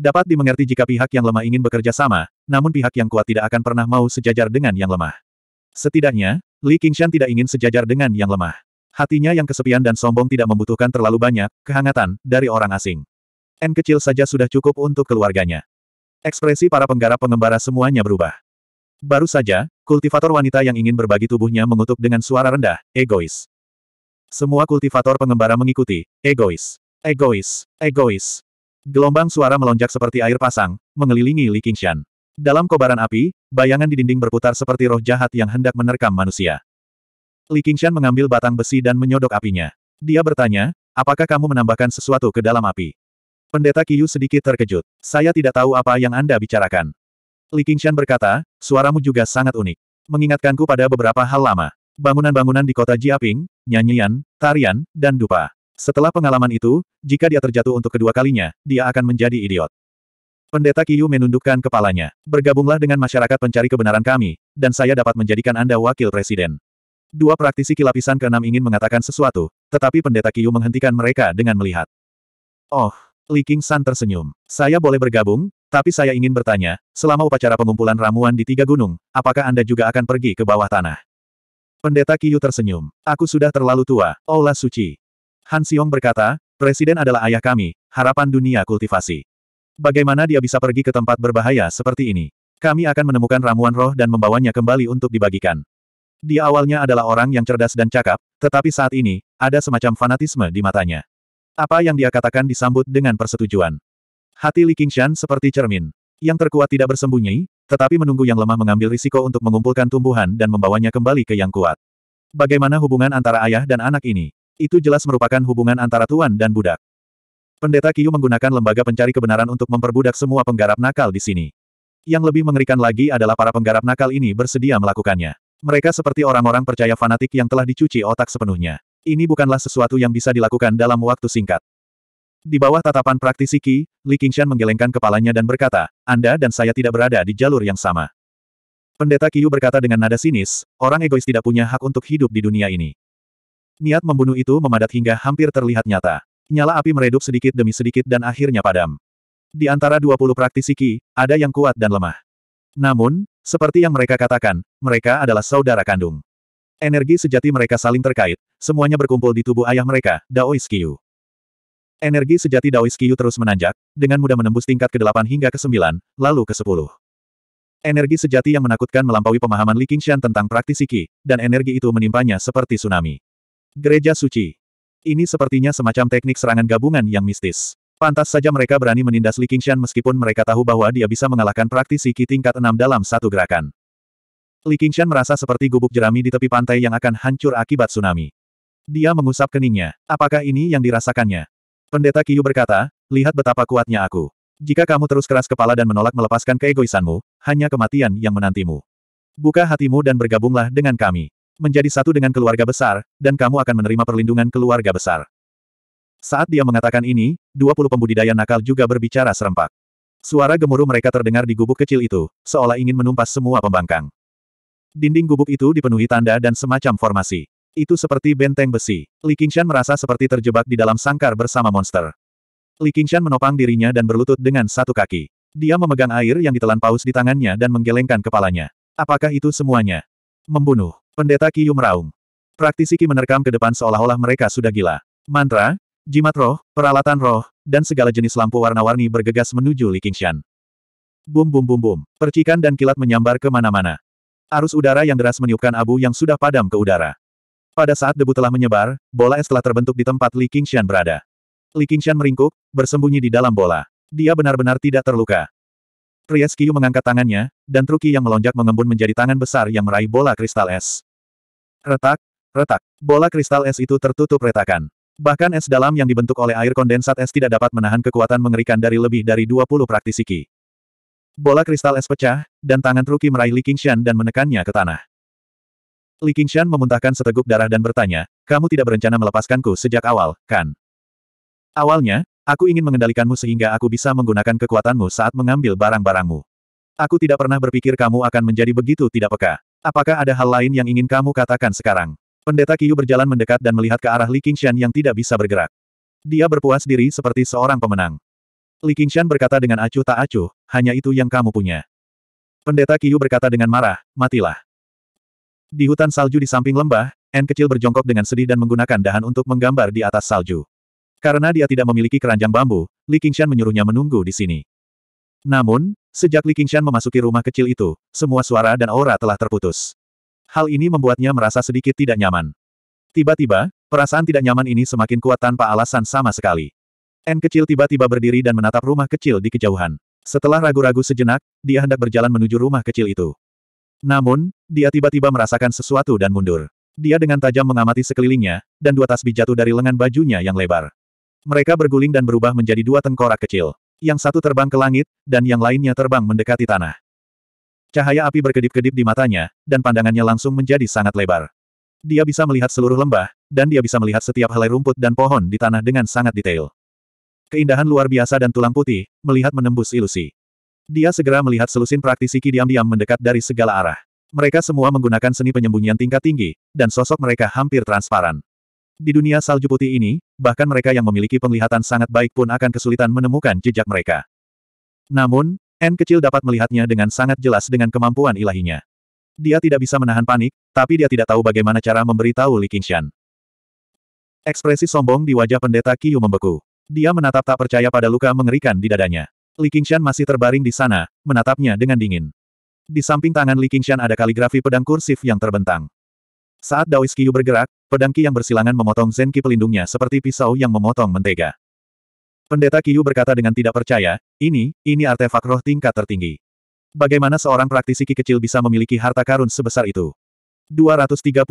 Dapat dimengerti jika pihak yang lemah ingin bekerja sama, namun pihak yang kuat tidak akan pernah mau sejajar dengan yang lemah. Setidaknya, Li Qingshan tidak ingin sejajar dengan yang lemah. Hatinya yang kesepian dan sombong tidak membutuhkan terlalu banyak kehangatan dari orang asing. N kecil saja sudah cukup untuk keluarganya. Ekspresi para penggarap pengembara semuanya berubah. Baru saja, kultivator wanita yang ingin berbagi tubuhnya mengutuk dengan suara rendah, egois. Semua kultivator pengembara mengikuti, egois, egois, egois. Gelombang suara melonjak seperti air pasang, mengelilingi Li Qingshan. Dalam kobaran api, bayangan di dinding berputar seperti roh jahat yang hendak menerkam manusia. Li Qingshan mengambil batang besi dan menyodok apinya. Dia bertanya, apakah kamu menambahkan sesuatu ke dalam api? Pendeta Qiu sedikit terkejut. Saya tidak tahu apa yang Anda bicarakan. Li Qingshan berkata, suaramu juga sangat unik. Mengingatkanku pada beberapa hal lama. Bangunan-bangunan di kota Jiaping, nyanyian, tarian, dan dupa. Setelah pengalaman itu, jika dia terjatuh untuk kedua kalinya, dia akan menjadi idiot. Pendeta Kiyu menundukkan kepalanya. Bergabunglah dengan masyarakat pencari kebenaran kami, dan saya dapat menjadikan Anda wakil presiden. Dua praktisi kilapisan keenam ingin mengatakan sesuatu, tetapi pendeta Kiyu menghentikan mereka dengan melihat. Oh, Li King San tersenyum. Saya boleh bergabung, tapi saya ingin bertanya, selama upacara pengumpulan ramuan di tiga gunung, apakah Anda juga akan pergi ke bawah tanah? Pendeta Kiyu tersenyum. Aku sudah terlalu tua, Ola Suci. Han Xiong berkata, Presiden adalah ayah kami, harapan dunia kultivasi. Bagaimana dia bisa pergi ke tempat berbahaya seperti ini? Kami akan menemukan ramuan roh dan membawanya kembali untuk dibagikan. Dia awalnya adalah orang yang cerdas dan cakap, tetapi saat ini, ada semacam fanatisme di matanya. Apa yang dia katakan disambut dengan persetujuan. Hati Li Qingshan seperti cermin. Yang terkuat tidak bersembunyi, tetapi menunggu yang lemah mengambil risiko untuk mengumpulkan tumbuhan dan membawanya kembali ke yang kuat. Bagaimana hubungan antara ayah dan anak ini? Itu jelas merupakan hubungan antara tuan dan budak. Pendeta Kiyu menggunakan lembaga pencari kebenaran untuk memperbudak semua penggarap nakal di sini. Yang lebih mengerikan lagi adalah para penggarap nakal ini bersedia melakukannya. Mereka seperti orang-orang percaya fanatik yang telah dicuci otak sepenuhnya. Ini bukanlah sesuatu yang bisa dilakukan dalam waktu singkat. Di bawah tatapan praktisi Qi, Li Qingshan menggelengkan kepalanya dan berkata, Anda dan saya tidak berada di jalur yang sama. Pendeta Kiyu berkata dengan nada sinis, orang egois tidak punya hak untuk hidup di dunia ini. Niat membunuh itu memadat hingga hampir terlihat nyata. Nyala api meredup sedikit demi sedikit dan akhirnya padam. Di antara 20 praktisi Ki, ada yang kuat dan lemah. Namun, seperti yang mereka katakan, mereka adalah saudara kandung. Energi sejati mereka saling terkait, semuanya berkumpul di tubuh ayah mereka, Daois Qiu. Energi sejati Daois Qiu terus menanjak, dengan mudah menembus tingkat ke-8 hingga ke-9, lalu ke-10. Energi sejati yang menakutkan melampaui pemahaman Li Qingshan tentang praktisi Qi, dan energi itu menimpanya seperti tsunami. Gereja Suci. Ini sepertinya semacam teknik serangan gabungan yang mistis. Pantas saja mereka berani menindas Li Qingshan meskipun mereka tahu bahwa dia bisa mengalahkan praktisi Qi tingkat 6 dalam satu gerakan. Li Qingshan merasa seperti gubuk jerami di tepi pantai yang akan hancur akibat tsunami. Dia mengusap keningnya. Apakah ini yang dirasakannya? Pendeta Kiyu berkata, lihat betapa kuatnya aku. Jika kamu terus keras kepala dan menolak melepaskan keegoisanmu, hanya kematian yang menantimu. Buka hatimu dan bergabunglah dengan kami menjadi satu dengan keluarga besar, dan kamu akan menerima perlindungan keluarga besar. Saat dia mengatakan ini, 20 pembudidaya nakal juga berbicara serempak. Suara gemuruh mereka terdengar di gubuk kecil itu, seolah ingin menumpas semua pembangkang. Dinding gubuk itu dipenuhi tanda dan semacam formasi. Itu seperti benteng besi. Li Qingshan merasa seperti terjebak di dalam sangkar bersama monster. Li Qingshan menopang dirinya dan berlutut dengan satu kaki. Dia memegang air yang ditelan paus di tangannya dan menggelengkan kepalanya. Apakah itu semuanya? Membunuh. Pendeta Kiyu meraung. Praktisi Ki menerkam ke depan seolah-olah mereka sudah gila. Mantra, jimat roh, peralatan roh, dan segala jenis lampu warna-warni bergegas menuju Li Qingshan. Bum bum bum bum. Percikan dan kilat menyambar ke mana-mana. Arus udara yang deras meniupkan abu yang sudah padam ke udara. Pada saat debu telah menyebar, bola es telah terbentuk di tempat Li Qingshan berada. Li Qingshan meringkuk, bersembunyi di dalam bola. Dia benar-benar tidak terluka. Priest Kiyu mengangkat tangannya, dan Truki yang melonjak mengembun menjadi tangan besar yang meraih bola kristal es. Retak, retak. Bola kristal es itu tertutup retakan. Bahkan es dalam yang dibentuk oleh air kondensat es tidak dapat menahan kekuatan mengerikan dari lebih dari 20 praktisi Ki. Bola kristal es pecah, dan tangan Truki meraih Li Qingshan dan menekannya ke tanah. Li Qingshan memuntahkan seteguk darah dan bertanya, kamu tidak berencana melepaskanku sejak awal, kan? Awalnya, aku ingin mengendalikanmu sehingga aku bisa menggunakan kekuatanmu saat mengambil barang-barangmu. Aku tidak pernah berpikir kamu akan menjadi begitu tidak peka. Apakah ada hal lain yang ingin kamu katakan sekarang? Pendeta Kiyu berjalan mendekat dan melihat ke arah Li Qingshan yang tidak bisa bergerak. Dia berpuas diri seperti seorang pemenang. Li Qingshan berkata dengan acuh tak acuh, hanya itu yang kamu punya. Pendeta Qiu berkata dengan marah, matilah. Di hutan salju di samping lembah, N kecil berjongkok dengan sedih dan menggunakan dahan untuk menggambar di atas salju. Karena dia tidak memiliki keranjang bambu, Li Qingshan menyuruhnya menunggu di sini. Namun, sejak Li Qingshan memasuki rumah kecil itu, semua suara dan aura telah terputus. Hal ini membuatnya merasa sedikit tidak nyaman. Tiba-tiba, perasaan tidak nyaman ini semakin kuat tanpa alasan sama sekali. N kecil tiba-tiba berdiri dan menatap rumah kecil di kejauhan. Setelah ragu-ragu sejenak, dia hendak berjalan menuju rumah kecil itu. Namun, dia tiba-tiba merasakan sesuatu dan mundur. Dia dengan tajam mengamati sekelilingnya, dan dua tasbih jatuh dari lengan bajunya yang lebar. Mereka berguling dan berubah menjadi dua tengkorak kecil. Yang satu terbang ke langit, dan yang lainnya terbang mendekati tanah. Cahaya api berkedip-kedip di matanya, dan pandangannya langsung menjadi sangat lebar. Dia bisa melihat seluruh lembah, dan dia bisa melihat setiap helai rumput dan pohon di tanah dengan sangat detail. Keindahan luar biasa dan tulang putih, melihat menembus ilusi. Dia segera melihat selusin praktisi Ki diam-diam mendekat dari segala arah. Mereka semua menggunakan seni penyembunyian tingkat tinggi, dan sosok mereka hampir transparan. Di dunia salju putih ini, bahkan mereka yang memiliki penglihatan sangat baik pun akan kesulitan menemukan jejak mereka. Namun, N kecil dapat melihatnya dengan sangat jelas dengan kemampuan ilahinya. Dia tidak bisa menahan panik, tapi dia tidak tahu bagaimana cara memberitahu Li Qingshan. Ekspresi sombong di wajah pendeta Qiu membeku. Dia menatap tak percaya pada luka mengerikan di dadanya. Li Qingshan masih terbaring di sana, menatapnya dengan dingin. Di samping tangan Li Qingshan ada kaligrafi pedang kursif yang terbentang. Saat Daois Qiu bergerak, pedang Qi yang bersilangan memotong Zen Qi pelindungnya seperti pisau yang memotong mentega. Pendeta Qiu berkata dengan tidak percaya, ini, ini artefak roh tingkat tertinggi. Bagaimana seorang praktisi Qi kecil bisa memiliki harta karun sebesar itu? 232.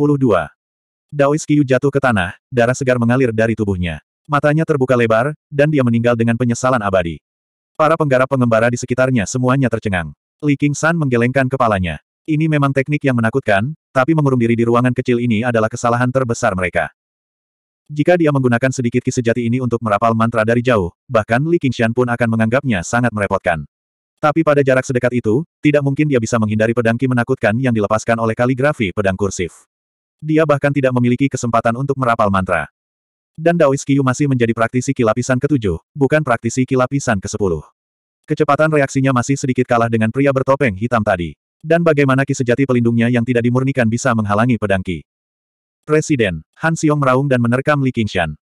Daois Qiu jatuh ke tanah, darah segar mengalir dari tubuhnya. Matanya terbuka lebar, dan dia meninggal dengan penyesalan abadi. Para penggarap pengembara di sekitarnya semuanya tercengang. Li King San menggelengkan kepalanya. Ini memang teknik yang menakutkan, tapi mengurung diri di ruangan kecil ini adalah kesalahan terbesar mereka. Jika dia menggunakan sedikit kisejati ini untuk merapal mantra dari jauh, bahkan Li Qingshan pun akan menganggapnya sangat merepotkan. Tapi pada jarak sedekat itu, tidak mungkin dia bisa menghindari pedang ki menakutkan yang dilepaskan oleh kaligrafi pedang kursif. Dia bahkan tidak memiliki kesempatan untuk merapal mantra. Dan Daois Qiu masih menjadi praktisi kilapisan ketujuh, bukan praktisi kilapisan ke-10. Kecepatan reaksinya masih sedikit kalah dengan pria bertopeng hitam tadi. Dan bagaimana ki sejati pelindungnya yang tidak dimurnikan bisa menghalangi pedang ki. Presiden, Han Xiong meraung dan menerkam Li Qingshan.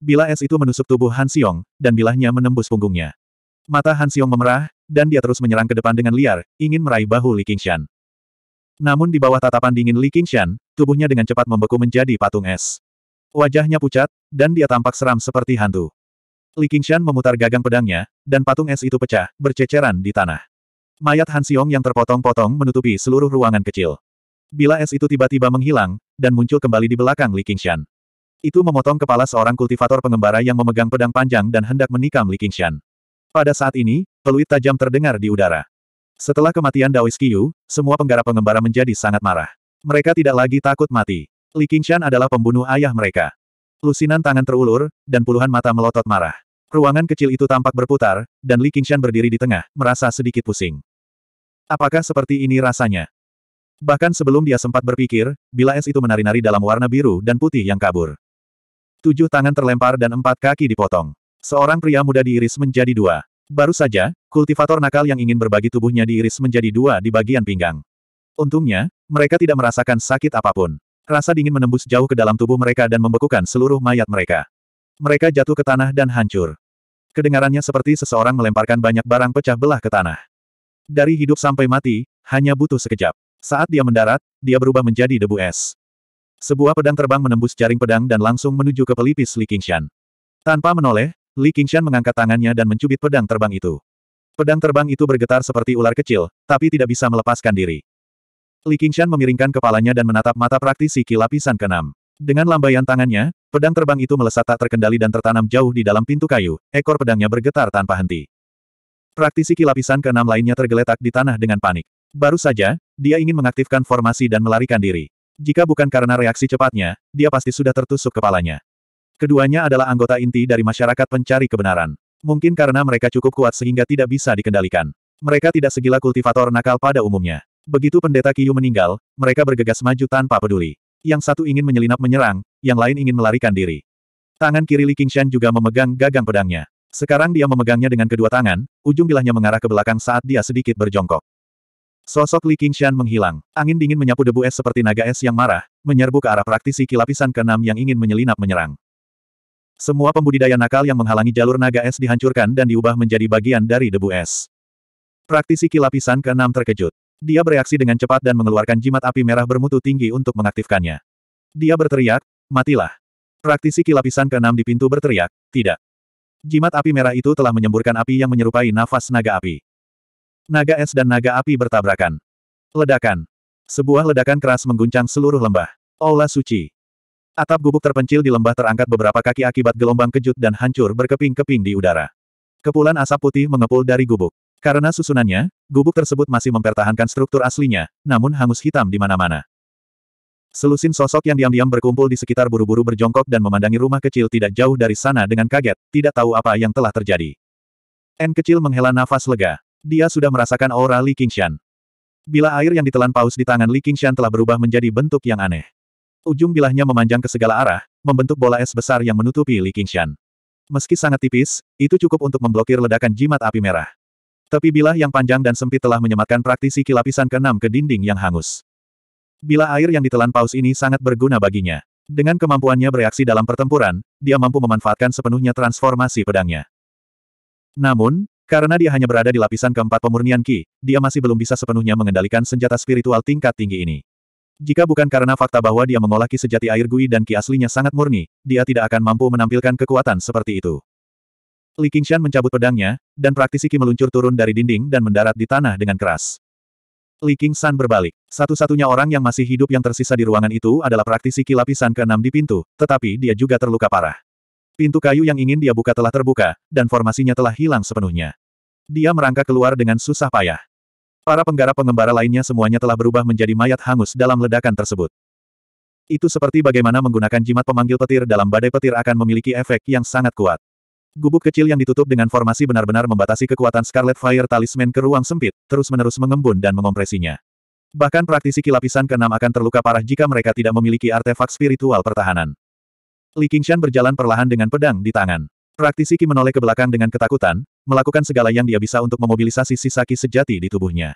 Bila es itu menusuk tubuh Han Xiong, dan bilahnya menembus punggungnya. Mata Han Xiong memerah, dan dia terus menyerang ke depan dengan liar, ingin meraih bahu Li Qingshan. Namun di bawah tatapan dingin Li Qingshan, tubuhnya dengan cepat membeku menjadi patung es. Wajahnya pucat, dan dia tampak seram seperti hantu. Li Qingshan memutar gagang pedangnya, dan patung es itu pecah, berceceran di tanah. Mayat Han Xiong yang terpotong-potong menutupi seluruh ruangan kecil. Bila es itu tiba-tiba menghilang, dan muncul kembali di belakang Li Qingshan. Itu memotong kepala seorang kultivator pengembara yang memegang pedang panjang dan hendak menikam Li Qingshan. Pada saat ini, peluit tajam terdengar di udara. Setelah kematian Daois Qiu, semua penggarap pengembara menjadi sangat marah. Mereka tidak lagi takut mati. Li Qingshan adalah pembunuh ayah mereka. Lusinan tangan terulur, dan puluhan mata melotot marah. Ruangan kecil itu tampak berputar, dan Li Qingshan berdiri di tengah, merasa sedikit pusing. Apakah seperti ini rasanya? Bahkan sebelum dia sempat berpikir, bila es itu menari-nari dalam warna biru dan putih yang kabur. Tujuh tangan terlempar dan empat kaki dipotong. Seorang pria muda diiris menjadi dua. Baru saja, kultivator nakal yang ingin berbagi tubuhnya diiris menjadi dua di bagian pinggang. Untungnya, mereka tidak merasakan sakit apa pun. Rasa dingin menembus jauh ke dalam tubuh mereka dan membekukan seluruh mayat mereka. Mereka jatuh ke tanah dan hancur. Kedengarannya seperti seseorang melemparkan banyak barang pecah belah ke tanah. Dari hidup sampai mati, hanya butuh sekejap. Saat dia mendarat, dia berubah menjadi debu es. Sebuah pedang terbang menembus jaring pedang dan langsung menuju ke pelipis Li Qingshan. Tanpa menoleh, Li Qingshan mengangkat tangannya dan mencubit pedang terbang itu. Pedang terbang itu bergetar seperti ular kecil, tapi tidak bisa melepaskan diri. Li Qingshan memiringkan kepalanya dan menatap mata praktisi ki lapisan keenam. Dengan lambaian tangannya, pedang terbang itu melesat tak terkendali dan tertanam jauh di dalam pintu kayu, ekor pedangnya bergetar tanpa henti. Praktisi lapisan keenam lainnya tergeletak di tanah dengan panik. Baru saja, dia ingin mengaktifkan formasi dan melarikan diri. Jika bukan karena reaksi cepatnya, dia pasti sudah tertusuk kepalanya. Keduanya adalah anggota inti dari masyarakat pencari kebenaran. Mungkin karena mereka cukup kuat sehingga tidak bisa dikendalikan. Mereka tidak segila kultivator nakal pada umumnya. Begitu pendeta Kiyu meninggal, mereka bergegas maju tanpa peduli. Yang satu ingin menyelinap menyerang, yang lain ingin melarikan diri. Tangan kiri Li Qingshan juga memegang gagang pedangnya. Sekarang dia memegangnya dengan kedua tangan, ujung bilahnya mengarah ke belakang saat dia sedikit berjongkok. Sosok Li Qingshan menghilang. Angin dingin menyapu debu es seperti naga es yang marah, menyerbu ke arah praktisi kilapisan keenam yang ingin menyelinap menyerang. Semua pembudidaya nakal yang menghalangi jalur naga es dihancurkan dan diubah menjadi bagian dari debu es. Praktisi kilapisan keenam terkejut. Dia bereaksi dengan cepat dan mengeluarkan jimat api merah bermutu tinggi untuk mengaktifkannya. Dia berteriak, matilah. Praktisi kilapisan keenam di pintu berteriak, tidak. Jimat api merah itu telah menyemburkan api yang menyerupai nafas naga api. Naga es dan naga api bertabrakan. Ledakan. Sebuah ledakan keras mengguncang seluruh lembah. Aula suci. Atap gubuk terpencil di lembah terangkat beberapa kaki akibat gelombang kejut dan hancur berkeping-keping di udara. Kepulan asap putih mengepul dari gubuk. Karena susunannya, gubuk tersebut masih mempertahankan struktur aslinya, namun hangus hitam di mana-mana. Selusin sosok yang diam-diam berkumpul di sekitar buru-buru berjongkok dan memandangi rumah kecil tidak jauh dari sana dengan kaget, tidak tahu apa yang telah terjadi. N kecil menghela nafas lega. Dia sudah merasakan aura Li Qingshan. Bila air yang ditelan paus di tangan Li Qingshan telah berubah menjadi bentuk yang aneh. Ujung bilahnya memanjang ke segala arah, membentuk bola es besar yang menutupi Li Qingshan. Meski sangat tipis, itu cukup untuk memblokir ledakan jimat api merah. Tepi bilah yang panjang dan sempit telah menyematkan praktisi kilapisan keenam ke dinding yang hangus. Bila air yang ditelan paus ini sangat berguna baginya. Dengan kemampuannya bereaksi dalam pertempuran, dia mampu memanfaatkan sepenuhnya transformasi pedangnya. Namun, karena dia hanya berada di lapisan keempat pemurnian Ki, dia masih belum bisa sepenuhnya mengendalikan senjata spiritual tingkat tinggi ini. Jika bukan karena fakta bahwa dia mengolah Ki sejati air gui dan Ki aslinya sangat murni, dia tidak akan mampu menampilkan kekuatan seperti itu. Li Qingshan mencabut pedangnya, dan praktisi Ki meluncur turun dari dinding dan mendarat di tanah dengan keras. Li Qingshan berbalik. Satu-satunya orang yang masih hidup yang tersisa di ruangan itu adalah praktisi Ki lapisan keenam di pintu, tetapi dia juga terluka parah. Pintu kayu yang ingin dia buka telah terbuka, dan formasinya telah hilang sepenuhnya. Dia merangkak keluar dengan susah payah. Para penggarap pengembara lainnya semuanya telah berubah menjadi mayat hangus dalam ledakan tersebut. Itu seperti bagaimana menggunakan jimat pemanggil petir dalam badai petir akan memiliki efek yang sangat kuat. Gubuk kecil yang ditutup dengan formasi benar-benar membatasi kekuatan Scarlet Fire Talisman ke ruang sempit, terus-menerus mengembun dan mengompresinya. Bahkan praktisi kilapisan keenam akan terluka parah jika mereka tidak memiliki artefak spiritual pertahanan. Li Qingshan berjalan perlahan dengan pedang di tangan. Praktisi Ki menoleh ke belakang dengan ketakutan, melakukan segala yang dia bisa untuk memobilisasi sisa Ki sejati di tubuhnya.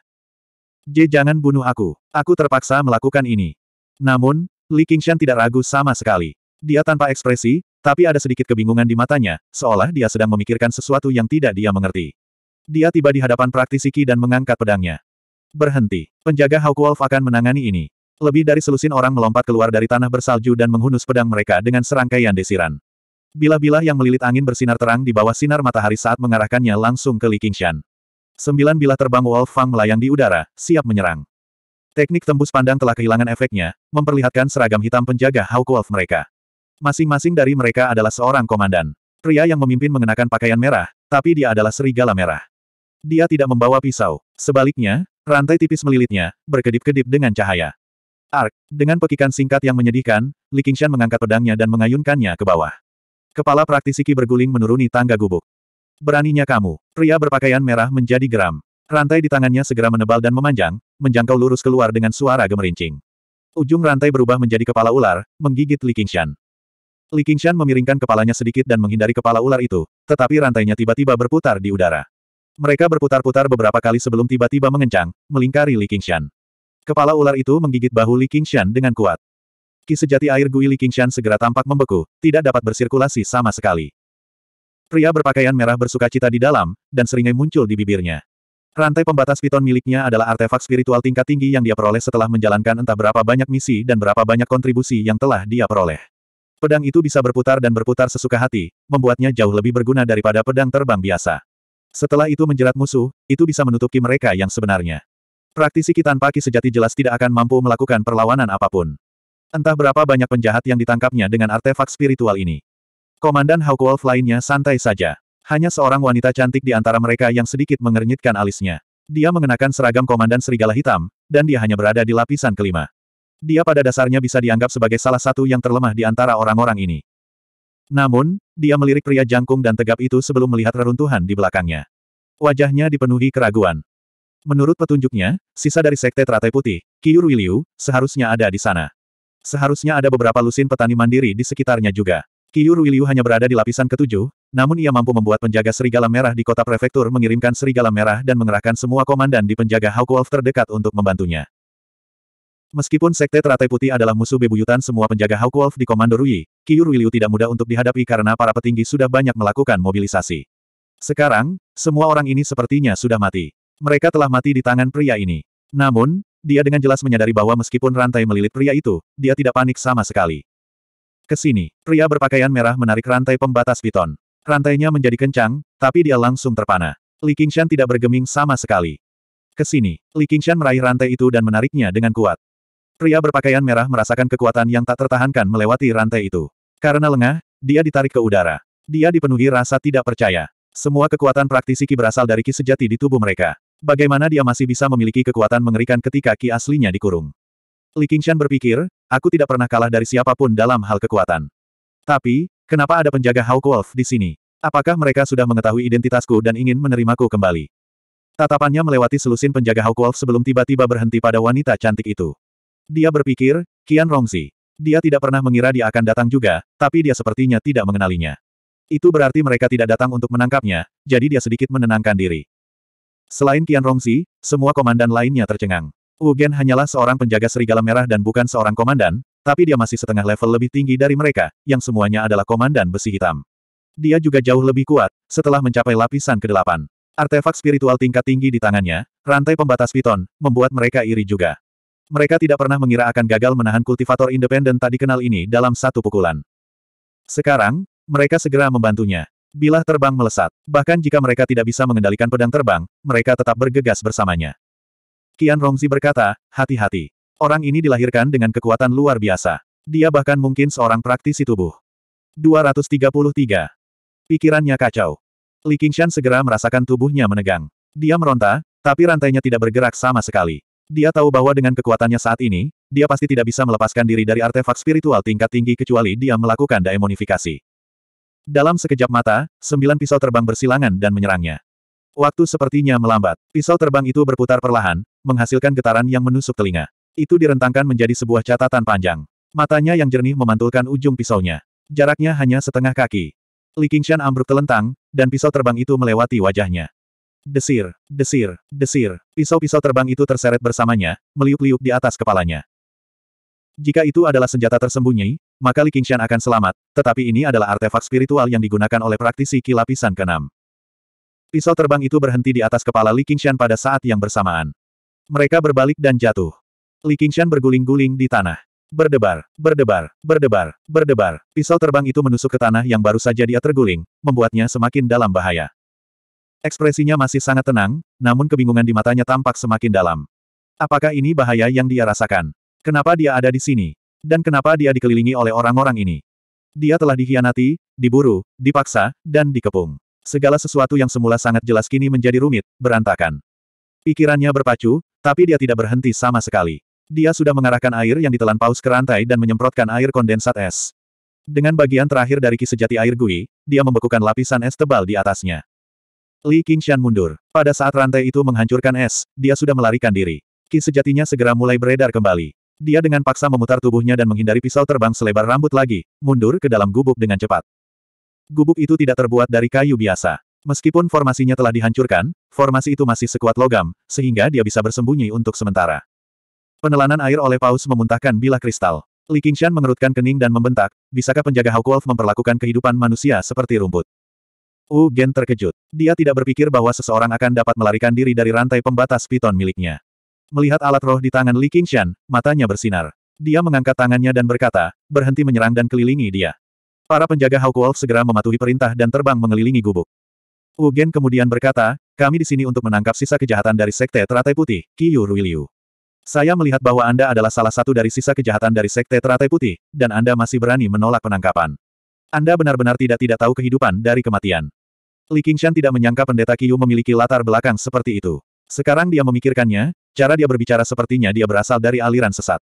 J jangan bunuh aku. Aku terpaksa melakukan ini. Namun, Li Qingshan tidak ragu sama sekali. Dia tanpa ekspresi, tapi ada sedikit kebingungan di matanya, seolah dia sedang memikirkan sesuatu yang tidak dia mengerti. Dia tiba di hadapan praktisi Ki dan mengangkat pedangnya. Berhenti. Penjaga Hawkwolf akan menangani ini. Lebih dari selusin orang melompat keluar dari tanah bersalju dan menghunus pedang mereka dengan serangkaian desiran. Bilah-bilah yang melilit angin bersinar terang di bawah sinar matahari saat mengarahkannya langsung ke Li Qingshan. Sembilan bilah terbang Wolf Fang melayang di udara, siap menyerang. Teknik tembus pandang telah kehilangan efeknya, memperlihatkan seragam hitam penjaga Hawk Wolf mereka. Masing-masing dari mereka adalah seorang komandan. Pria yang memimpin mengenakan pakaian merah, tapi dia adalah serigala merah. Dia tidak membawa pisau. Sebaliknya, rantai tipis melilitnya, berkedip-kedip dengan cahaya. Ark, dengan pekikan singkat yang menyedihkan, Li Qingshan mengangkat pedangnya dan mengayunkannya ke bawah. Kepala praktisi Ki berguling menuruni tangga gubuk. Beraninya kamu, pria berpakaian merah menjadi geram. Rantai di tangannya segera menebal dan memanjang, menjangkau lurus keluar dengan suara gemerincing. Ujung rantai berubah menjadi kepala ular, menggigit Li Qingshan. Li Qingshan memiringkan kepalanya sedikit dan menghindari kepala ular itu, tetapi rantainya tiba-tiba berputar di udara. Mereka berputar-putar beberapa kali sebelum tiba-tiba mengencang, melingkari Li Qingshan. Kepala ular itu menggigit bahu Li Qingshan dengan kuat. Ki sejati air gui Li Qingshan segera tampak membeku, tidak dapat bersirkulasi sama sekali. Pria berpakaian merah bersuka cita di dalam, dan seringai muncul di bibirnya. Rantai pembatas piton miliknya adalah artefak spiritual tingkat tinggi yang dia peroleh setelah menjalankan entah berapa banyak misi dan berapa banyak kontribusi yang telah dia peroleh. Pedang itu bisa berputar dan berputar sesuka hati, membuatnya jauh lebih berguna daripada pedang terbang biasa. Setelah itu menjerat musuh, itu bisa menutupi mereka yang sebenarnya. Praktisi Ki tanpa Ki sejati jelas tidak akan mampu melakukan perlawanan apa pun. Entah berapa banyak penjahat yang ditangkapnya dengan artefak spiritual ini. Komandan Hawkwolf lainnya santai saja. Hanya seorang wanita cantik di antara mereka yang sedikit mengernyitkan alisnya. Dia mengenakan seragam komandan serigala hitam, dan dia hanya berada di lapisan kelima. Dia pada dasarnya bisa dianggap sebagai salah satu yang terlemah di antara orang-orang ini. Namun, dia melirik pria jangkung dan tegap itu sebelum melihat reruntuhan di belakangnya. Wajahnya dipenuhi keraguan. Menurut petunjuknya, sisa dari Sekte Teratai Putih, Kiur Wiliu, seharusnya ada di sana. Seharusnya ada beberapa lusin petani mandiri di sekitarnya juga. Kiur Wiliu hanya berada di lapisan ketujuh, namun ia mampu membuat penjaga serigala merah di kota prefektur mengirimkan serigala merah dan mengerahkan semua komandan di penjaga Hawkwolf terdekat untuk membantunya. Meskipun Sekte Teratai Putih adalah musuh bebuyutan semua penjaga Hawkwolf di Komando Rui, Qiyu Ruiliu tidak mudah untuk dihadapi karena para petinggi sudah banyak melakukan mobilisasi. Sekarang, semua orang ini sepertinya sudah mati. Mereka telah mati di tangan pria ini. Namun, dia dengan jelas menyadari bahwa meskipun rantai melilit pria itu, dia tidak panik sama sekali. Ke sini, pria berpakaian merah menarik rantai pembatas piton. Rantainya menjadi kencang, tapi dia langsung terpana. Li Qingshan tidak bergeming sama sekali. Ke sini, Li Qingshan meraih rantai itu dan menariknya dengan kuat. Pria berpakaian merah merasakan kekuatan yang tak tertahankan melewati rantai itu. Karena lengah, dia ditarik ke udara. Dia dipenuhi rasa tidak percaya. Semua kekuatan praktisi Ki berasal dari Ki sejati di tubuh mereka. Bagaimana dia masih bisa memiliki kekuatan mengerikan ketika Ki aslinya dikurung? Li Qingshan berpikir, aku tidak pernah kalah dari siapa pun dalam hal kekuatan. Tapi, kenapa ada penjaga Hawk Wolf di sini? Apakah mereka sudah mengetahui identitasku dan ingin menerimaku kembali? Tatapannya melewati selusin penjaga Hawk Wolf sebelum tiba-tiba berhenti pada wanita cantik itu. Dia berpikir, Kian Rongzi. Dia tidak pernah mengira dia akan datang juga, tapi dia sepertinya tidak mengenalinya. Itu berarti mereka tidak datang untuk menangkapnya, jadi dia sedikit menenangkan diri. Selain Kian Rongzi, semua komandan lainnya tercengang. Wu Gen hanyalah seorang penjaga serigala merah dan bukan seorang komandan, tapi dia masih setengah level lebih tinggi dari mereka, yang semuanya adalah komandan besi hitam. Dia juga jauh lebih kuat, setelah mencapai lapisan ke-8. Artefak spiritual tingkat tinggi di tangannya, rantai pembatas piton, membuat mereka iri juga. Mereka tidak pernah mengira akan gagal menahan kultivator independen tak dikenal ini dalam satu pukulan. Sekarang, mereka segera membantunya. Bilah terbang melesat. Bahkan jika mereka tidak bisa mengendalikan pedang terbang, mereka tetap bergegas bersamanya. Kian Rongzi berkata, hati-hati. Orang ini dilahirkan dengan kekuatan luar biasa. Dia bahkan mungkin seorang praktisi tubuh. 233. Pikirannya kacau. Li Qingshan segera merasakan tubuhnya menegang. Dia meronta, tapi rantainya tidak bergerak sama sekali. Dia tahu bahwa dengan kekuatannya saat ini, dia pasti tidak bisa melepaskan diri dari artefak spiritual tingkat tinggi kecuali dia melakukan daemonifikasi. Dalam sekejap mata, sembilan pisau terbang bersilangan dan menyerangnya. Waktu sepertinya melambat. Pisau terbang itu berputar perlahan, menghasilkan getaran yang menusuk telinga. Itu direntangkan menjadi sebuah catatan panjang. Matanya yang jernih memantulkan ujung pisaunya. Jaraknya hanya setengah kaki. Li Qingshan ambruk telentang, dan pisau terbang itu melewati wajahnya. Desir, desir, desir. Pisau-pisau terbang itu terseret bersamanya, meliuk-liuk di atas kepalanya. Jika itu adalah senjata tersembunyi, maka Li Qingshan akan selamat, tetapi ini adalah artefak spiritual yang digunakan oleh praktisi ki lapisan ke-6. Pisau terbang itu berhenti di atas kepala Li Qingshan pada saat yang bersamaan. Mereka berbalik dan jatuh. Li Qingshan berguling-guling di tanah. Berdebar, berdebar, berdebar, berdebar. Pisau terbang itu menusuk ke tanah yang baru saja dia terguling, membuatnya semakin dalam bahaya. Ekspresinya masih sangat tenang, namun kebingungan di matanya tampak semakin dalam. Apakah ini bahaya yang dia rasakan? Kenapa dia ada di sini? Dan kenapa dia dikelilingi oleh orang-orang ini? Dia telah dikhianati, diburu, dipaksa, dan dikepung. Segala sesuatu yang semula sangat jelas kini menjadi rumit, berantakan. Pikirannya berpacu, tapi dia tidak berhenti sama sekali. Dia sudah mengarahkan air yang ditelan paus ke rantai dan menyemprotkan air kondensat es. Dengan bagian terakhir dari kisejati air gui, dia membekukan lapisan es tebal di atasnya. Li Qingshan mundur. Pada saat rantai itu menghancurkan es, dia sudah melarikan diri. Ki sejatinya segera mulai beredar kembali. Dia dengan paksa memutar tubuhnya dan menghindari pisau terbang selebar rambut lagi, mundur ke dalam gubuk dengan cepat. Gubuk itu tidak terbuat dari kayu biasa. Meskipun formasinya telah dihancurkan, formasi itu masih sekuat logam, sehingga dia bisa bersembunyi untuk sementara. Penelanan air oleh paus memuntahkan bilah kristal. Li Qingshan mengerutkan kening dan membentak, bisakah penjaga Hawkwolf memperlakukan kehidupan manusia seperti rumput? Wu Gen terkejut. Dia tidak berpikir bahwa seseorang akan dapat melarikan diri dari rantai pembatas piton miliknya. Melihat alat roh di tangan Li Qingshan, matanya bersinar. Dia mengangkat tangannya dan berkata, berhenti menyerang dan kelilingi dia. Para penjaga Hawk Wolf segera mematuhi perintah dan terbang mengelilingi gubuk. Wu Gen kemudian berkata, kami di sini untuk menangkap sisa kejahatan dari Sekte Teratai Putih, Qiyu Ruiliu. Saya melihat bahwa Anda adalah salah satu dari sisa kejahatan dari Sekte Teratai Putih, dan Anda masih berani menolak penangkapan. Anda benar-benar tidak tidak tahu kehidupan dari kematian. Li Qingshan tidak menyangka pendeta Qiyu memiliki latar belakang seperti itu. Sekarang dia memikirkannya, cara dia berbicara sepertinya dia berasal dari aliran sesat.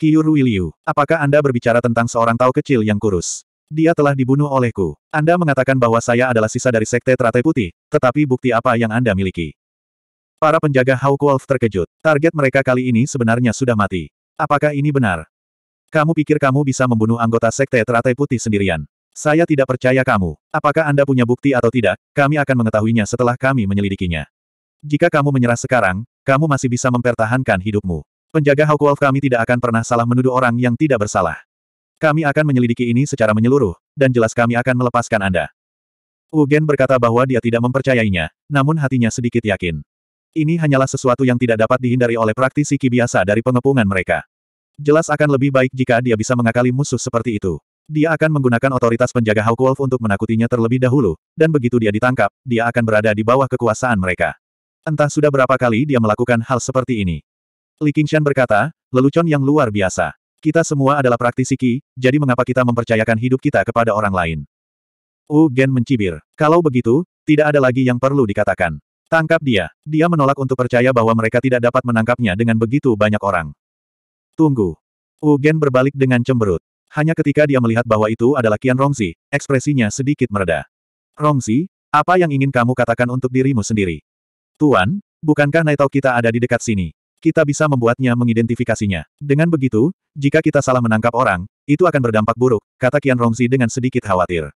Qiyu Ruiliu, apakah Anda berbicara tentang seorang tahu kecil yang kurus? Dia telah dibunuh olehku. Anda mengatakan bahwa saya adalah sisa dari Sekte Teratai Putih, tetapi bukti apa yang Anda miliki? Para penjaga Hawk Wolf terkejut. Target mereka kali ini sebenarnya sudah mati. Apakah ini benar? Kamu pikir kamu bisa membunuh anggota Sekte Teratai Putih sendirian? Saya tidak percaya kamu. Apakah Anda punya bukti atau tidak, kami akan mengetahuinya setelah kami menyelidikinya. Jika kamu menyerah sekarang, kamu masih bisa mempertahankan hidupmu. Penjaga Hawkwolf kami tidak akan pernah salah menuduh orang yang tidak bersalah. Kami akan menyelidiki ini secara menyeluruh, dan jelas kami akan melepaskan Anda. Ugen berkata bahwa dia tidak mempercayainya, namun hatinya sedikit yakin. Ini hanyalah sesuatu yang tidak dapat dihindari oleh praktisi ki biasa dari pengepungan mereka. Jelas akan lebih baik jika dia bisa mengakali musuh seperti itu. Dia akan menggunakan otoritas penjaga Hawkwolf untuk menakutinya terlebih dahulu, dan begitu dia ditangkap, dia akan berada di bawah kekuasaan mereka. Entah sudah berapa kali dia melakukan hal seperti ini. Li Qingshan berkata, lelucon yang luar biasa. Kita semua adalah praktisi Qi, jadi mengapa kita mempercayakan hidup kita kepada orang lain? U Gen mencibir. Kalau begitu, tidak ada lagi yang perlu dikatakan. Tangkap dia. Dia menolak untuk percaya bahwa mereka tidak dapat menangkapnya dengan begitu banyak orang. Tunggu. U Gen berbalik dengan cemberut. Hanya ketika dia melihat bahwa itu adalah Qian Rongzi, ekspresinya sedikit mereda. Rongzi, apa yang ingin kamu katakan untuk dirimu sendiri? Tuan, bukankah Naitao kita ada di dekat sini? Kita bisa membuatnya mengidentifikasinya. Dengan begitu, jika kita salah menangkap orang, itu akan berdampak buruk, kata Qian Rongzi dengan sedikit khawatir.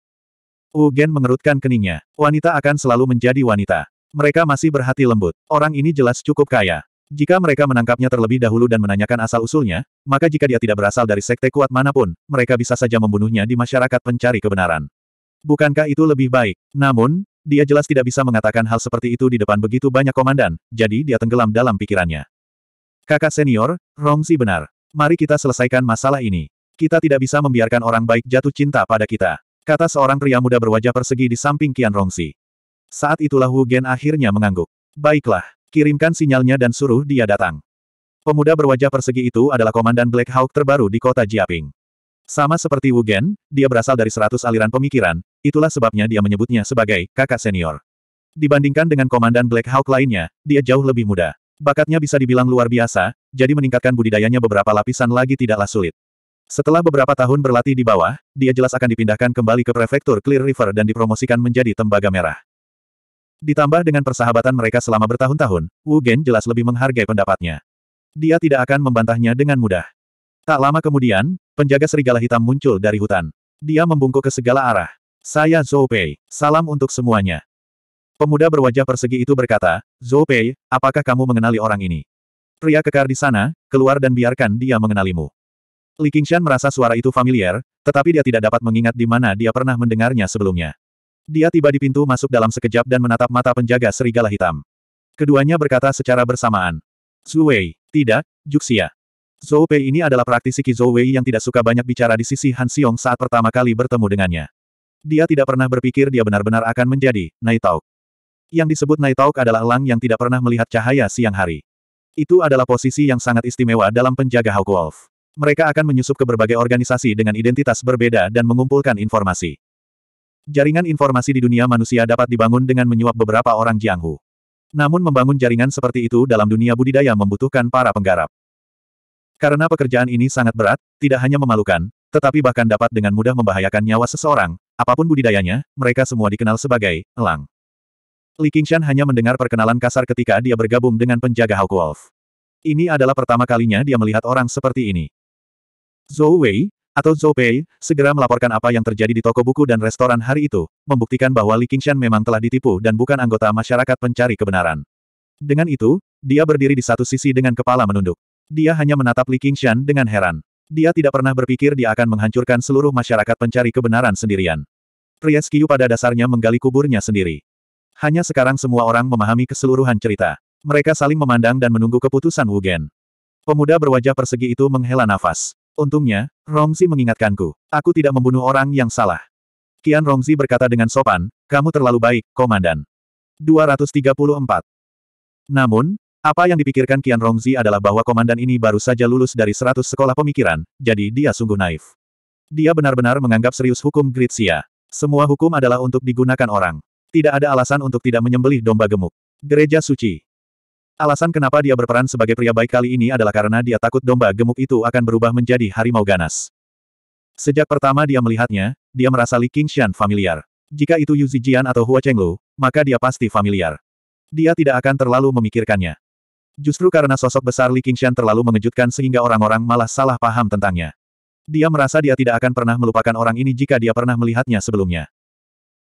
Wu Gen mengerutkan keningnya. Wanita akan selalu menjadi wanita. Mereka masih berhati lembut. Orang ini jelas cukup kaya. Jika mereka menangkapnya terlebih dahulu dan menanyakan asal-usulnya, maka jika dia tidak berasal dari sekte kuat mana pun, mereka bisa saja membunuhnya di masyarakat pencari kebenaran. Bukankah itu lebih baik? Namun, dia jelas tidak bisa mengatakan hal seperti itu di depan begitu banyak komandan, jadi dia tenggelam dalam pikirannya. Kakak senior, Rongzi benar. Mari kita selesaikan masalah ini. Kita tidak bisa membiarkan orang baik jatuh cinta pada kita. Kata seorang pria muda berwajah persegi di samping Kian Rongzi. Saat itulah Wu Gen akhirnya mengangguk. Baiklah, Kirimkan sinyalnya dan suruh dia datang. Pemuda berwajah persegi itu adalah Komandan Black Hawk terbaru di kota Jiaping. Sama seperti Wu Gen, dia berasal dari seratus aliran pemikiran, itulah sebabnya dia menyebutnya sebagai kakak senior. Dibandingkan dengan Komandan Black Hawk lainnya, dia jauh lebih muda. Bakatnya bisa dibilang luar biasa, jadi meningkatkan budidayanya beberapa lapisan lagi tidaklah sulit. Setelah beberapa tahun berlatih di bawah, dia jelas akan dipindahkan kembali ke prefektur Clear River dan dipromosikan menjadi tembaga merah. Ditambah dengan persahabatan mereka selama bertahun-tahun, Wu Gen jelas lebih menghargai pendapatnya. Dia tidak akan membantahnya dengan mudah. Tak lama kemudian, penjaga serigala hitam muncul dari hutan. Dia membungkuk ke segala arah. Saya Zhou Pei. Salam untuk semuanya. Pemuda berwajah persegi itu berkata, Zhou Pei, apakah kamu mengenali orang ini? Pria kekar di sana, keluar dan biarkan dia mengenalimu. Li Qingshan merasa suara itu familiar, tetapi dia tidak dapat mengingat di mana dia pernah mendengarnya sebelumnya. Dia tiba di pintu masuk dalam sekejap dan menatap mata penjaga serigala hitam. Keduanya berkata secara bersamaan. Zhu Wei, tidak, Juxia. Zhou Pei ini adalah praktisi Ki Zhou Wei yang tidak suka banyak bicara di sisi Han Xiong saat pertama kali bertemu dengannya. Dia tidak pernah berpikir dia benar-benar akan menjadi Talk. Yang disebut Talk adalah elang yang tidak pernah melihat cahaya siang hari. Itu adalah posisi yang sangat istimewa dalam penjaga Hawk Wolf. Mereka akan menyusup ke berbagai organisasi dengan identitas berbeda dan mengumpulkan informasi. Jaringan informasi di dunia manusia dapat dibangun dengan menyuap beberapa orang Jianghu. Namun membangun jaringan seperti itu dalam dunia budidaya membutuhkan para penggarap. Karena pekerjaan ini sangat berat, tidak hanya memalukan, tetapi bahkan dapat dengan mudah membahayakan nyawa seseorang, apa pun budidayanya, mereka semua dikenal sebagai elang. Li Qingshan hanya mendengar perkenalan kasar ketika dia bergabung dengan penjaga Hawk Wolf. Ini adalah pertama kalinya dia melihat orang seperti ini. Zhou Wei, atau Zhou Pei, segera melaporkan apa yang terjadi di toko buku dan restoran hari itu, membuktikan bahwa Li Qingshan memang telah ditipu dan bukan anggota masyarakat pencari kebenaran. Dengan itu, dia berdiri di satu sisi dengan kepala menunduk. Dia hanya menatap Li Qingshan dengan heran. Dia tidak pernah berpikir dia akan menghancurkan seluruh masyarakat pencari kebenaran sendirian. Pria Skiu pada dasarnya menggali kuburnya sendiri. Hanya sekarang semua orang memahami keseluruhan cerita. Mereka saling memandang dan menunggu keputusan Wu Gen. Pemuda berwajah persegi itu menghela nafas. Untungnya, Rongzi mengingatkanku. Aku tidak membunuh orang yang salah. Kian Rongzi berkata dengan sopan, kamu terlalu baik, Komandan. 234. Namun, apa yang dipikirkan Kian Rongzi adalah bahwa komandan ini baru saja lulus dari 100 sekolah pemikiran, jadi dia sungguh naif. Dia benar-benar menganggap serius hukum Gritsia. Semua hukum adalah untuk digunakan orang. Tidak ada alasan untuk tidak menyembelih domba gemuk. Gereja suci. Alasan kenapa dia berperan sebagai pria baik kali ini adalah karena dia takut domba gemuk itu akan berubah menjadi harimau ganas. Sejak pertama dia melihatnya, dia merasa Li Qingshan familiar. Jika itu Yu Zijian atau Hua Chenglu, maka dia pasti familiar. Dia tidak akan terlalu memikirkannya. Justru karena sosok besar Li Qingshan terlalu mengejutkan sehingga orang-orang malah salah paham tentangnya. Dia merasa dia tidak akan pernah melupakan orang ini jika dia pernah melihatnya sebelumnya.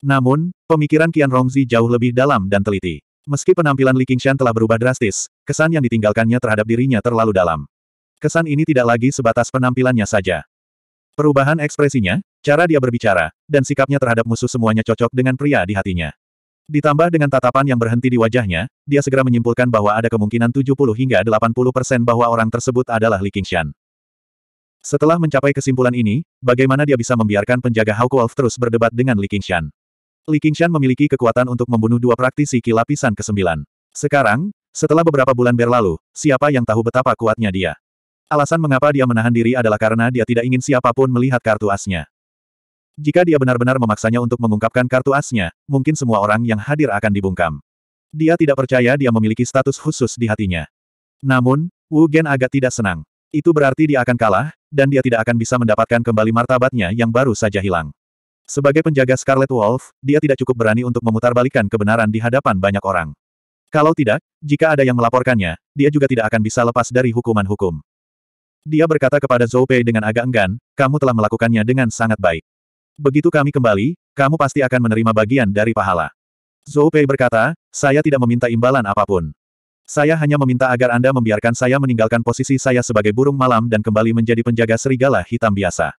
Namun, pemikiran Qian Rongzi jauh lebih dalam dan teliti. Meski penampilan Li Qingshan telah berubah drastis, kesan yang ditinggalkannya terhadap dirinya terlalu dalam. Kesan ini tidak lagi sebatas penampilannya saja. Perubahan ekspresinya, cara dia berbicara, dan sikapnya terhadap musuh semuanya cocok dengan pria di hatinya. Ditambah dengan tatapan yang berhenti di wajahnya, dia segera menyimpulkan bahwa ada kemungkinan 70 hingga 80 persen bahwa orang tersebut adalah Li Qingshan. Setelah mencapai kesimpulan ini, bagaimana dia bisa membiarkan penjaga Hawkwolf terus berdebat dengan Li Qingshan? Li Qingshan memiliki kekuatan untuk membunuh dua praktisi ki lapisan ke-9. Sekarang, setelah beberapa bulan berlalu, siapa yang tahu betapa kuatnya dia? Alasan mengapa dia menahan diri adalah karena dia tidak ingin siapa pun melihat kartu asnya. Jika dia benar-benar memaksanya untuk mengungkapkan kartu asnya, mungkin semua orang yang hadir akan dibungkam. Dia tidak percaya dia memiliki status khusus di hatinya. Namun, Wu Gen agak tidak senang. Itu berarti dia akan kalah, dan dia tidak akan bisa mendapatkan kembali martabatnya yang baru saja hilang. Sebagai penjaga Scarlet Wolf, dia tidak cukup berani untuk memutarbalikkan kebenaran di hadapan banyak orang. Kalau tidak, jika ada yang melaporkannya, dia juga tidak akan bisa lepas dari hukuman hukum. Dia berkata kepada Zhou Pei dengan agak enggan, kamu telah melakukannya dengan sangat baik. Begitu kami kembali, kamu pasti akan menerima bagian dari pahala. Zhou Pei berkata, saya tidak meminta imbalan apa pun. Saya hanya meminta agar Anda membiarkan saya meninggalkan posisi saya sebagai burung malam dan kembali menjadi penjaga serigala hitam biasa.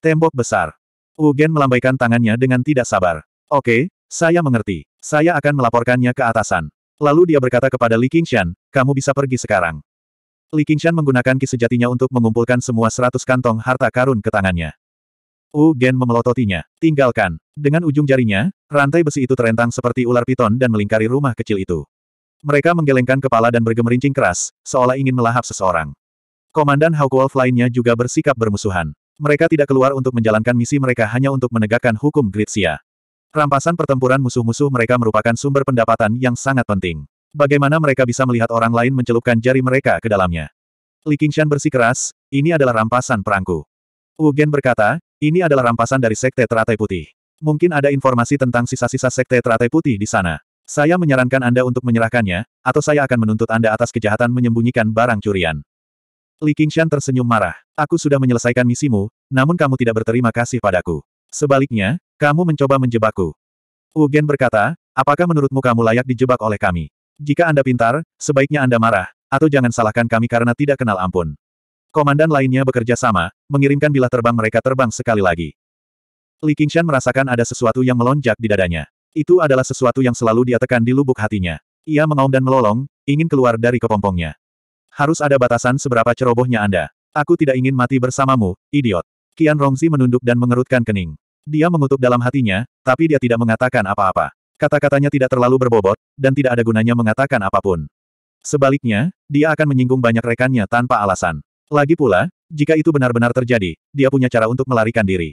Tembok besar. Ugen melambaikan tangannya dengan tidak sabar. Oke, saya mengerti. Saya akan melaporkannya ke atasan. Lalu dia berkata kepada Li Qingshan, kamu bisa pergi sekarang. Li Qingshan menggunakan kis sejatinya untuk mengumpulkan semua seratus kantong harta karun ke tangannya. Ugen memelototinya. Tinggalkan. Dengan ujung jarinya, rantai besi itu terentang seperti ular piton dan melingkari rumah kecil itu. Mereka menggelengkan kepala dan bergemerincing keras, seolah ingin melahap seseorang. Komandan Hawkwolf lainnya juga bersikap bermusuhan. Mereka tidak keluar untuk menjalankan misi mereka hanya untuk menegakkan hukum Gritsia. Rampasan pertempuran musuh-musuh mereka merupakan sumber pendapatan yang sangat penting. Bagaimana mereka bisa melihat orang lain mencelupkan jari mereka ke dalamnya? Li Qingshan bersikeras, ini adalah rampasan perangku. Ugen berkata, ini adalah rampasan dari Sekte Teratai Putih. Mungkin ada informasi tentang sisa-sisa Sekte Teratai Putih di sana. Saya menyarankan Anda untuk menyerahkannya, atau saya akan menuntut Anda atas kejahatan menyembunyikan barang curian. Li Qingshan tersenyum marah. Aku sudah menyelesaikan misimu, namun kamu tidak berterima kasih padaku. Sebaliknya, kamu mencoba menjebakku. Wu Gen berkata, apakah menurutmu kamu layak dijebak oleh kami? Jika Anda pintar, sebaiknya Anda marah, atau jangan salahkan kami karena tidak kenal ampun. Komandan lainnya bekerja sama, mengirimkan bilah terbang mereka terbang sekali lagi. Li Qingshan merasakan ada sesuatu yang melonjak di dadanya. Itu adalah sesuatu yang selalu dia tekan di lubuk hatinya. Ia mengaum dan melolong, ingin keluar dari kepompongnya. Harus ada batasan seberapa cerobohnya Anda. Aku tidak ingin mati bersamamu, idiot. Kian Rongzi menunduk dan mengerutkan kening. Dia mengutuk dalam hatinya, tapi dia tidak mengatakan apa-apa. Kata-katanya tidak terlalu berbobot, dan tidak ada gunanya mengatakan apa pun. Sebaliknya, dia akan menyinggung banyak rekannya tanpa alasan. Lagi pula, jika itu benar-benar terjadi, dia punya cara untuk melarikan diri.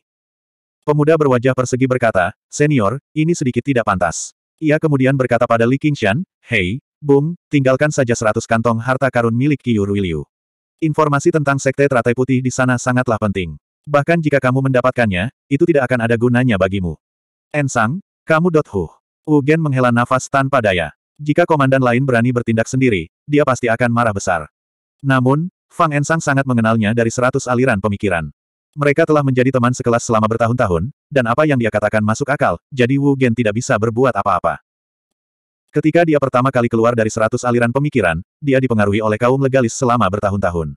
Pemuda berwajah persegi berkata, Senior, ini sedikit tidak pantas. Ia kemudian berkata pada Li Qingshan, Hei, Bung, tinggalkan saja seratus kantong harta karun milik Qiu Ruiliu. Informasi tentang Sekte Teratai Putih di sana sangatlah penting. Bahkan jika kamu mendapatkannya, itu tidak akan ada gunanya bagimu. Ensang, kamu dot hu. Ugen menghela nafas tanpa daya. Jika komandan lain berani bertindak sendiri, dia pasti akan marah besar. Namun, Fang Ensang sangat mengenalnya dari seratus aliran pemikiran. Mereka telah menjadi teman sekelas selama bertahun-tahun, dan apa yang dia katakan masuk akal, jadi Wu Gen tidak bisa berbuat apa-apa. Ketika dia pertama kali keluar dari seratus aliran pemikiran, dia dipengaruhi oleh kaum legalis selama bertahun-tahun.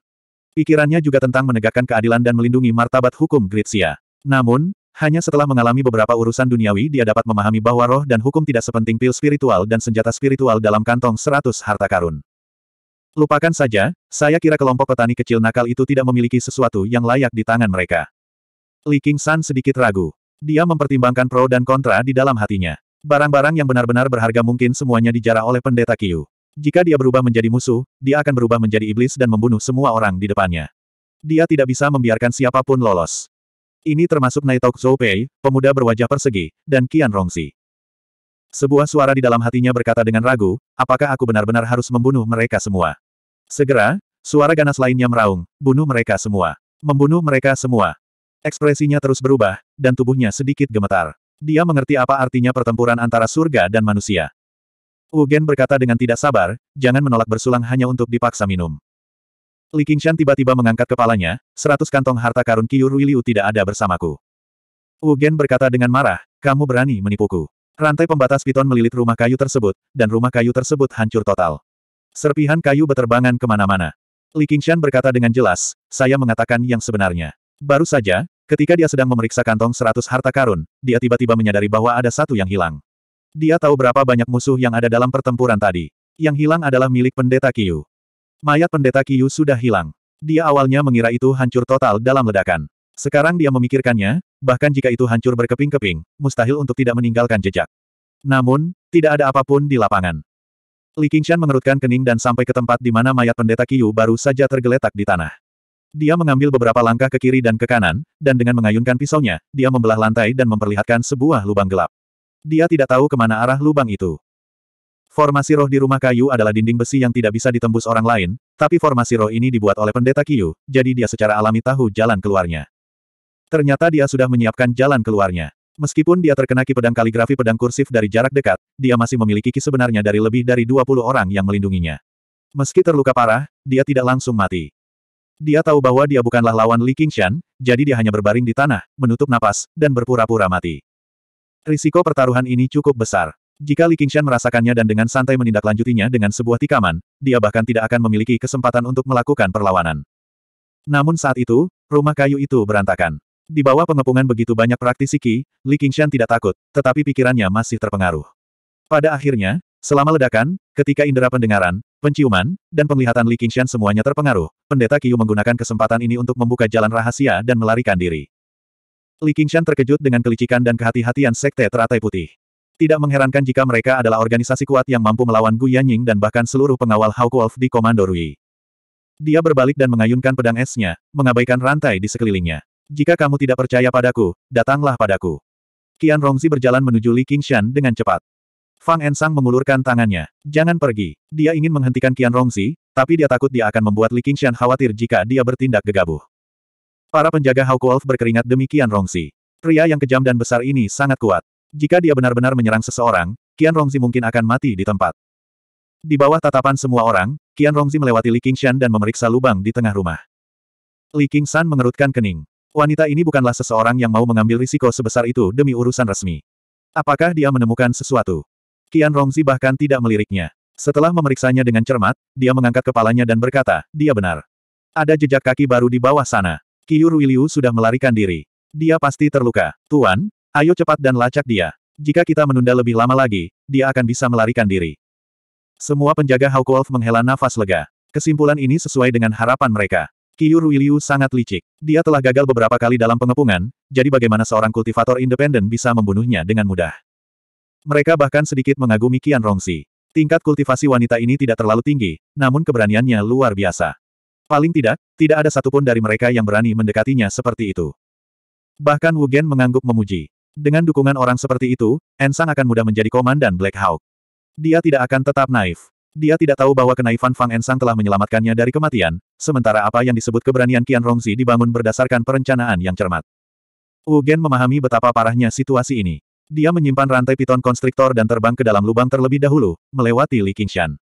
Pikirannya juga tentang menegakkan keadilan dan melindungi martabat hukum Gritsia. Namun, hanya setelah mengalami beberapa urusan duniawi dia dapat memahami bahwa roh dan hukum tidak sepenting pil spiritual dan senjata spiritual dalam kantong seratus harta karun. Lupakan saja, saya kira kelompok petani kecil nakal itu tidak memiliki sesuatu yang layak di tangan mereka. Li King San sedikit ragu. Dia mempertimbangkan pro dan kontra di dalam hatinya. Barang-barang yang benar-benar berharga mungkin semuanya dijarah oleh pendeta Qiu. Jika dia berubah menjadi musuh, dia akan berubah menjadi iblis dan membunuh semua orang di depannya. Dia tidak bisa membiarkan siapa pun lolos. Ini termasuk Naitok Zhou Pei, pemuda berwajah persegi, dan Qian Rongxi. Sebuah suara di dalam hatinya berkata dengan ragu, apakah aku benar-benar harus membunuh mereka semua? Segera, suara ganas lainnya meraung, bunuh mereka semua. Membunuh mereka semua. Ekspresinya terus berubah, dan tubuhnya sedikit gemetar. Dia mengerti apa artinya pertempuran antara surga dan manusia. Ugen berkata dengan tidak sabar, jangan menolak bersulang hanya untuk dipaksa minum. Li Qingshan tiba-tiba mengangkat kepalanya, seratus kantong harta karun Qiu Ruiliu tidak ada bersamaku. Wu Gen berkata dengan marah, kamu berani menipuku. Rantai pembatas piton melilit rumah kayu tersebut, dan rumah kayu tersebut hancur total. Serpihan kayu beterbangan ke mana-mana. Li Qingshan berkata dengan jelas, saya mengatakan yang sebenarnya. Baru saja, ketika dia sedang memeriksa kantong seratus harta karun, dia tiba-tiba menyadari bahwa ada satu yang hilang. Dia tahu berapa banyak musuh yang ada dalam pertempuran tadi. Yang hilang adalah milik pendeta Kiyu. Mayat pendeta Kiyu sudah hilang. Dia awalnya mengira itu hancur total dalam ledakan. Sekarang dia memikirkannya, bahkan jika itu hancur berkeping-keping, mustahil untuk tidak meninggalkan jejak. Namun, tidak ada apa pun di lapangan. Li Qingshan mengerutkan kening dan sampai ke tempat di mana mayat pendeta Kiyu baru saja tergeletak di tanah. Dia mengambil beberapa langkah ke kiri dan ke kanan, dan dengan mengayunkan pisaunya, dia membelah lantai dan memperlihatkan sebuah lubang gelap. Dia tidak tahu ke mana arah lubang itu. Formasi roh di rumah kayu adalah dinding besi yang tidak bisa ditembus orang lain, tapi formasi roh ini dibuat oleh pendeta Kiyu, jadi dia secara alami tahu jalan keluarnya. Ternyata dia sudah menyiapkan jalan keluarnya. Meskipun dia terkena ki pedang kaligrafi pedang kursif dari jarak dekat, dia masih memiliki ki sebenarnya dari lebih dari 20 orang yang melindunginya. Meski terluka parah, dia tidak langsung mati. Dia tahu bahwa dia bukanlah lawan Li Qingshan, jadi dia hanya berbaring di tanah, menutup napas, dan berpura-pura mati. Risiko pertaruhan ini cukup besar. Jika Li Qingshan merasakannya dan dengan santai menindaklanjutinya dengan sebuah tikaman, dia bahkan tidak akan memiliki kesempatan untuk melakukan perlawanan. Namun saat itu, rumah kayu itu berantakan. Di bawah pengepungan begitu banyak praktisi Qi, Li Qingshan tidak takut, tetapi pikirannya masih terpengaruh. Pada akhirnya, selama ledakan, ketika indera pendengaran, penciuman, dan penglihatan Li Qingshan semuanya terpengaruh, pendeta Qiu menggunakan kesempatan ini untuk membuka jalan rahasia dan melarikan diri. Li Qingshan terkejut dengan kelicikan dan kehati-hatian Sekte Teratai Putih. Tidak mengherankan jika mereka adalah organisasi kuat yang mampu melawan Gu Yanying dan bahkan seluruh pengawal Hawk Wolf di Komando Rui. Dia berbalik dan mengayunkan pedang esnya, mengabaikan rantai di sekelilingnya. Jika kamu tidak percaya padaku, datanglah padaku. Qian Rongzi berjalan menuju Li Qingshan dengan cepat. Fang Ensang mengulurkan tangannya. Jangan pergi. Dia ingin menghentikan Qian Rongzi, tapi dia takut dia akan membuat Li Qingshan khawatir jika dia bertindak gegabah. Para penjaga Hawk Wolf berkeringat demikian Rongzi. Pria yang kejam dan besar ini sangat kuat. Jika dia benar-benar menyerang seseorang, Qian Rongzi mungkin akan mati di tempat. Di bawah tatapan semua orang, Qian Rongzi melewati Li Qingshan dan memeriksa lubang di tengah rumah. Li Qingshan mengerutkan kening. Wanita ini bukanlah seseorang yang mau mengambil risiko sebesar itu demi urusan resmi. Apakah dia menemukan sesuatu? Qian Rongzi bahkan tidak meliriknya. Setelah memeriksanya dengan cermat, dia mengangkat kepalanya dan berkata, dia benar. Ada jejak kaki baru di bawah sana. Qiu Ruiliu sudah melarikan diri. Dia pasti terluka. Tuan, ayo cepat dan lacak dia. Jika kita menunda lebih lama lagi, dia akan bisa melarikan diri. Semua penjaga Hawk Wolf menghela nafas lega. Kesimpulan ini sesuai dengan harapan mereka. Qiu Ruiliu sangat licik. Dia telah gagal beberapa kali dalam pengepungan, jadi bagaimana seorang kultivator independen bisa membunuhnya dengan mudah. Mereka bahkan sedikit mengagumi Qian Rongxi. Tingkat kultivasi wanita ini tidak terlalu tinggi, namun keberaniannya luar biasa. Paling tidak, tidak ada satupun dari mereka yang berani mendekatinya seperti itu. Bahkan Wu Gen mengangguk memuji. Dengan dukungan orang seperti itu, Ensang akan mudah menjadi komandan Black Hawk. Dia tidak akan tetap naif. Dia tidak tahu bahwa kenaifan Fang Ensang telah menyelamatkannya dari kematian, sementara apa yang disebut keberanian Qian Rongzi dibangun berdasarkan perencanaan yang cermat. Wu Gen memahami betapa parahnya situasi ini. Dia menyimpan rantai piton konstriktor dan terbang ke dalam lubang terlebih dahulu, melewati Li Qingshan.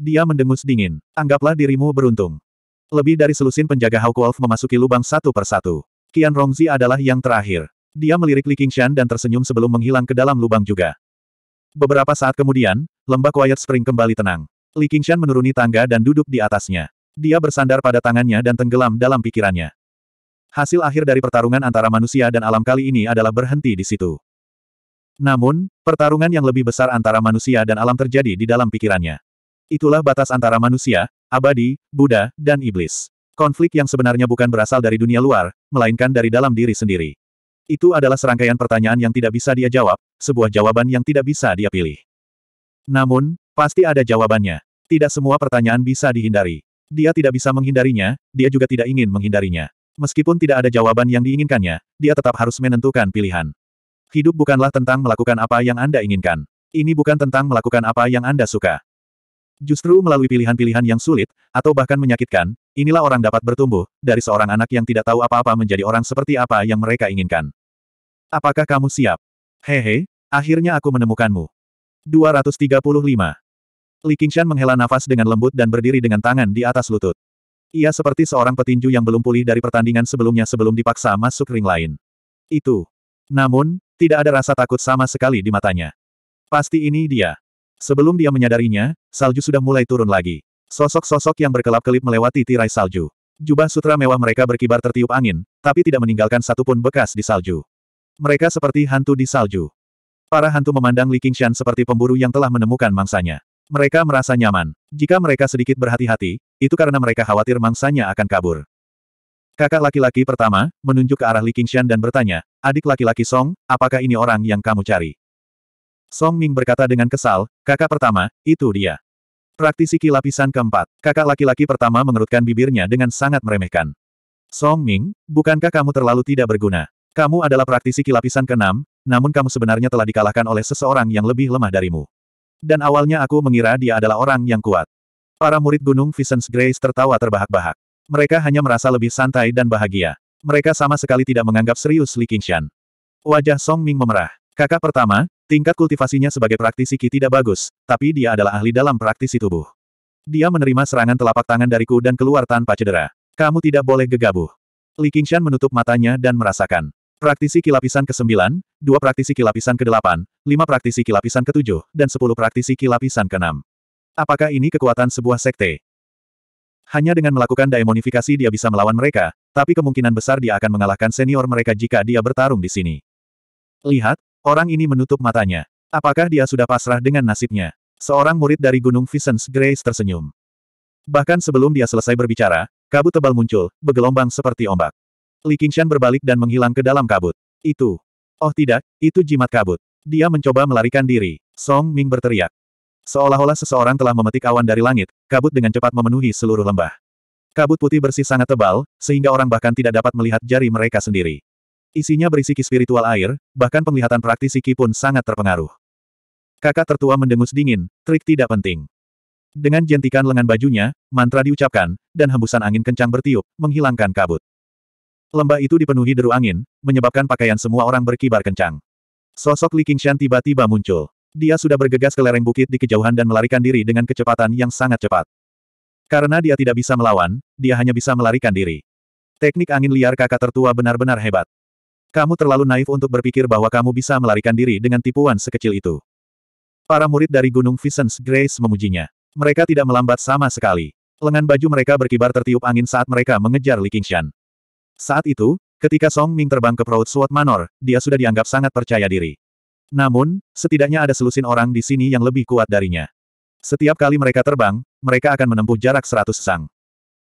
Dia mendengus dingin. Anggaplah dirimu beruntung. Lebih dari selusin penjaga Hawk Wolf memasuki lubang satu persatu. Qian Rongzi adalah yang terakhir. Dia melirik Li Qingshan dan tersenyum sebelum menghilang ke dalam lubang juga. Beberapa saat kemudian, lembah Quiet Spring kembali tenang. Li Qingshan menuruni tangga dan duduk di atasnya. Dia bersandar pada tangannya dan tenggelam dalam pikirannya. Hasil akhir dari pertarungan antara manusia dan alam kali ini adalah berhenti di situ. Namun, pertarungan yang lebih besar antara manusia dan alam terjadi di dalam pikirannya. Itulah batas antara manusia, abadi, Buddha, dan iblis. Konflik yang sebenarnya bukan berasal dari dunia luar, melainkan dari dalam diri sendiri. Itu adalah serangkaian pertanyaan yang tidak bisa dia jawab, sebuah jawaban yang tidak bisa dia pilih. Namun, pasti ada jawabannya. Tidak semua pertanyaan bisa dihindari. Dia tidak bisa menghindarinya, dia juga tidak ingin menghindarinya. Meskipun tidak ada jawaban yang diinginkannya, dia tetap harus menentukan pilihan. Hidup bukanlah tentang melakukan apa yang Anda inginkan. Ini bukan tentang melakukan apa yang Anda suka. Justru melalui pilihan-pilihan yang sulit, atau bahkan menyakitkan, inilah orang dapat bertumbuh, dari seorang anak yang tidak tahu apa-apa menjadi orang seperti apa yang mereka inginkan. Apakah kamu siap? Hehe, akhirnya aku menemukanmu. 235. Li Qingshan menghela nafas dengan lembut dan berdiri dengan tangan di atas lutut. Ia seperti seorang petinju yang belum pulih dari pertandingan sebelumnya sebelum dipaksa masuk ring lain. Itu. Namun, tidak ada rasa takut sama sekali di matanya. Pasti ini dia. Sebelum dia menyadarinya, salju sudah mulai turun lagi. Sosok-sosok yang berkelap-kelip melewati tirai salju. Jubah sutra mewah mereka berkibar tertiup angin, tapi tidak meninggalkan satupun bekas di salju. Mereka seperti hantu di salju. Para hantu memandang Li Qingshan seperti pemburu yang telah menemukan mangsanya. Mereka merasa nyaman. Jika mereka sedikit berhati-hati, itu karena mereka khawatir mangsanya akan kabur. Kakak laki-laki pertama, menunjuk ke arah Li Qingshan dan bertanya, adik laki-laki Song, apakah ini orang yang kamu cari? Song Ming berkata dengan kesal, kakak pertama, itu dia. Praktisi ki lapisan keempat. Kakak laki-laki pertama mengerutkan bibirnya dengan sangat meremehkan. Song Ming, bukankah kamu terlalu tidak berguna? Kamu adalah praktisi ki lapisan keenam, namun kamu sebenarnya telah dikalahkan oleh seseorang yang lebih lemah darimu. Dan awalnya aku mengira dia adalah orang yang kuat. Para murid Gunung Visions Grace tertawa terbahak-bahak. Mereka hanya merasa lebih santai dan bahagia. Mereka sama sekali tidak menganggap serius Li Qingshan. Wajah Song Ming memerah. Kakak pertama, Tingkat kultivasinya sebagai praktisi Ki tidak bagus, tapi dia adalah ahli dalam praktisi tubuh. Dia menerima serangan telapak tangan dariku dan keluar tanpa cedera. Kamu tidak boleh gegabah. Li Qingshan menutup matanya dan merasakan. Praktisi kilapisan ke-9, dua praktisi kilapisan ke-8, lima praktisi kilapisan ke-7, dan sepuluh praktisi kilapisan ke-6. Apakah ini kekuatan sebuah sekte? Hanya dengan melakukan daemonifikasi dia bisa melawan mereka, tapi kemungkinan besar dia akan mengalahkan senior mereka jika dia bertarung di sini. Lihat, Orang ini menutup matanya. Apakah dia sudah pasrah dengan nasibnya? Seorang murid dari Gunung Visions Grace tersenyum. Bahkan sebelum dia selesai berbicara, kabut tebal muncul, bergelombang seperti ombak. Li Qingshan berbalik dan menghilang ke dalam kabut. Itu. Oh tidak, itu jimat kabut. Dia mencoba melarikan diri. Song Ming berteriak. Seolah-olah seseorang telah memetik awan dari langit, kabut dengan cepat memenuhi seluruh lembah. Kabut putih bersih sangat tebal, sehingga orang bahkan tidak dapat melihat jari mereka sendiri. Isinya berisi ki spiritual air, bahkan penglihatan praktisi ki pun sangat terpengaruh. Kakak tertua mendengus dingin, trik tidak penting. Dengan jentikan lengan bajunya, mantra diucapkan, dan hembusan angin kencang bertiup, menghilangkan kabut. Lembah itu dipenuhi deru angin, menyebabkan pakaian semua orang berkibar kencang. Sosok Li Qingshan tiba-tiba muncul. Dia sudah bergegas ke lereng bukit di kejauhan dan melarikan diri dengan kecepatan yang sangat cepat. Karena dia tidak bisa melawan, dia hanya bisa melarikan diri. Teknik angin liar kakak tertua benar-benar hebat. Kamu terlalu naif untuk berpikir bahwa kamu bisa melarikan diri dengan tipuan sekecil itu. Para murid dari Gunung Visions Grace memujinya. Mereka tidak melambat sama sekali. Lengan baju mereka berkibar tertiup angin saat mereka mengejar Li Qingshan. Saat itu, ketika Song Ming terbang ke Proud Sword Manor, dia sudah dianggap sangat percaya diri. Namun, setidaknya ada selusin orang di sini yang lebih kuat darinya. Setiap kali mereka terbang, mereka akan menempuh jarak seratus sang.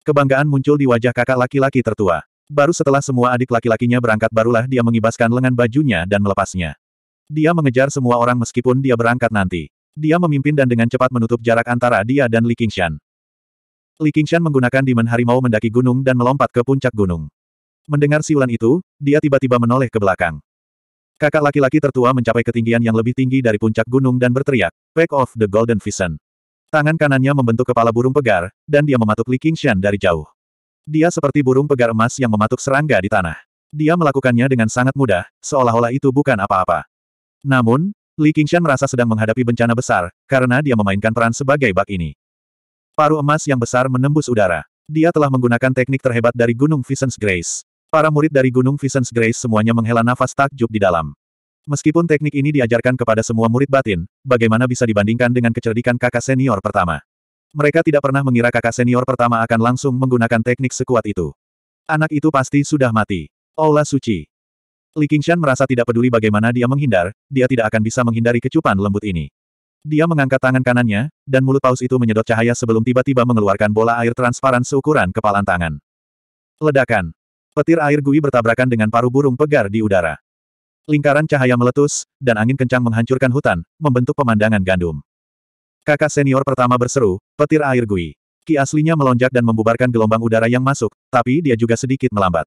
Kebanggaan muncul di wajah kakak laki-laki tertua. Baru setelah semua adik laki-lakinya berangkat barulah dia mengibaskan lengan bajunya dan melepasnya. Dia mengejar semua orang meskipun dia berangkat nanti. Dia memimpin dan dengan cepat menutup jarak antara dia dan Li Qingshan. Li Qingshan menggunakan dimen harimau mendaki gunung dan melompat ke puncak gunung. Mendengar siulan itu, dia tiba-tiba menoleh ke belakang. Kakak laki-laki tertua mencapai ketinggian yang lebih tinggi dari puncak gunung dan berteriak, Pack of the Golden Vision. Tangan kanannya membentuk kepala burung pegar, dan dia mematuk Li Qingshan dari jauh. Dia seperti burung pegar emas yang mematuk serangga di tanah. Dia melakukannya dengan sangat mudah, seolah-olah itu bukan apa-apa. Namun, Li Qingshan merasa sedang menghadapi bencana besar, karena dia memainkan peran sebagai bak ini. Paru emas yang besar menembus udara. Dia telah menggunakan teknik terhebat dari Gunung Visions Grace. Para murid dari Gunung Visions Grace semuanya menghela nafas takjub di dalam. Meskipun teknik ini diajarkan kepada semua murid batin, bagaimana bisa dibandingkan dengan kecerdikan kakak senior pertama? Mereka tidak pernah mengira kakak senior pertama akan langsung menggunakan teknik sekuat itu. Anak itu pasti sudah mati. Aula suci. Li Qingshan merasa tidak peduli bagaimana dia menghindar, dia tidak akan bisa menghindari kecupan lembut ini. Dia mengangkat tangan kanannya, dan mulut paus itu menyedot cahaya sebelum tiba-tiba mengeluarkan bola air transparan seukuran kepalan tangan. Ledakan. Petir air gui bertabrakan dengan paru burung pegar di udara. Lingkaran cahaya meletus, dan angin kencang menghancurkan hutan, membentuk pemandangan gandum. Kakak senior pertama berseru, petir air gui. Ki aslinya melonjak dan membubarkan gelombang udara yang masuk, tapi dia juga sedikit melambat.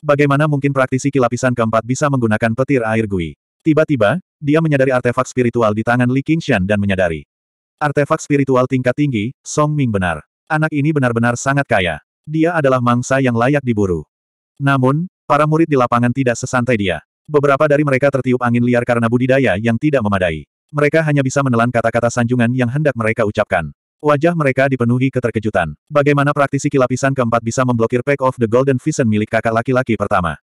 Bagaimana mungkin praktisi ki lapisan keempat bisa menggunakan petir air gui? Tiba-tiba, dia menyadari artefak spiritual di tangan Li Qingshan dan menyadari. Artefak spiritual tingkat tinggi, Song Ming benar. Anak ini benar-benar sangat kaya. Dia adalah mangsa yang layak diburu. Namun, para murid di lapangan tidak sesantai dia. Beberapa dari mereka tertiup angin liar karena budidaya yang tidak memadai. Mereka hanya bisa menelan kata-kata sanjungan yang hendak mereka ucapkan. Wajah mereka dipenuhi keterkejutan. Bagaimana praktisi kilapisan keempat bisa memblokir Pack of the Golden Vision milik kakak laki-laki pertama?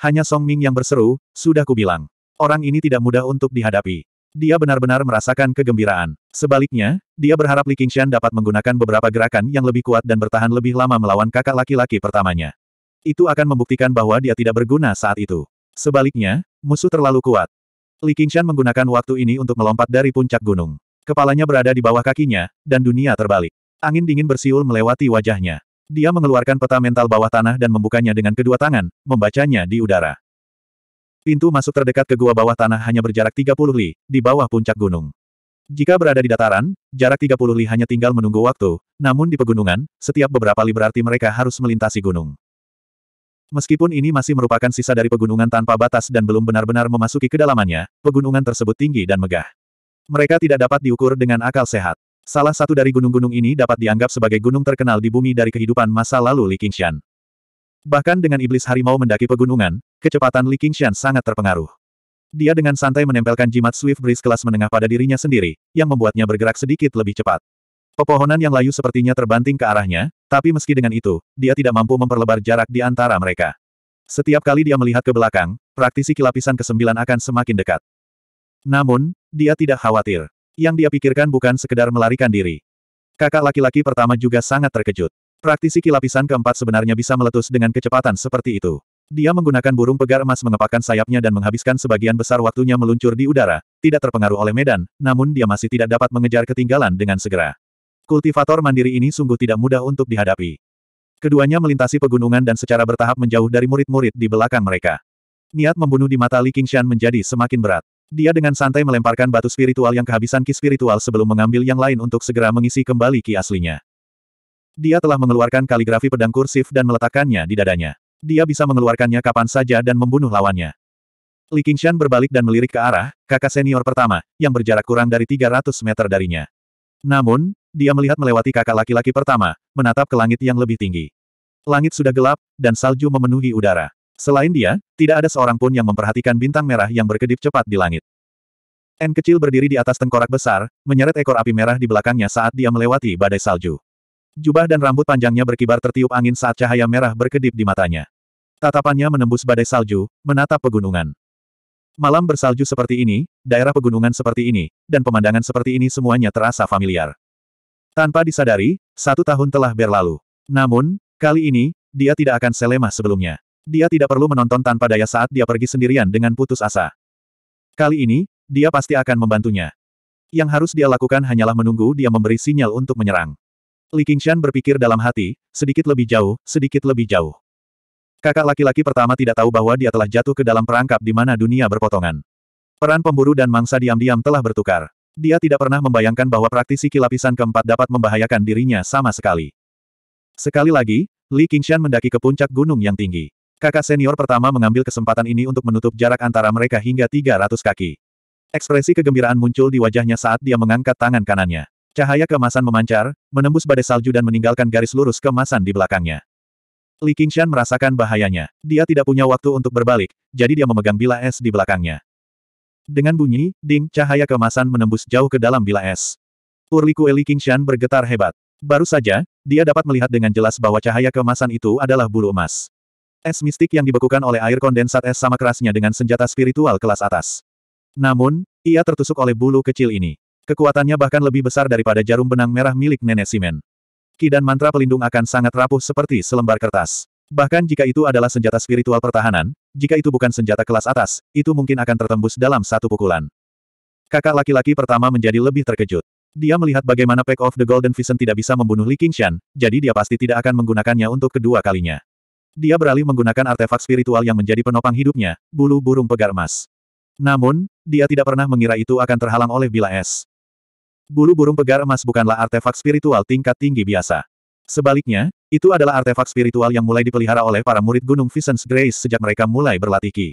Hanya Song Ming yang berseru, sudah kubilang. Orang ini tidak mudah untuk dihadapi. Dia benar-benar merasakan kegembiraan. Sebaliknya, dia berharap Li Qingshan dapat menggunakan beberapa gerakan yang lebih kuat dan bertahan lebih lama melawan kakak laki-laki pertamanya. Itu akan membuktikan bahwa dia tidak berguna saat itu. Sebaliknya, musuh terlalu kuat. Li Qingshan menggunakan waktu ini untuk melompat dari puncak gunung. Kepalanya berada di bawah kakinya, dan dunia terbalik. Angin dingin bersiul melewati wajahnya. Dia mengeluarkan peta mental bawah tanah dan membukanya dengan kedua tangan, membacanya di udara. Pintu masuk terdekat ke gua bawah tanah hanya berjarak 30 li, di bawah puncak gunung. Jika berada di dataran, jarak 30 li hanya tinggal menunggu waktu, namun di pegunungan, setiap beberapa li berarti mereka harus melintasi gunung. Meskipun ini masih merupakan sisa dari pegunungan tanpa batas dan belum benar-benar memasuki kedalamannya, pegunungan tersebut tinggi dan megah. Mereka tidak dapat diukur dengan akal sehat. Salah satu dari gunung-gunung ini dapat dianggap sebagai gunung terkenal di bumi dari kehidupan masa lalu Li Qingshan. Bahkan dengan iblis harimau mendaki pegunungan, kecepatan Li Qingshan sangat terpengaruh. Dia dengan santai menempelkan jimat Swift Breeze kelas menengah pada dirinya sendiri, yang membuatnya bergerak sedikit lebih cepat. Pepohonan yang layu sepertinya terbanting ke arahnya, tapi meski dengan itu, dia tidak mampu memperlebar jarak di antara mereka. Setiap kali dia melihat ke belakang, praktisi kilapisan kesembilan akan semakin dekat. Namun, dia tidak khawatir. Yang dia pikirkan bukan sekedar melarikan diri. Kakak laki-laki pertama juga sangat terkejut. Praktisi kilapisan keempat sebenarnya bisa meletus dengan kecepatan seperti itu. Dia menggunakan burung pegar emas mengepakkan sayapnya dan menghabiskan sebagian besar waktunya meluncur di udara, tidak terpengaruh oleh medan, namun dia masih tidak dapat mengejar ketinggalan dengan segera. Kultivator mandiri ini sungguh tidak mudah untuk dihadapi. Keduanya melintasi pegunungan dan secara bertahap menjauh dari murid-murid di belakang mereka. Niat membunuh di mata Li Qingshan menjadi semakin berat. Dia dengan santai melemparkan batu spiritual yang kehabisan ki spiritual sebelum mengambil yang lain untuk segera mengisi kembali ki aslinya. Dia telah mengeluarkan kaligrafi pedang kursif dan meletakkannya di dadanya. Dia bisa mengeluarkannya kapan saja dan membunuh lawannya. Li Qingshan berbalik dan melirik ke arah, kakak senior pertama, yang berjarak kurang dari 300 meter darinya. Namun, dia melihat melewati kakak laki-laki pertama, menatap ke langit yang lebih tinggi. Langit sudah gelap, dan salju memenuhi udara. Selain dia, tidak ada seorang pun yang memperhatikan bintang merah yang berkedip cepat di langit. N kecil berdiri di atas tengkorak besar, menyeret ekor api merah di belakangnya saat dia melewati badai salju. Jubah dan rambut panjangnya berkibar tertiup angin saat cahaya merah berkedip di matanya. Tatapannya menembus badai salju, menatap pegunungan. Malam bersalju seperti ini, daerah pegunungan seperti ini, dan pemandangan seperti ini semuanya terasa familiar. Tanpa disadari, satu tahun telah berlalu. Namun, kali ini, dia tidak akan selemah sebelumnya. Dia tidak perlu menonton tanpa daya saat dia pergi sendirian dengan putus asa. Kali ini, dia pasti akan membantunya. Yang harus dia lakukan hanyalah menunggu dia memberi sinyal untuk menyerang. Li Qingshan berpikir dalam hati, sedikit lebih jauh, sedikit lebih jauh. Kakak laki-laki pertama tidak tahu bahwa dia telah jatuh ke dalam perangkap di mana dunia berpotongan. Peran pemburu dan mangsa diam-diam telah bertukar. Dia tidak pernah membayangkan bahwa praktisi kilapisan keempat dapat membahayakan dirinya sama sekali. Sekali lagi, Li Qingshan mendaki ke puncak gunung yang tinggi. Kakak senior pertama mengambil kesempatan ini untuk menutup jarak antara mereka hingga 300 kaki. Ekspresi kegembiraan muncul di wajahnya saat dia mengangkat tangan kanannya. Cahaya keemasan memancar, menembus badai salju dan meninggalkan garis lurus keemasan di belakangnya. Li Qingshan merasakan bahayanya. Dia tidak punya waktu untuk berbalik, jadi dia memegang bila es di belakangnya. Dengan bunyi, ding, cahaya keemasan menembus jauh ke dalam bila es. Urliku Li Qingshan bergetar hebat. Baru saja, dia dapat melihat dengan jelas bahwa cahaya keemasan itu adalah bulu emas. Es mistik yang dibekukan oleh air kondensat es sama kerasnya dengan senjata spiritual kelas atas. Namun, ia tertusuk oleh bulu kecil ini. Kekuatannya bahkan lebih besar daripada jarum benang merah milik nenek Simen. Ki dan mantra pelindung akan sangat rapuh seperti selembar kertas. Bahkan jika itu adalah senjata spiritual pertahanan, jika itu bukan senjata kelas atas, itu mungkin akan tertembus dalam satu pukulan. Kakak laki-laki pertama menjadi lebih terkejut. Dia melihat bagaimana Pack of the Golden Vision tidak bisa membunuh Li Qingshan, jadi dia pasti tidak akan menggunakannya untuk kedua kalinya. Dia beralih menggunakan artefak spiritual yang menjadi penopang hidupnya, bulu burung pegar emas. Namun, dia tidak pernah mengira itu akan terhalang oleh bila es. Bulu burung pegar emas bukanlah artefak spiritual tingkat tinggi biasa. Sebaliknya, itu adalah artefak spiritual yang mulai dipelihara oleh para murid Gunung Visions Grace sejak mereka mulai berlatih ki.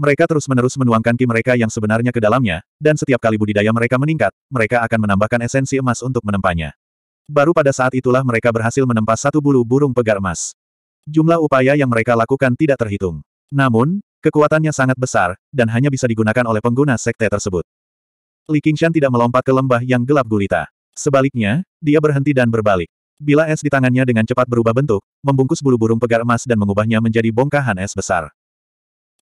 Mereka terus-menerus menuangkan ki mereka yang sebenarnya ke dalamnya, dan setiap kali budidaya mereka meningkat, mereka akan menambahkan esensi emas untuk menempanya. Baru pada saat itulah mereka berhasil menempa satu bulu burung pegar emas. Jumlah upaya yang mereka lakukan tidak terhitung. Namun, kekuatannya sangat besar, dan hanya bisa digunakan oleh pengguna sekte tersebut. Li Qingshan tidak melompat ke lembah yang gelap gulita. Sebaliknya, dia berhenti dan berbalik. Bila es di tangannya dengan cepat berubah bentuk, membungkus bulu burung pegar emas dan mengubahnya menjadi bongkahan es besar.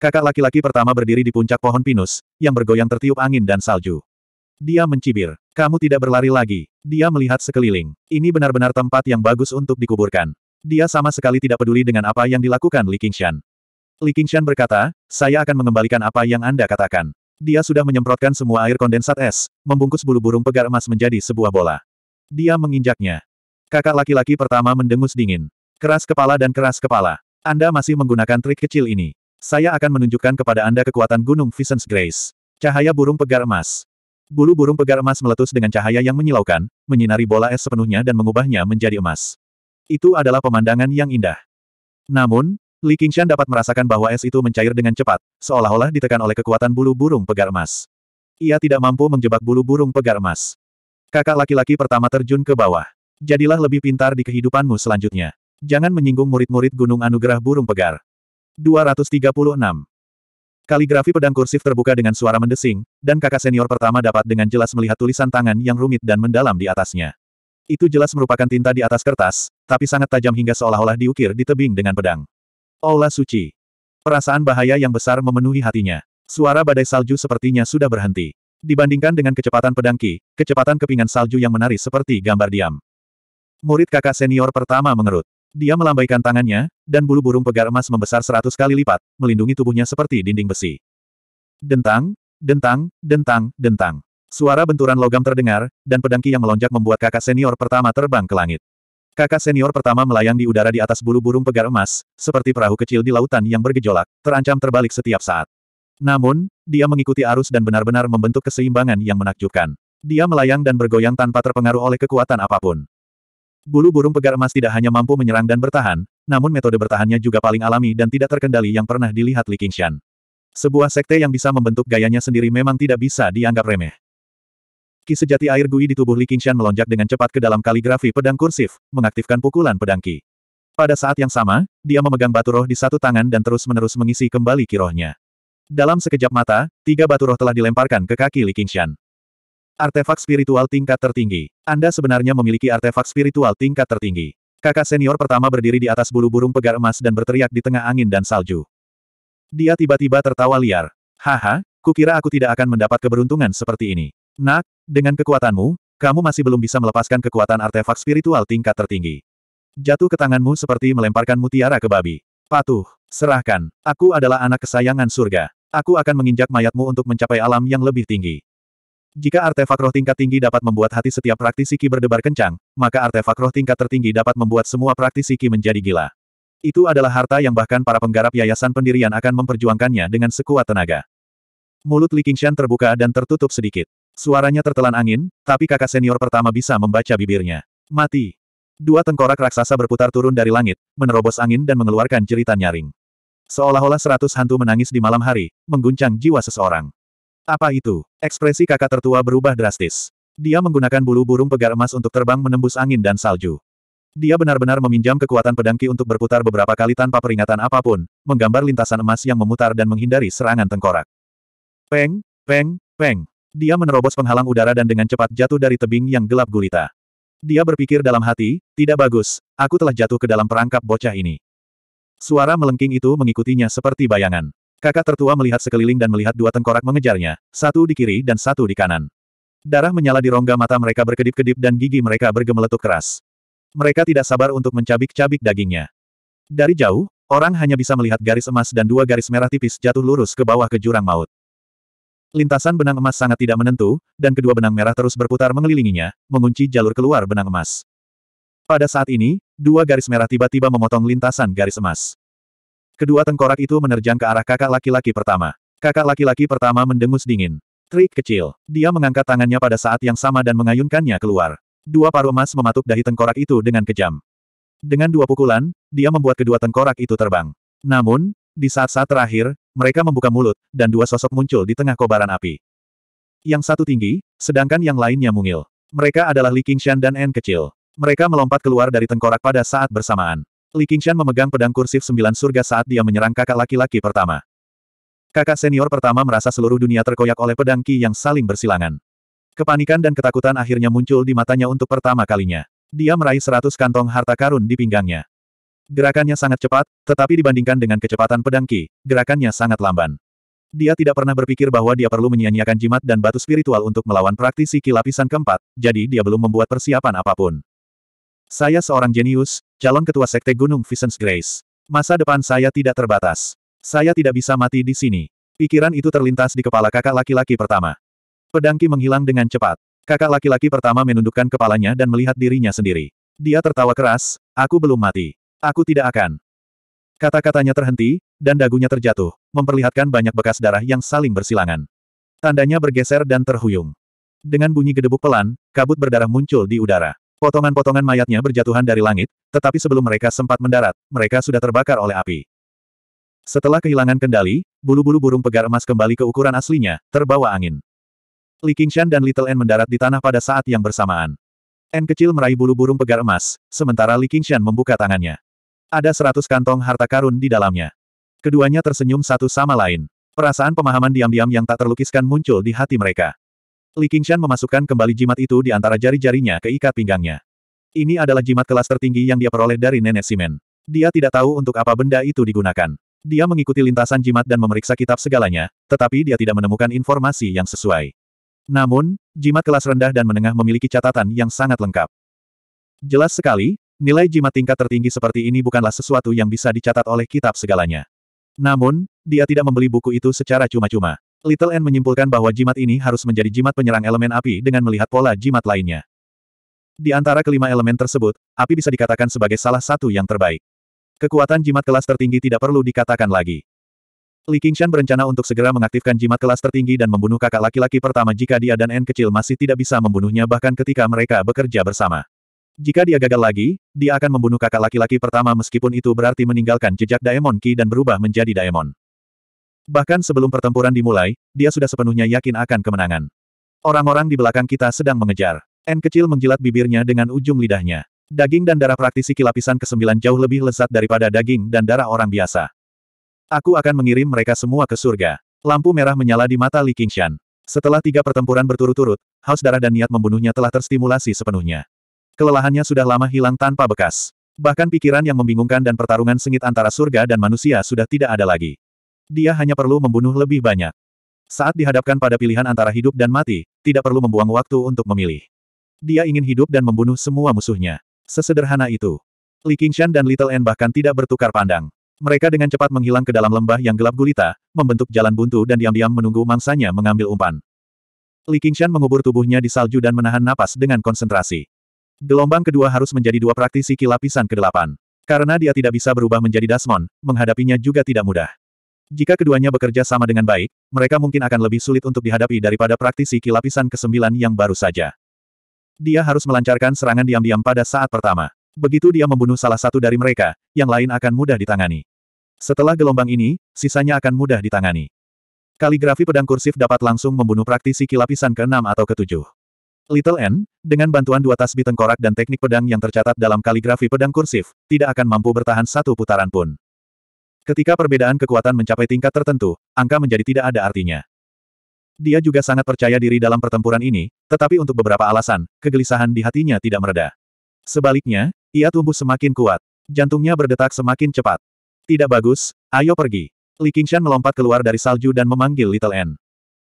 Kakak laki-laki pertama berdiri di puncak pohon pinus, yang bergoyang tertiup angin dan salju. Dia mencibir. Kamu tidak berlari lagi. Dia melihat sekeliling. Ini benar-benar tempat yang bagus untuk dikuburkan. Dia sama sekali tidak peduli dengan apa yang dilakukan Li Qingshan. Li Qingshan berkata, saya akan mengembalikan apa yang Anda katakan. Dia sudah menyemprotkan semua air kondensat es, membungkus bulu burung pegar emas menjadi sebuah bola. Dia menginjaknya. Kakak laki-laki pertama mendengus dingin. Keras kepala dan keras kepala. Anda masih menggunakan trik kecil ini. Saya akan menunjukkan kepada Anda kekuatan Gunung Visions Grace. Cahaya burung pegar emas. Bulu burung pegar emas meletus dengan cahaya yang menyilaukan, menyinari bola es sepenuhnya dan mengubahnya menjadi emas. Itu adalah pemandangan yang indah. Namun, Li Qingshan dapat merasakan bahwa es itu mencair dengan cepat, seolah-olah ditekan oleh kekuatan bulu burung pegar emas. Ia tidak mampu menjebak bulu burung pegar emas. Kakak laki-laki pertama terjun ke bawah. Jadilah lebih pintar di kehidupanmu selanjutnya. Jangan menyinggung murid-murid Gunung Anugerah Burung Pegar. 236. Kaligrafi pedang kursif terbuka dengan suara mendesing, dan kakak senior pertama dapat dengan jelas melihat tulisan tangan yang rumit dan mendalam di atasnya. Itu jelas merupakan tinta di atas kertas, tapi sangat tajam hingga seolah-olah diukir di tebing dengan pedang. Aula suci. Perasaan bahaya yang besar memenuhi hatinya. Suara badai salju sepertinya sudah berhenti. Dibandingkan dengan kecepatan pedang Ki, kecepatan kepingan salju yang menari seperti gambar diam. Murid kakak senior pertama mengerut. Dia melambaikan tangannya, dan bulu burung pegar emas membesar seratus kali lipat, melindungi tubuhnya seperti dinding besi. Dentang, dentang, dentang, dentang. Suara benturan logam terdengar, dan pedangki yang melonjak membuat kakak senior pertama terbang ke langit. Kakak senior pertama melayang di udara di atas bulu burung pegar emas, seperti perahu kecil di lautan yang bergejolak, terancam terbalik setiap saat. Namun, dia mengikuti arus dan benar-benar membentuk keseimbangan yang menakjubkan. Dia melayang dan bergoyang tanpa terpengaruh oleh kekuatan apa pun. Bulu burung pegar emas tidak hanya mampu menyerang dan bertahan, namun metode bertahannya juga paling alami dan tidak terkendali yang pernah dilihat Li Qingshan. Sebuah sekte yang bisa membentuk gayanya sendiri memang tidak bisa dianggap remeh. Ki sejati air gui di tubuh Li Qingshan melonjak dengan cepat ke dalam kaligrafi pedang kursif, mengaktifkan pukulan pedang Ki. Pada saat yang sama, dia memegang batu roh di satu tangan dan terus-menerus mengisi kembali kirohnya. Dalam sekejap mata, tiga batu roh telah dilemparkan ke kaki Li Qingshan. Artefak spiritual tingkat tertinggi. Anda sebenarnya memiliki artefak spiritual tingkat tertinggi. Kakak senior pertama berdiri di atas bulu burung pegar emas dan berteriak di tengah angin dan salju. Dia tiba-tiba tertawa liar. Haha, kukira aku tidak akan mendapat keberuntungan seperti ini. Nak, dengan kekuatanmu, kamu masih belum bisa melepaskan kekuatan artefak spiritual tingkat tertinggi. Jatuh ke tanganmu seperti melemparkan mutiara ke babi. Patuh, serahkan. Aku adalah anak kesayangan surga. Aku akan menginjak mayatmu untuk mencapai alam yang lebih tinggi. Jika artefak roh tingkat tinggi dapat membuat hati setiap praktisi Ki berdebar kencang, maka artefak roh tingkat tertinggi dapat membuat semua praktisi Ki menjadi gila. Itu adalah harta yang bahkan para penggarap yayasan pendirian akan memperjuangkannya dengan sekuat tenaga. Mulut Li Qingshan terbuka dan tertutup sedikit. Suaranya tertelan angin, tapi kakak senior pertama bisa membaca bibirnya. Mati. Dua tengkorak raksasa berputar turun dari langit, menerobos angin dan mengeluarkan jeritan nyaring. Seolah-olah seratus hantu menangis di malam hari, mengguncang jiwa seseorang. Apa itu? Ekspresi kakak tertua berubah drastis. Dia menggunakan bulu burung pegar emas untuk terbang menembus angin dan salju. Dia benar-benar meminjam kekuatan pedangki untuk berputar beberapa kali tanpa peringatan apa pun, menggambar lintasan emas yang memutar dan menghindari serangan tengkorak. Peng, peng, peng. Dia menerobos penghalang udara dan dengan cepat jatuh dari tebing yang gelap gulita. Dia berpikir dalam hati, tidak bagus, aku telah jatuh ke dalam perangkap bocah ini. Suara melengking itu mengikutinya seperti bayangan. Kakak tertua melihat sekeliling dan melihat dua tengkorak mengejarnya, satu di kiri dan satu di kanan. Darah menyala di rongga mata mereka berkedip-kedip dan gigi mereka bergemeletuk keras. Mereka tidak sabar untuk mencabik-cabik dagingnya. Dari jauh, orang hanya bisa melihat garis emas dan dua garis merah tipis jatuh lurus ke bawah ke jurang maut. Lintasan benang emas sangat tidak menentu, dan kedua benang merah terus berputar mengelilinginya, mengunci jalur keluar benang emas. Pada saat ini, dua garis merah tiba-tiba memotong lintasan garis emas. Kedua tengkorak itu menerjang ke arah kakak laki-laki pertama. Kakak laki-laki pertama mendengus dingin. Trik kecil. Dia mengangkat tangannya pada saat yang sama dan mengayunkannya keluar. Dua paru emas mematuk dahi tengkorak itu dengan kejam. Dengan dua pukulan, dia membuat kedua tengkorak itu terbang. Namun, di saat-saat terakhir, mereka membuka mulut, dan dua sosok muncul di tengah kobaran api. Yang satu tinggi, sedangkan yang lainnya mungil. Mereka adalah Li Qingshan dan En kecil. Mereka melompat keluar dari tengkorak pada saat bersamaan. Li Qingshan memegang pedang kursif sembilan surga saat dia menyerang kakak laki-laki pertama. Kakak senior pertama merasa seluruh dunia terkoyak oleh pedang Ki yang saling bersilangan. Kepanikan dan ketakutan akhirnya muncul di matanya untuk pertama kalinya. Dia meraih seratus kantong harta karun di pinggangnya. Gerakannya sangat cepat, tetapi dibandingkan dengan kecepatan pedang Ki, gerakannya sangat lamban. Dia tidak pernah berpikir bahwa dia perlu menyia-nyiakan jimat dan batu spiritual untuk melawan praktisi Ki lapisan keempat, jadi dia belum membuat persiapan apa pun. Saya seorang jenius, calon ketua sekte Gunung Visions Grace. Masa depan saya tidak terbatas. Saya tidak bisa mati di sini. Pikiran itu terlintas di kepala kakak laki-laki pertama. Pedang Ki menghilang dengan cepat. Kakak laki-laki pertama menundukkan kepalanya dan melihat dirinya sendiri. Dia tertawa keras, aku belum mati. Aku tidak akan. Kata-katanya terhenti, dan dagunya terjatuh, memperlihatkan banyak bekas darah yang saling bersilangan. Tandanya bergeser dan terhuyung. Dengan bunyi gedebuk pelan, kabut berdarah muncul di udara. Potongan-potongan mayatnya berjatuhan dari langit, tetapi sebelum mereka sempat mendarat, mereka sudah terbakar oleh api. Setelah kehilangan kendali, bulu-bulu burung pegar emas kembali ke ukuran aslinya, terbawa angin. Li Qingshan dan Little N mendarat di tanah pada saat yang bersamaan. N kecil meraih bulu burung pegar emas, sementara Li Qingshan membuka tangannya. Ada seratus kantong harta karun di dalamnya. Keduanya tersenyum satu sama lain. Perasaan pemahaman diam-diam yang tak terlukiskan muncul di hati mereka. Li Qingshan memasukkan kembali jimat itu di antara jari-jarinya ke ikat pinggangnya. Ini adalah jimat kelas tertinggi yang dia peroleh dari nenek Simen. Dia tidak tahu untuk apa benda itu digunakan. Dia mengikuti lintasan jimat dan memeriksa kitab segalanya, tetapi dia tidak menemukan informasi yang sesuai. Namun, jimat kelas rendah dan menengah memiliki catatan yang sangat lengkap. Jelas sekali, nilai jimat tingkat tertinggi seperti ini bukanlah sesuatu yang bisa dicatat oleh kitab segalanya. Namun, dia tidak membeli buku itu secara cuma-cuma. Little N menyimpulkan bahwa jimat ini harus menjadi jimat penyerang elemen api dengan melihat pola jimat lainnya. Di antara kelima elemen tersebut, api bisa dikatakan sebagai salah satu yang terbaik. Kekuatan jimat kelas tertinggi tidak perlu dikatakan lagi. Li Qingshan berencana untuk segera mengaktifkan jimat kelas tertinggi dan membunuh kakak laki-laki pertama jika dia dan N kecil masih tidak bisa membunuhnya bahkan ketika mereka bekerja bersama. Jika dia gagal lagi, dia akan membunuh kakak laki-laki pertama meskipun itu berarti meninggalkan jejak Daemon Ki dan berubah menjadi Daemon. Bahkan sebelum pertempuran dimulai, dia sudah sepenuhnya yakin akan kemenangan. Orang-orang di belakang kita sedang mengejar. N kecil menjilat bibirnya dengan ujung lidahnya. Daging dan darah praktisi kilapisan kesembilan jauh lebih lezat daripada daging dan darah orang biasa. Aku akan mengirim mereka semua ke surga. Lampu merah menyala di mata Li Qingshan. Setelah tiga pertempuran berturut-turut, haus darah dan niat membunuhnya telah terstimulasi sepenuhnya. Kelelahannya sudah lama hilang tanpa bekas. Bahkan pikiran yang membingungkan dan pertarungan sengit antara surga dan manusia sudah tidak ada lagi. Dia hanya perlu membunuh lebih banyak. Saat dihadapkan pada pilihan antara hidup dan mati, tidak perlu membuang waktu untuk memilih. Dia ingin hidup dan membunuh semua musuhnya. Sesederhana itu. Li Qingshan dan Little N bahkan tidak bertukar pandang. Mereka dengan cepat menghilang ke dalam lembah yang gelap gulita, membentuk jalan buntu dan diam-diam menunggu mangsanya mengambil umpan. Li Qingshan mengubur tubuhnya di salju dan menahan napas dengan konsentrasi. Gelombang kedua harus menjadi dua praktisi kilapisan ke-8. Karena dia tidak bisa berubah menjadi Dasmon, menghadapinya juga tidak mudah. Jika keduanya bekerja sama dengan baik, mereka mungkin akan lebih sulit untuk dihadapi daripada praktisi kilapisan ke-9 yang baru saja. Dia harus melancarkan serangan diam-diam pada saat pertama. Begitu dia membunuh salah satu dari mereka, yang lain akan mudah ditangani. Setelah gelombang ini, sisanya akan mudah ditangani. Kaligrafi pedang kursif dapat langsung membunuh praktisi kilapisan ke-6 atau ke-7. Little N, dengan bantuan dua tasbih tengkorak dan teknik pedang yang tercatat dalam kaligrafi pedang kursif, tidak akan mampu bertahan satu putaran pun. Ketika perbedaan kekuatan mencapai tingkat tertentu, angka menjadi tidak ada artinya. Dia juga sangat percaya diri dalam pertempuran ini, tetapi untuk beberapa alasan, kegelisahan di hatinya tidak mereda. Sebaliknya, ia tumbuh semakin kuat. Jantungnya berdetak semakin cepat. Tidak bagus, ayo pergi. Li Qingshan melompat keluar dari salju dan memanggil Little N.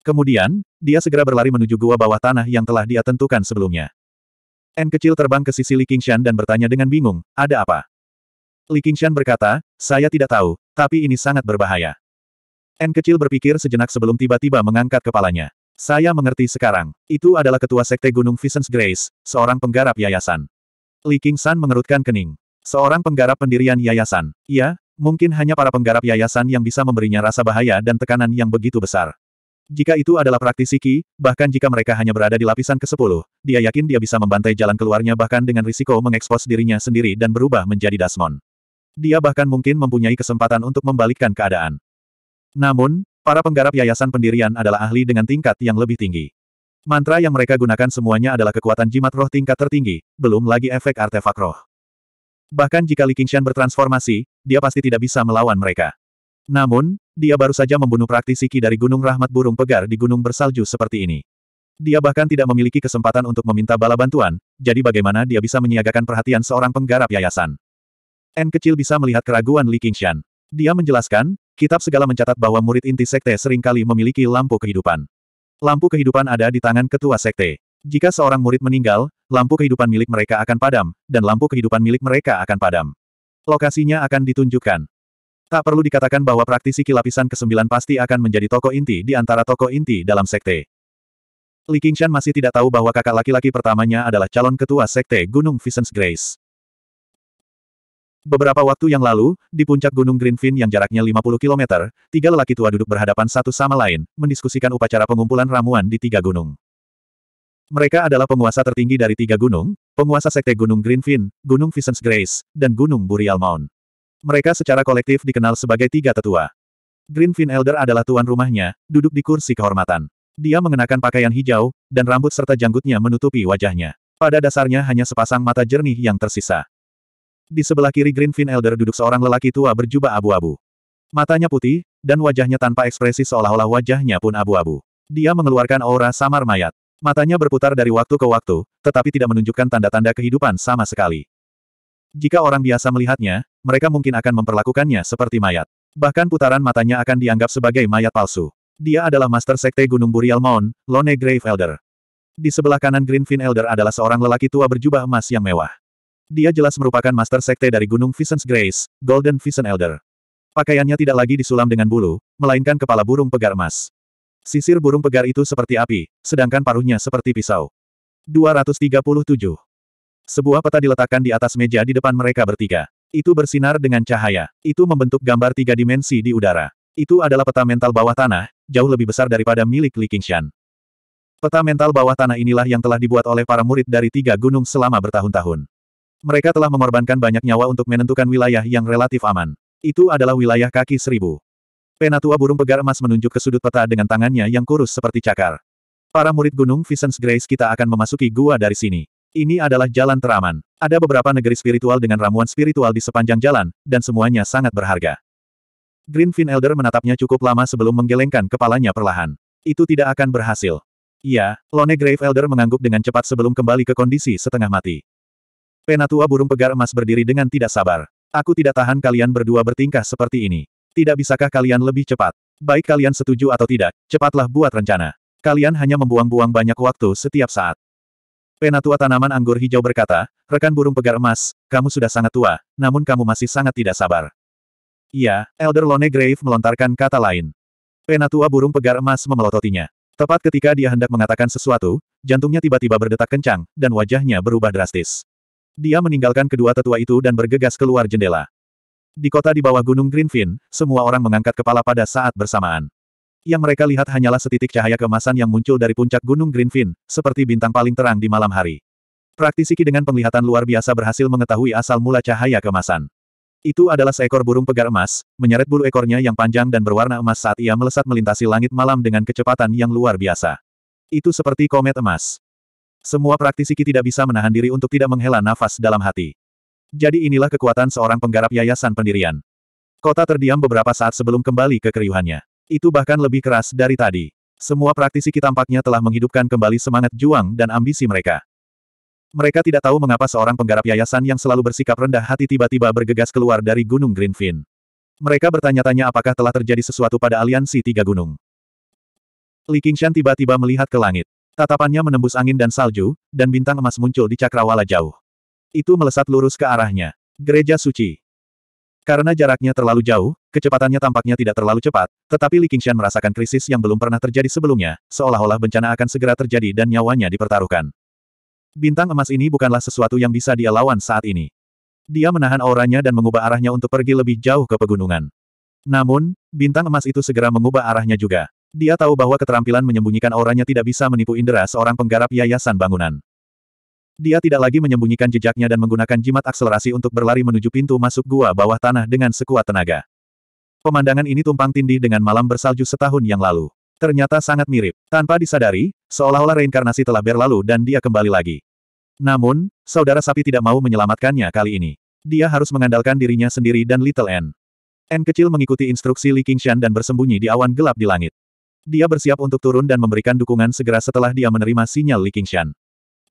Kemudian, dia segera berlari menuju gua bawah tanah yang telah dia tentukan sebelumnya. N kecil terbang ke sisi Li Qingshan dan bertanya dengan bingung, ada apa? Li Qingshan berkata, saya tidak tahu, tapi ini sangat berbahaya. N kecil berpikir sejenak sebelum tiba-tiba mengangkat kepalanya. Saya mengerti sekarang. Itu adalah ketua sekte Gunung Visions Grace, seorang penggarap yayasan. Li Qingshan mengerutkan kening. Seorang penggarap pendirian yayasan. Ya, mungkin hanya para penggarap yayasan yang bisa memberinya rasa bahaya dan tekanan yang begitu besar. Jika itu adalah praktisi Ki, bahkan jika mereka hanya berada di lapisan ke-10, dia yakin dia bisa membantai jalan keluarnya bahkan dengan risiko mengekspos dirinya sendiri dan berubah menjadi Dasmon. Dia bahkan mungkin mempunyai kesempatan untuk membalikkan keadaan. Namun, para penggarap yayasan pendirian adalah ahli dengan tingkat yang lebih tinggi. Mantra yang mereka gunakan semuanya adalah kekuatan jimat roh tingkat tertinggi, belum lagi efek artefak roh. Bahkan jika Li Qingshan bertransformasi, dia pasti tidak bisa melawan mereka. Namun, dia baru saja membunuh praktisi Ki dari Gunung Rahmat Burung Pegar di gunung bersalju seperti ini. Dia bahkan tidak memiliki kesempatan untuk meminta bala bantuan, jadi bagaimana dia bisa menyiagakan perhatian seorang penggarap yayasan? N kecil bisa melihat keraguan Li Qingshan. Dia menjelaskan, kitab segala mencatat bahwa murid inti sekte sering kali memiliki lampu kehidupan. Lampu kehidupan ada di tangan ketua sekte. Jika seorang murid meninggal, lampu kehidupan milik mereka akan padam, dan lampu kehidupan milik mereka akan padam. Lokasinya akan ditunjukkan. Tak perlu dikatakan bahwa praktisi kilapisan ke-9 pasti akan menjadi tokoh inti di antara tokoh inti dalam sekte. Li Qingshan masih tidak tahu bahwa kakak laki-laki pertamanya adalah calon ketua sekte Gunung Visions Grace. Beberapa waktu yang lalu, di puncak Gunung Greenfin yang jaraknya 50 km, tiga lelaki tua duduk berhadapan satu sama lain, mendiskusikan upacara pengumpulan ramuan di tiga gunung. Mereka adalah penguasa tertinggi dari tiga gunung, penguasa sekte Gunung Greenfin, Gunung Visions Grace, dan Gunung Burial Mound. Mereka secara kolektif dikenal sebagai tiga tetua. Greenfin Elder adalah tuan rumahnya, duduk di kursi kehormatan. Dia mengenakan pakaian hijau, dan rambut serta janggutnya menutupi wajahnya. Pada dasarnya hanya sepasang mata jernih yang tersisa. Di sebelah kiri Greenfin Elder duduk seorang lelaki tua berjubah abu-abu. Matanya putih, dan wajahnya tanpa ekspresi seolah-olah wajahnya pun abu-abu. Dia mengeluarkan aura samar mayat. Matanya berputar dari waktu ke waktu, tetapi tidak menunjukkan tanda-tanda kehidupan sama sekali. Jika orang biasa melihatnya, mereka mungkin akan memperlakukannya seperti mayat. Bahkan putaran matanya akan dianggap sebagai mayat palsu. Dia adalah Master Sekte Gunung Burial Mound, Lone Grave Elder. Di sebelah kanan Greenfin Elder adalah seorang lelaki tua berjubah emas yang mewah. Dia jelas merupakan master sekte dari Gunung Visions Grace, Golden Vision Elder. Pakaiannya tidak lagi disulam dengan bulu, melainkan kepala burung pegar emas. Sisir burung pegar itu seperti api, sedangkan paruhnya seperti pisau. 237. Sebuah peta diletakkan di atas meja di depan mereka bertiga. Itu bersinar dengan cahaya. Itu membentuk gambar tiga dimensi di udara. Itu adalah peta mental bawah tanah, jauh lebih besar daripada milik Li Qingshan. Peta mental bawah tanah inilah yang telah dibuat oleh para murid dari tiga gunung selama bertahun-tahun. Mereka telah mengorbankan banyak nyawa untuk menentukan wilayah yang relatif aman. Itu adalah wilayah kaki seribu. Penatua burung pegar emas menunjuk ke sudut peta dengan tangannya yang kurus seperti cakar. Para murid gunung Visions Grace kita akan memasuki gua dari sini. Ini adalah jalan teraman. Ada beberapa negeri spiritual dengan ramuan spiritual di sepanjang jalan, dan semuanya sangat berharga. Greenfin Elder menatapnya cukup lama sebelum menggelengkan kepalanya perlahan. Itu tidak akan berhasil. Iya, Lone Grave Elder mengangguk dengan cepat sebelum kembali ke kondisi setengah mati. Penatua burung pegar emas berdiri dengan tidak sabar. Aku tidak tahan kalian berdua bertingkah seperti ini. Tidak bisakah kalian lebih cepat? Baik kalian setuju atau tidak, cepatlah buat rencana. Kalian hanya membuang-buang banyak waktu setiap saat. Penatua tanaman anggur hijau berkata, rekan burung pegar emas, kamu sudah sangat tua, namun kamu masih sangat tidak sabar. Iya, Elder Lone Grave melontarkan kata lain. Penatua burung pegar emas memelototinya. Tepat ketika dia hendak mengatakan sesuatu, jantungnya tiba-tiba berdetak kencang, dan wajahnya berubah drastis. Dia meninggalkan kedua tetua itu dan bergegas keluar jendela. Di kota di bawah Gunung Greenfin, semua orang mengangkat kepala pada saat bersamaan. Yang mereka lihat hanyalah setitik cahaya kemasan yang muncul dari puncak Gunung Greenfin, seperti bintang paling terang di malam hari. Praktisi Ki dengan penglihatan luar biasa berhasil mengetahui asal mula cahaya kemasan. Itu adalah seekor burung pegar emas, menyeret bulu ekornya yang panjang dan berwarna emas saat ia melesat melintasi langit malam dengan kecepatan yang luar biasa. Itu seperti komet emas. Semua praktisi Ki tidak bisa menahan diri untuk tidak menghela nafas dalam hati. Jadi inilah kekuatan seorang penggarap yayasan pendirian. Kota terdiam beberapa saat sebelum kembali ke keriuhannya. Itu bahkan lebih keras dari tadi. Semua praktisi Ki tampaknya telah menghidupkan kembali semangat juang dan ambisi mereka. Mereka tidak tahu mengapa seorang penggarap yayasan yang selalu bersikap rendah hati tiba-tiba bergegas keluar dari Gunung Greenfin. Mereka bertanya-tanya apakah telah terjadi sesuatu pada aliansi tiga gunung. Li Qingshan tiba-tiba melihat ke langit. Tatapannya menembus angin dan salju, dan bintang emas muncul di cakrawala jauh. Itu melesat lurus ke arahnya. Gereja suci. Karena jaraknya terlalu jauh, kecepatannya tampaknya tidak terlalu cepat, tetapi Li Qingshan merasakan krisis yang belum pernah terjadi sebelumnya, seolah-olah bencana akan segera terjadi dan nyawanya dipertaruhkan. Bintang emas ini bukanlah sesuatu yang bisa dia lawan saat ini. Dia menahan auranya dan mengubah arahnya untuk pergi lebih jauh ke pegunungan. Namun, bintang emas itu segera mengubah arahnya juga. Dia tahu bahwa keterampilan menyembunyikan auranya tidak bisa menipu indera seorang penggarap yayasan bangunan. Dia tidak lagi menyembunyikan jejaknya dan menggunakan jimat akselerasi untuk berlari menuju pintu masuk gua bawah tanah dengan sekuat tenaga. Pemandangan ini tumpang tindih dengan malam bersalju setahun yang lalu. Ternyata sangat mirip. Tanpa disadari, seolah-olah reinkarnasi telah berlalu dan dia kembali lagi. Namun, saudara sapi tidak mau menyelamatkannya kali ini. Dia harus mengandalkan dirinya sendiri dan Little N. N kecil mengikuti instruksi Li Qingshan dan bersembunyi di awan gelap di langit. Dia bersiap untuk turun dan memberikan dukungan segera setelah dia menerima sinyal Li Qingshan.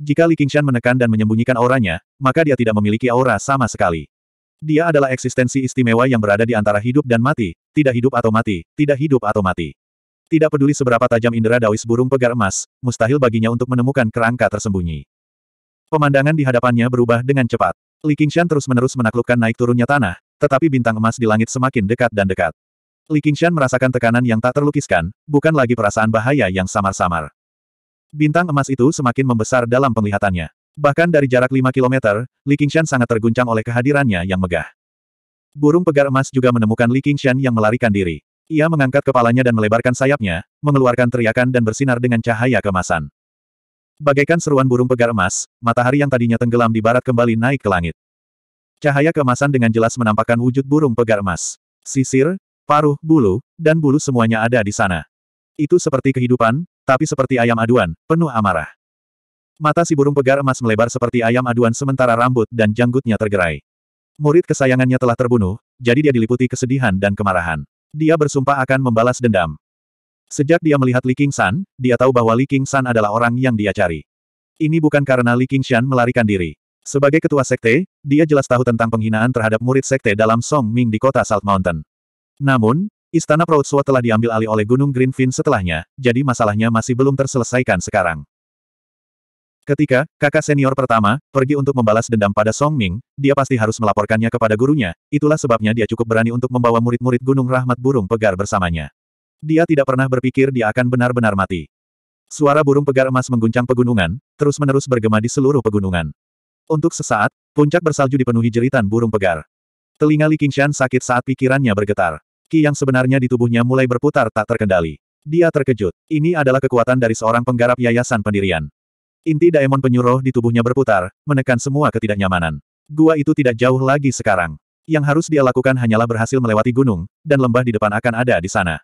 Jika Li Qingshan menekan dan menyembunyikan auranya, maka dia tidak memiliki aura sama sekali. Dia adalah eksistensi istimewa yang berada di antara hidup dan mati, tidak hidup atau mati, tidak hidup atau mati. Tidak peduli seberapa tajam indera dawis burung pegar emas, mustahil baginya untuk menemukan kerangka tersembunyi. Pemandangan di hadapannya berubah dengan cepat. Li Qingshan terus-menerus menaklukkan naik turunnya tanah, tetapi bintang emas di langit semakin dekat dan dekat. Li Qingshan merasakan tekanan yang tak terlukiskan, bukan lagi perasaan bahaya yang samar-samar. Bintang emas itu semakin membesar dalam penglihatannya. Bahkan dari jarak 5 km, Li Qingshan sangat terguncang oleh kehadirannya yang megah. Burung pegar emas juga menemukan Li Qingshan yang melarikan diri. Ia mengangkat kepalanya dan melebarkan sayapnya, mengeluarkan teriakan dan bersinar dengan cahaya kemasan. Bagaikan seruan burung pegar emas, matahari yang tadinya tenggelam di barat kembali naik ke langit. Cahaya kemasan dengan jelas menampakkan wujud burung pegar emas. Sisir, paruh, bulu, dan bulu semuanya ada di sana. Itu seperti kehidupan, tapi seperti ayam aduan, penuh amarah. Mata si burung pegar emas melebar seperti ayam aduan sementara rambut dan janggutnya tergerai. Murid kesayangannya telah terbunuh, jadi dia diliputi kesedihan dan kemarahan. Dia bersumpah akan membalas dendam. Sejak dia melihat Li King San, dia tahu bahwa Li King San adalah orang yang dia cari. Ini bukan karena Li King Shan melarikan diri. Sebagai ketua sekte, dia jelas tahu tentang penghinaan terhadap murid sekte dalam Song Ming di kota Salt Mountain. Namun, Istana Proudsuo telah diambil alih oleh Gunung Greenfin setelahnya, jadi masalahnya masih belum terselesaikan sekarang. Ketika, kakak senior pertama, pergi untuk membalas dendam pada Song Ming, dia pasti harus melaporkannya kepada gurunya, itulah sebabnya dia cukup berani untuk membawa murid-murid Gunung Rahmat Burung Pegar bersamanya. Dia tidak pernah berpikir dia akan benar-benar mati. Suara burung pegar emas mengguncang pegunungan, terus-menerus bergema di seluruh pegunungan. Untuk sesaat, puncak bersalju dipenuhi jeritan burung pegar. Telinga Li Qingshan sakit saat pikirannya bergetar. Ki yang sebenarnya di tubuhnya mulai berputar tak terkendali. Dia terkejut. Ini adalah kekuatan dari seorang penggarap yayasan pendirian. Inti daemon penyuruh di tubuhnya berputar, menekan semua ketidaknyamanan. Gua itu tidak jauh lagi sekarang. Yang harus dia lakukan hanyalah berhasil melewati gunung, dan lembah di depan akan ada di sana.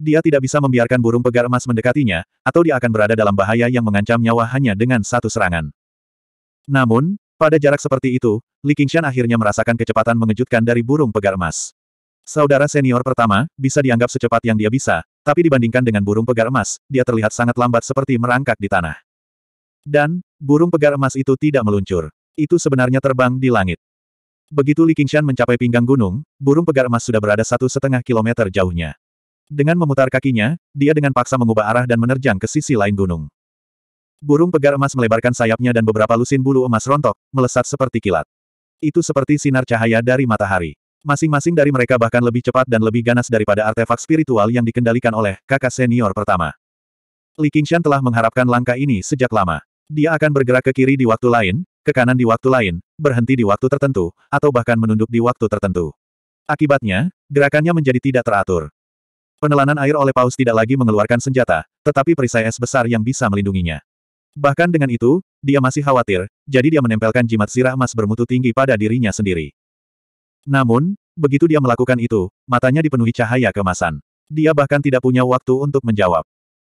Dia tidak bisa membiarkan burung pegar emas mendekatinya, atau dia akan berada dalam bahaya yang mengancam nyawa hanya dengan satu serangan. Namun, pada jarak seperti itu, Li Qingshan akhirnya merasakan kecepatan mengejutkan dari burung pegar emas. Saudara senior pertama, bisa dianggap secepat yang dia bisa, tapi dibandingkan dengan burung pegar emas, dia terlihat sangat lambat seperti merangkak di tanah. Dan, burung pegar emas itu tidak meluncur. Itu sebenarnya terbang di langit. Begitu Li Qingshan mencapai pinggang gunung, burung pegar emas sudah berada satu setengah kilometer jauhnya. Dengan memutar kakinya, dia dengan paksa mengubah arah dan menerjang ke sisi lain gunung. Burung pegar emas melebarkan sayapnya dan beberapa lusin bulu emas rontok, melesat seperti kilat. Itu seperti sinar cahaya dari matahari. Masing-masing dari mereka bahkan lebih cepat dan lebih ganas daripada artefak spiritual yang dikendalikan oleh kakak senior pertama. Li Qingshan telah mengharapkan langkah ini sejak lama. Dia akan bergerak ke kiri di waktu lain, ke kanan di waktu lain, berhenti di waktu tertentu, atau bahkan menunduk di waktu tertentu. Akibatnya, gerakannya menjadi tidak teratur. Penelanan air oleh paus tidak lagi mengeluarkan senjata, tetapi perisai es besar yang bisa melindunginya. Bahkan dengan itu, dia masih khawatir, jadi dia menempelkan jimat sirah emas bermutu tinggi pada dirinya sendiri. Namun, begitu dia melakukan itu, matanya dipenuhi cahaya kemasan. Dia bahkan tidak punya waktu untuk menjawab.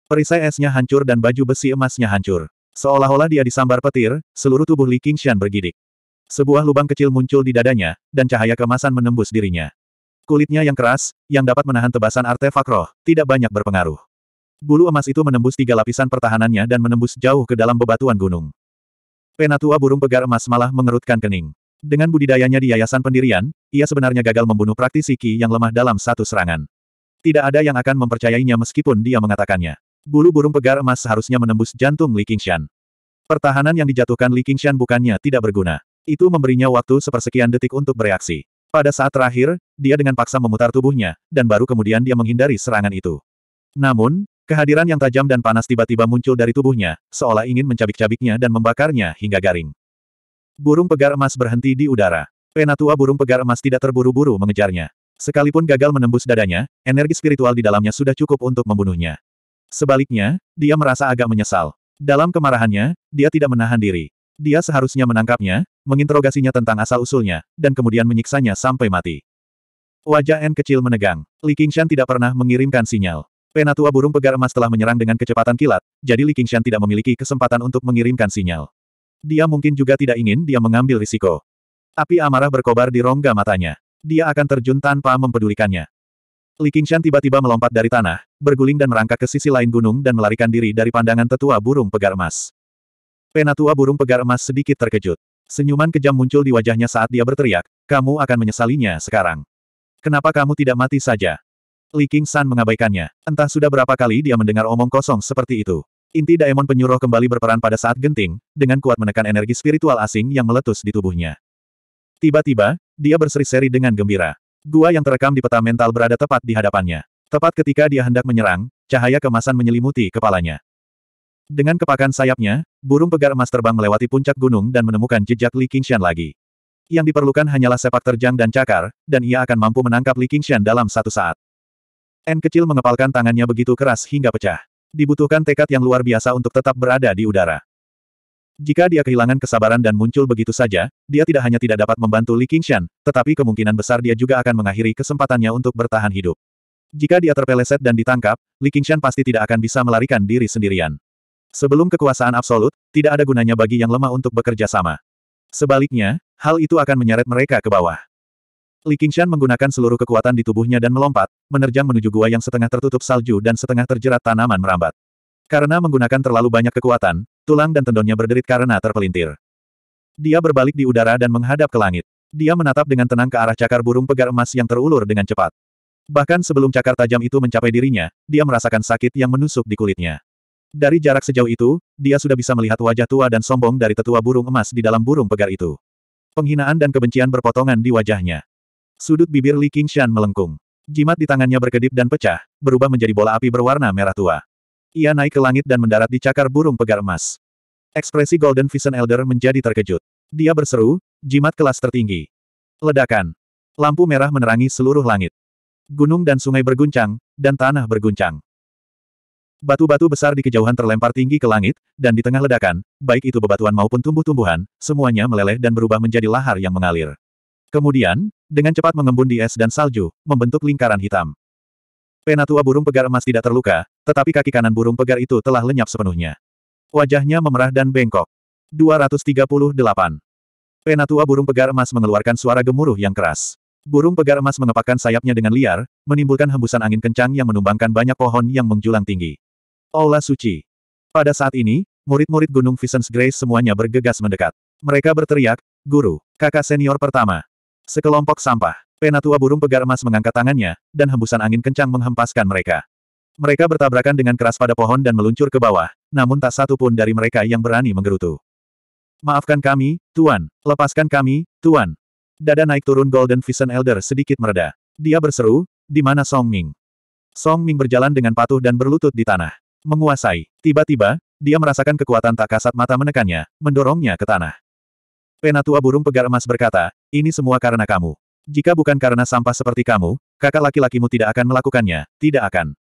Perisai esnya hancur dan baju besi emasnya hancur. Seolah-olah dia disambar petir, seluruh tubuh Li Qingshan bergidik. Sebuah lubang kecil muncul di dadanya, dan cahaya kemasan menembus dirinya. Kulitnya yang keras, yang dapat menahan tebasan artefak roh, tidak banyak berpengaruh. Bulu emas itu menembus tiga lapisan pertahanannya dan menembus jauh ke dalam bebatuan gunung. Penatua burung pegar emas malah mengerutkan kening. Dengan budidayanya di yayasan pendirian, ia sebenarnya gagal membunuh praktisi Qi yang lemah dalam satu serangan. Tidak ada yang akan mempercayainya meskipun dia mengatakannya. Bulu burung pegar emas seharusnya menembus jantung Li Qingshan. Pertahanan yang dijatuhkan Li Qingshan bukannya tidak berguna. Itu memberinya waktu sepersekian detik untuk bereaksi. Pada saat terakhir, dia dengan paksa memutar tubuhnya, dan baru kemudian dia menghindari serangan itu. Namun, kehadiran yang tajam dan panas tiba-tiba muncul dari tubuhnya, seolah ingin mencabik-cabiknya dan membakarnya hingga garing. Burung pegar emas berhenti di udara. Penatua burung pegar emas tidak terburu-buru mengejarnya. Sekalipun gagal menembus dadanya, energi spiritual di dalamnya sudah cukup untuk membunuhnya. Sebaliknya, dia merasa agak menyesal. Dalam kemarahannya, dia tidak menahan diri. Dia seharusnya menangkapnya, menginterogasinya tentang asal-usulnya, dan kemudian menyiksanya sampai mati. Wajah N kecil menegang. Li Qingshan tidak pernah mengirimkan sinyal. Penatua burung pegar emas telah menyerang dengan kecepatan kilat, jadi Li Qingshan tidak memiliki kesempatan untuk mengirimkan sinyal. Dia mungkin juga tidak ingin dia mengambil risiko. Api amarah berkobar di rongga matanya. Dia akan terjun tanpa mempedulikannya. Li Qingshan tiba-tiba melompat dari tanah, berguling dan merangkak ke sisi lain gunung dan melarikan diri dari pandangan tetua burung pegar emas. Penatua burung pegar emas sedikit terkejut. Senyuman kejam muncul di wajahnya saat dia berteriak, kamu akan menyesalinya sekarang. Kenapa kamu tidak mati saja? Li Qingshan mengabaikannya. Entah sudah berapa kali dia mendengar omong kosong seperti itu. Inti Daemon penyuruh kembali berperan pada saat genting, dengan kuat menekan energi spiritual asing yang meletus di tubuhnya. Tiba-tiba, dia berseri-seri dengan gembira. Gua yang terekam di peta mental berada tepat di hadapannya. Tepat ketika dia hendak menyerang, cahaya kemasan menyelimuti kepalanya. Dengan kepakan sayapnya, burung pegar emas terbang melewati puncak gunung dan menemukan jejak Li Qingshan lagi. Yang diperlukan hanyalah sepak terjang dan cakar, dan ia akan mampu menangkap Li Qingshan dalam satu saat. N kecil mengepalkan tangannya begitu keras hingga pecah. Dibutuhkan tekad yang luar biasa untuk tetap berada di udara. Jika dia kehilangan kesabaran dan muncul begitu saja, dia tidak hanya tidak dapat membantu Li Qingshan, tetapi kemungkinan besar dia juga akan mengakhiri kesempatannya untuk bertahan hidup. Jika dia terpeleset dan ditangkap, Li Qingshan pasti tidak akan bisa melarikan diri sendirian. Sebelum kekuasaan absolut, tidak ada gunanya bagi yang lemah untuk bekerja sama. Sebaliknya, hal itu akan menyeret mereka ke bawah. Li Qingshan menggunakan seluruh kekuatan di tubuhnya dan melompat, menerjang menuju gua yang setengah tertutup salju dan setengah terjerat tanaman merambat. Karena menggunakan terlalu banyak kekuatan, tulang dan tendonnya berderit karena terpelintir. Dia berbalik di udara dan menghadap ke langit. Dia menatap dengan tenang ke arah cakar burung pegar emas yang terulur dengan cepat. Bahkan sebelum cakar tajam itu mencapai dirinya, dia merasakan sakit yang menusuk di kulitnya. Dari jarak sejauh itu, dia sudah bisa melihat wajah tua dan sombong dari tetua burung emas di dalam burung pegar itu. Penghinaan dan kebencian berpotongan di wajahnya. Sudut bibir Li Qingshan melengkung. Jimat di tangannya berkedip dan pecah, berubah menjadi bola api berwarna merah tua. Ia naik ke langit dan mendarat di cakar burung pegar emas. Ekspresi Golden Vision Elder menjadi terkejut. Dia berseru, jimat kelas tertinggi. Ledakan. Lampu merah menerangi seluruh langit. Gunung dan sungai berguncang, dan tanah berguncang. Batu-batu besar di kejauhan terlempar tinggi ke langit, dan di tengah ledakan, baik itu bebatuan maupun tumbuh-tumbuhan, semuanya meleleh dan berubah menjadi lahar yang mengalir. Kemudian, dengan cepat mengembun di es dan salju, membentuk lingkaran hitam. Penatua burung pegar emas tidak terluka, tetapi kaki kanan burung pegar itu telah lenyap sepenuhnya. Wajahnya memerah dan bengkok. 238. Penatua burung pegar emas mengeluarkan suara gemuruh yang keras. Burung pegar emas mengepakkan sayapnya dengan liar, menimbulkan hembusan angin kencang yang menumbangkan banyak pohon yang menjulang tinggi. Aula suci. Pada saat ini, murid-murid Gunung Visions Grace semuanya bergegas mendekat. Mereka berteriak, Guru, kakak senior pertama. Sekelompok sampah. Penatua burung pegar emas mengangkat tangannya, dan hembusan angin kencang menghempaskan mereka. Mereka bertabrakan dengan keras pada pohon dan meluncur ke bawah, namun tak satu pun dari mereka yang berani menggerutu. Maafkan kami, Tuan. Lepaskan kami, Tuan. Dada naik turun Golden Vision Elder sedikit mereda. Dia berseru, di mana Song Ming? Song Ming berjalan dengan patuh dan berlutut di tanah. Menguasai. Tiba-tiba, dia merasakan kekuatan tak kasat mata menekannya, mendorongnya ke tanah. Penatua burung pegar emas berkata, ini semua karena kamu. Jika bukan karena sampah seperti kamu, kakak laki-lakimu tidak akan melakukannya, tidak akan.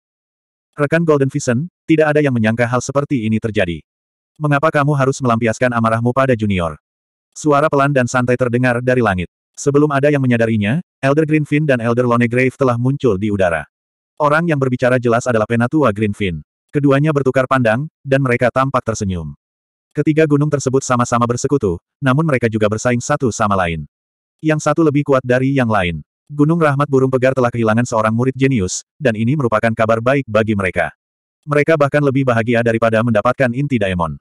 Rekan Golden Vision, tidak ada yang menyangka hal seperti ini terjadi. Mengapa kamu harus melampiaskan amarahmu pada junior? Suara pelan dan santai terdengar dari langit. Sebelum ada yang menyadarinya, Elder Greenfin dan Elder Lonegrave telah muncul di udara. Orang yang berbicara jelas adalah Penatua Greenfin. Keduanya bertukar pandang, dan mereka tampak tersenyum. Ketiga gunung tersebut sama-sama bersekutu, namun mereka juga bersaing satu sama lain. Yang satu lebih kuat dari yang lain. Gunung Rahmat Burung Pegar telah kehilangan seorang murid jenius, dan ini merupakan kabar baik bagi mereka. Mereka bahkan lebih bahagia daripada mendapatkan inti Daemon.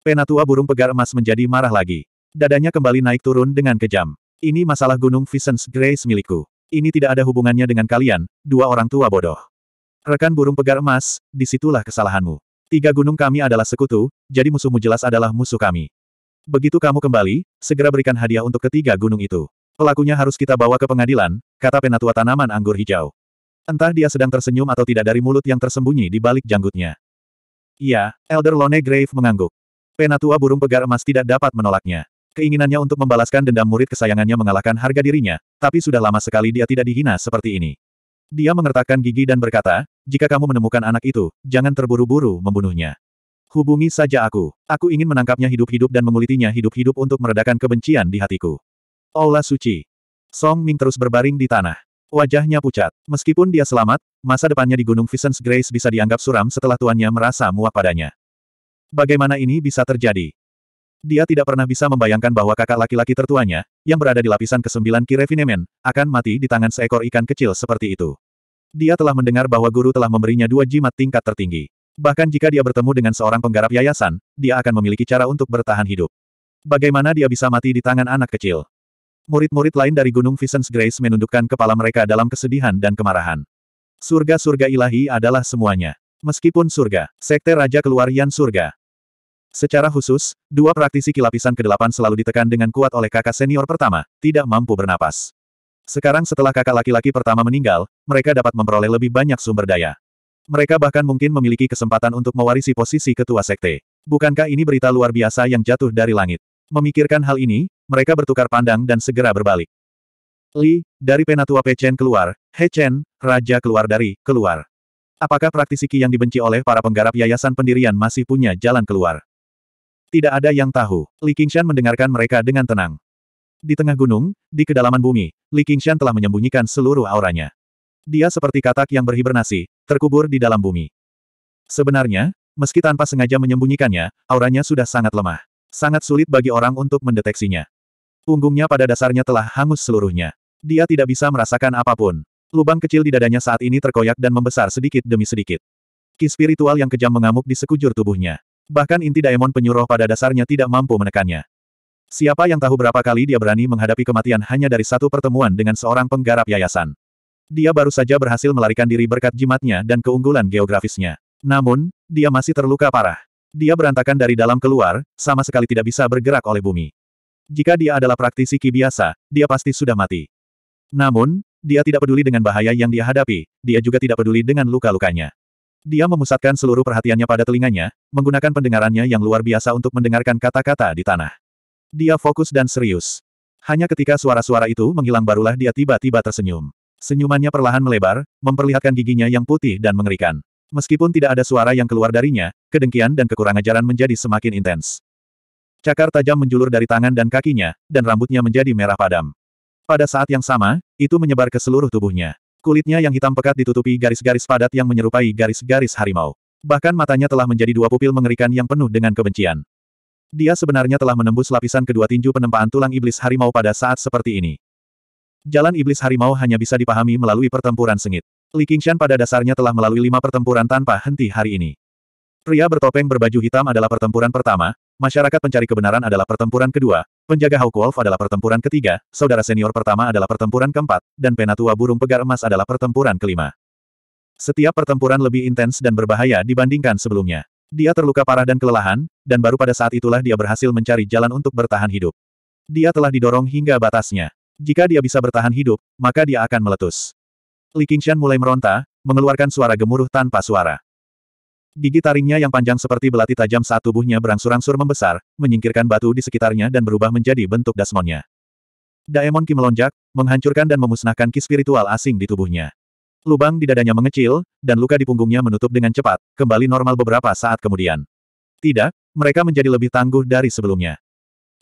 Penatua Burung Pegar Emas menjadi marah lagi. Dadanya kembali naik turun dengan kejam. Ini masalah Gunung Visions Grace milikku. Ini tidak ada hubungannya dengan kalian, dua orang tua bodoh. Rekan Burung Pegar Emas, di situlah kesalahanmu. Tiga gunung kami adalah sekutu, jadi musuhmu jelas adalah musuh kami. Begitu kamu kembali, segera berikan hadiah untuk ketiga gunung itu. Pelakunya harus kita bawa ke pengadilan, kata penatua tanaman anggur hijau. Entah dia sedang tersenyum atau tidak dari mulut yang tersembunyi di balik janggutnya. Iya, Elder Lone Grave mengangguk. Penatua burung pegar emas tidak dapat menolaknya. Keinginannya untuk membalaskan dendam murid kesayangannya mengalahkan harga dirinya, tapi sudah lama sekali dia tidak dihina seperti ini. Dia mengertakkan gigi dan berkata, jika kamu menemukan anak itu, jangan terburu-buru membunuhnya. Hubungi saja aku. Aku ingin menangkapnya hidup-hidup dan mengulitinya hidup-hidup untuk meredakan kebencian di hatiku. Aula suci. Song Ming terus berbaring di tanah. Wajahnya pucat. Meskipun dia selamat, masa depannya di Gunung Visions Grace bisa dianggap suram setelah tuannya merasa muak padanya. Bagaimana ini bisa terjadi? Dia tidak pernah bisa membayangkan bahwa kakak laki-laki tertuanya, yang berada di lapisan ke-9 Ki Refinement, akan mati di tangan seekor ikan kecil seperti itu. Dia telah mendengar bahwa guru telah memberinya dua jimat tingkat tertinggi. Bahkan jika dia bertemu dengan seorang penggarap yayasan, dia akan memiliki cara untuk bertahan hidup. Bagaimana dia bisa mati di tangan anak kecil? Murid-murid lain dari Gunung Visions Grace menundukkan kepala mereka dalam kesedihan dan kemarahan. Surga-surga ilahi adalah semuanya. Meskipun surga, Sekte Raja Keluarian Surga. Secara khusus, dua praktisi kilapisan ke-8 selalu ditekan dengan kuat oleh kakak senior pertama, tidak mampu bernapas. Sekarang setelah kakak laki-laki pertama meninggal, mereka dapat memperoleh lebih banyak sumber daya. Mereka bahkan mungkin memiliki kesempatan untuk mewarisi posisi ketua sekte. Bukankah ini berita luar biasa yang jatuh dari langit? Memikirkan hal ini, mereka bertukar pandang dan segera berbalik. Li, dari penatua Chen keluar, He Chen, Raja keluar dari, keluar. Apakah praktisi Qi yang dibenci oleh para penggarap yayasan pendirian masih punya jalan keluar? Tidak ada yang tahu. Li Qingshan mendengarkan mereka dengan tenang. Di tengah gunung, di kedalaman bumi, Li Qingshan telah menyembunyikan seluruh auranya. Dia seperti katak yang berhibernasi, terkubur di dalam bumi. Sebenarnya, meski tanpa sengaja menyembunyikannya, auranya sudah sangat lemah. Sangat sulit bagi orang untuk mendeteksinya. Punggungnya pada dasarnya telah hangus seluruhnya. Dia tidak bisa merasakan apa pun. Lubang kecil di dadanya saat ini terkoyak dan membesar sedikit demi sedikit. Ki spiritual yang kejam mengamuk di sekujur tubuhnya. Bahkan inti daemon penyuruh pada dasarnya tidak mampu menekannya. Siapa yang tahu berapa kali dia berani menghadapi kematian hanya dari satu pertemuan dengan seorang penggarap yayasan. Dia baru saja berhasil melarikan diri berkat jimatnya dan keunggulan geografisnya. Namun, dia masih terluka parah. Dia berantakan dari dalam keluar, sama sekali tidak bisa bergerak oleh bumi. Jika dia adalah praktisi ki biasa, dia pasti sudah mati. Namun, dia tidak peduli dengan bahaya yang dia hadapi, dia juga tidak peduli dengan luka-lukanya. Dia memusatkan seluruh perhatiannya pada telinganya, menggunakan pendengarannya yang luar biasa untuk mendengarkan kata-kata di tanah. Dia fokus dan serius. Hanya ketika suara-suara itu menghilang barulah dia tiba-tiba tersenyum. Senyumannya perlahan melebar, memperlihatkan giginya yang putih dan mengerikan. Meskipun tidak ada suara yang keluar darinya, kedengkian dan kekurang ajaran menjadi semakin intens. Cakar tajam menjulur dari tangan dan kakinya, dan rambutnya menjadi merah padam. Pada saat yang sama, itu menyebar ke seluruh tubuhnya. Kulitnya yang hitam pekat ditutupi garis-garis padat yang menyerupai garis-garis harimau. Bahkan matanya telah menjadi dua pupil mengerikan yang penuh dengan kebencian. Dia sebenarnya telah menembus lapisan kedua tinju penempaan tulang iblis harimau pada saat seperti ini. Jalan iblis harimau hanya bisa dipahami melalui pertempuran sengit. Li Qingshan pada dasarnya telah melalui lima pertempuran tanpa henti hari ini. Pria bertopeng berbaju hitam adalah pertempuran pertama, masyarakat pencari kebenaran adalah pertempuran kedua, penjaga Hawk Wolf adalah pertempuran ketiga, saudara senior pertama adalah pertempuran keempat, dan penatua burung pegar emas adalah pertempuran kelima. Setiap pertempuran lebih intens dan berbahaya dibandingkan sebelumnya. Dia terluka parah dan kelelahan, dan baru pada saat itulah dia berhasil mencari jalan untuk bertahan hidup. Dia telah didorong hingga batasnya. Jika dia bisa bertahan hidup, maka dia akan meletus. Li Qingshan mulai meronta, mengeluarkan suara gemuruh tanpa suara. Gigi taringnya yang panjang seperti belati tajam saat tubuhnya berangsur-angsur membesar, menyingkirkan batu di sekitarnya dan berubah menjadi bentuk dasmonnya. Daemon Ki melonjak, menghancurkan dan memusnahkan ki spiritual asing di tubuhnya. Lubang di dadanya mengecil, dan luka di punggungnya menutup dengan cepat, kembali normal beberapa saat kemudian. Tidak, mereka menjadi lebih tangguh dari sebelumnya.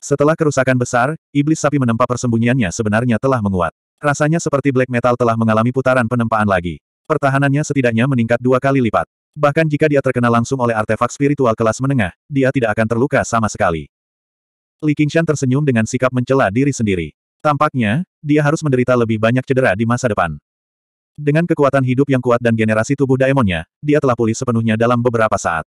Setelah kerusakan besar, iblis sapi menempa persembunyiannya sebenarnya telah menguat. Rasanya seperti black metal telah mengalami putaran penempaan lagi. Pertahanannya setidaknya meningkat dua kali lipat. Bahkan jika dia terkena langsung oleh artefak spiritual kelas menengah, dia tidak akan terluka sama sekali. Li Qingshan tersenyum dengan sikap mencela diri sendiri. Tampaknya, dia harus menderita lebih banyak cedera di masa depan. Dengan kekuatan hidup yang kuat dan generasi tubuh daemonnya, dia telah pulih sepenuhnya dalam beberapa saat.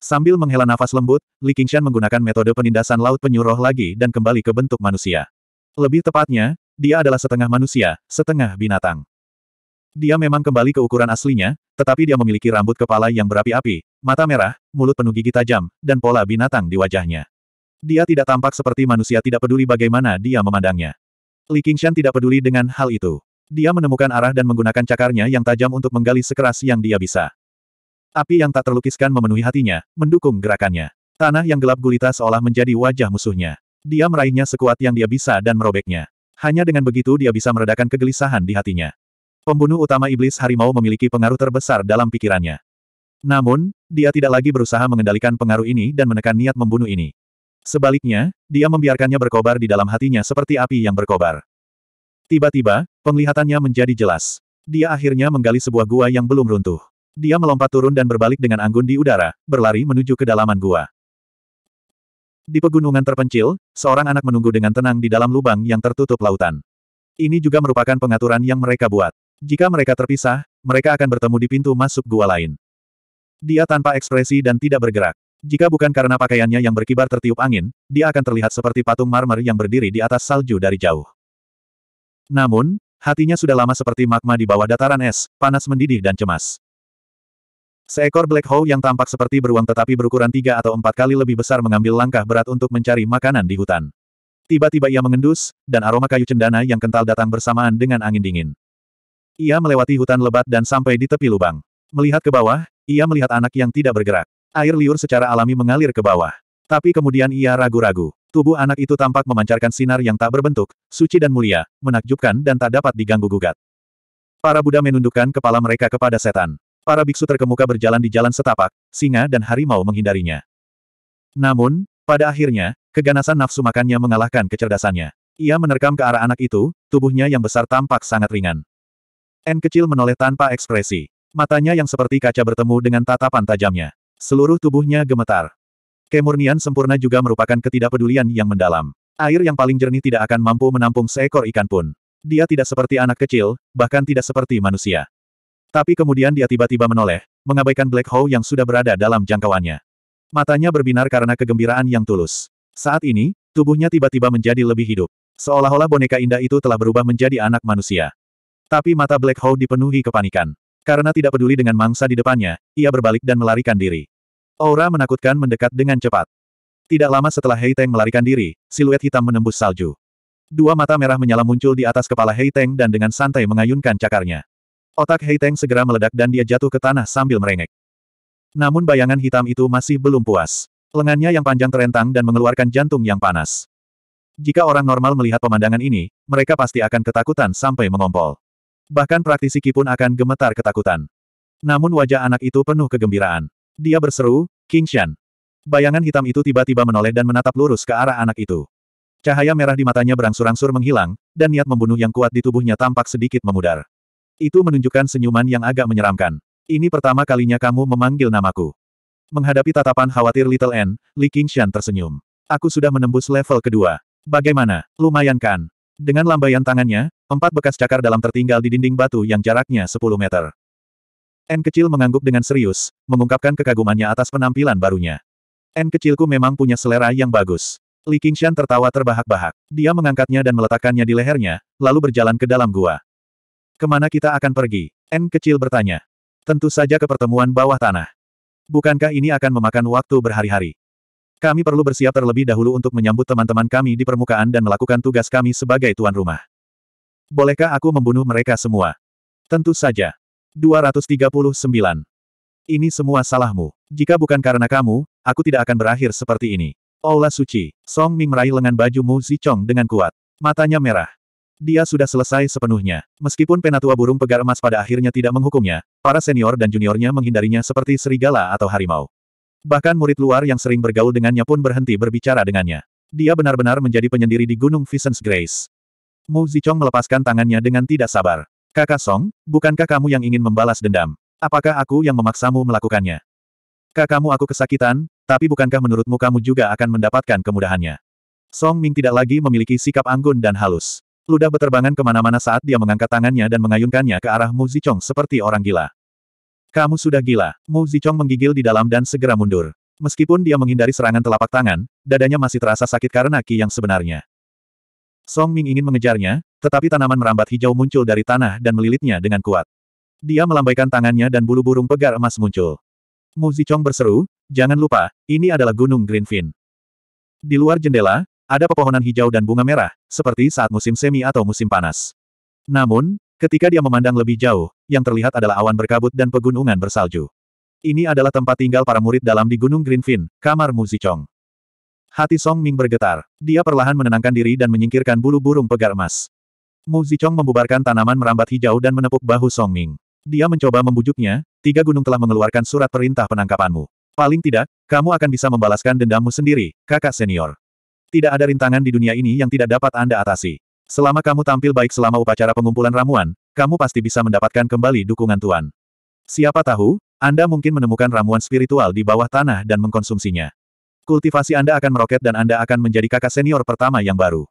Sambil menghela nafas lembut, Li Qingshan menggunakan metode penindasan laut penyuruh lagi dan kembali ke bentuk manusia. Lebih tepatnya, dia adalah setengah manusia, setengah binatang. Dia memang kembali ke ukuran aslinya, tetapi dia memiliki rambut kepala yang berapi-api, mata merah, mulut penuh gigi tajam, dan pola binatang di wajahnya. Dia tidak tampak seperti manusia tidak peduli bagaimana dia memandangnya. Li Qingshan tidak peduli dengan hal itu. Dia menemukan arah dan menggunakan cakarnya yang tajam untuk menggali sekeras yang dia bisa. Api yang tak terlukiskan memenuhi hatinya, mendukung gerakannya. Tanah yang gelap gulita seolah menjadi wajah musuhnya. Dia meraihnya sekuat yang dia bisa dan merobeknya. Hanya dengan begitu dia bisa meredakan kegelisahan di hatinya. Pembunuh utama iblis harimau memiliki pengaruh terbesar dalam pikirannya. Namun, dia tidak lagi berusaha mengendalikan pengaruh ini dan menekan niat membunuh ini. Sebaliknya, dia membiarkannya berkobar di dalam hatinya seperti api yang berkobar. Tiba-tiba, penglihatannya menjadi jelas. Dia akhirnya menggali sebuah gua yang belum runtuh. Dia melompat turun dan berbalik dengan anggun di udara, berlari menuju kedalaman gua. Di pegunungan terpencil, seorang anak menunggu dengan tenang di dalam lubang yang tertutup lautan. Ini juga merupakan pengaturan yang mereka buat. Jika mereka terpisah, mereka akan bertemu di pintu masuk gua lain. Dia tanpa ekspresi dan tidak bergerak. Jika bukan karena pakaiannya yang berkibar tertiup angin, dia akan terlihat seperti patung marmer yang berdiri di atas salju dari jauh. Namun, hatinya sudah lama seperti magma di bawah dataran es, panas mendidih dan cemas. Seekor Black Hole yang tampak seperti beruang tetapi berukuran tiga atau empat kali lebih besar mengambil langkah berat untuk mencari makanan di hutan. Tiba-tiba ia mengendus, dan aroma kayu cendana yang kental datang bersamaan dengan angin dingin. Ia melewati hutan lebat dan sampai di tepi lubang. Melihat ke bawah, ia melihat anak yang tidak bergerak. Air liur secara alami mengalir ke bawah. Tapi kemudian ia ragu-ragu. Tubuh anak itu tampak memancarkan sinar yang tak berbentuk, suci dan mulia, menakjubkan dan tak dapat diganggu-gugat. Para Buddha menundukkan kepala mereka kepada setan. Para biksu terkemuka berjalan di jalan setapak, singa dan harimau menghindarinya. Namun, pada akhirnya, keganasan nafsu makannya mengalahkan kecerdasannya. Ia menerkam ke arah anak itu, tubuhnya yang besar tampak sangat ringan. N kecil menoleh tanpa ekspresi. Matanya yang seperti kaca bertemu dengan tatapan tajamnya. Seluruh tubuhnya gemetar. Kemurnian sempurna juga merupakan ketidakpedulian yang mendalam. Air yang paling jernih tidak akan mampu menampung seekor ikan pun. Dia tidak seperti anak kecil, bahkan tidak seperti manusia. Tapi kemudian dia tiba-tiba menoleh, mengabaikan Black Hole yang sudah berada dalam jangkauannya. Matanya berbinar karena kegembiraan yang tulus. Saat ini, tubuhnya tiba-tiba menjadi lebih hidup. Seolah-olah boneka indah itu telah berubah menjadi anak manusia. Tapi mata Black Hole dipenuhi kepanikan. Karena tidak peduli dengan mangsa di depannya, ia berbalik dan melarikan diri. Aura menakutkan mendekat dengan cepat. Tidak lama setelah Hei Teng melarikan diri, siluet hitam menembus salju. Dua mata merah menyala muncul di atas kepala Hei Teng dan dengan santai mengayunkan cakarnya. Otak Hei Teng segera meledak dan dia jatuh ke tanah sambil merengek. Namun bayangan hitam itu masih belum puas. Lengannya yang panjang terentang dan mengeluarkan jantung yang panas. Jika orang normal melihat pemandangan ini, mereka pasti akan ketakutan sampai mengompol. Bahkan praktisi Ki pun akan gemetar ketakutan. Namun wajah anak itu penuh kegembiraan. Dia berseru, King Shan. Bayangan hitam itu tiba-tiba menoleh dan menatap lurus ke arah anak itu. Cahaya merah di matanya berangsur-angsur menghilang, dan niat membunuh yang kuat di tubuhnya tampak sedikit memudar. Itu menunjukkan senyuman yang agak menyeramkan. Ini pertama kalinya kamu memanggil namaku. Menghadapi tatapan khawatir Little N, Li Qingshan tersenyum. Aku sudah menembus level kedua. Bagaimana? Lumayan kan? Dengan lambaian tangannya, empat bekas cakar dalam tertinggal di dinding batu yang jaraknya 10 meter. N kecil mengangguk dengan serius, mengungkapkan kekagumannya atas penampilan barunya. N kecilku memang punya selera yang bagus. Li Qingshan tertawa terbahak-bahak. Dia mengangkatnya dan meletakkannya di lehernya, lalu berjalan ke dalam gua. Ke mana kita akan pergi? N kecil bertanya. Tentu saja ke pertemuan bawah tanah. Bukankah ini akan memakan waktu berhari-hari? Kami perlu bersiap terlebih dahulu untuk menyambut teman-teman kami di permukaan dan melakukan tugas kami sebagai tuan rumah. Bolehkah aku membunuh mereka semua? Tentu saja. 239. Ini semua salahmu. Jika bukan karena kamu, aku tidak akan berakhir seperti ini. Aula suci. Song Ming meraih lengan baju Mu Zichong dengan kuat. Matanya merah. Dia sudah selesai sepenuhnya. Meskipun penatua burung pegar emas pada akhirnya tidak menghukumnya, para senior dan juniornya menghindarinya seperti serigala atau harimau. Bahkan murid luar yang sering bergaul dengannya pun berhenti berbicara dengannya. Dia benar-benar menjadi penyendiri di Gunung Vincent's Grace. Mu Zichong melepaskan tangannya dengan tidak sabar. Kakak Song, bukankah kamu yang ingin membalas dendam? Apakah aku yang memaksamu melakukannya? Kakakmu aku kesakitan, tapi bukankah menurutmu kamu juga akan mendapatkan kemudahannya? Song Ming tidak lagi memiliki sikap anggun dan halus. Ludah beterbangan ke mana-mana saat dia mengangkat tangannya dan mengayunkannya ke arah Mu Zichong seperti orang gila. Kamu sudah gila. Mu Zichong menggigil di dalam dan segera mundur. Meskipun dia menghindari serangan telapak tangan, dadanya masih terasa sakit karena ki yang sebenarnya. Song Ming ingin mengejarnya, tetapi tanaman merambat hijau muncul dari tanah dan melilitnya dengan kuat. Dia melambaikan tangannya dan bulu burung pegar emas muncul. Mu Zichong berseru, jangan lupa, ini adalah Gunung Greenfin. Di luar jendela, ada pepohonan hijau dan bunga merah, seperti saat musim semi atau musim panas. Namun, Ketika dia memandang lebih jauh, yang terlihat adalah awan berkabut dan pegunungan bersalju. Ini adalah tempat tinggal para murid dalam di Gunung Greenfin, kamar Mu Zichong. Hati Song Ming bergetar. Dia perlahan menenangkan diri dan menyingkirkan bulu burung pegar emas. Mu Zichong membubarkan tanaman merambat hijau dan menepuk bahu Song Ming. Dia mencoba membujuknya, tiga gunung telah mengeluarkan surat perintah penangkapanmu. Paling tidak, kamu akan bisa membalaskan dendammu sendiri, kakak senior. Tidak ada rintangan di dunia ini yang tidak dapat Anda atasi. Selama kamu tampil baik selama upacara pengumpulan ramuan, kamu pasti bisa mendapatkan kembali dukungan Tuan. Siapa tahu, Anda mungkin menemukan ramuan spiritual di bawah tanah dan mengkonsumsinya. Kultivasi Anda akan meroket dan Anda akan menjadi kakak senior pertama yang baru.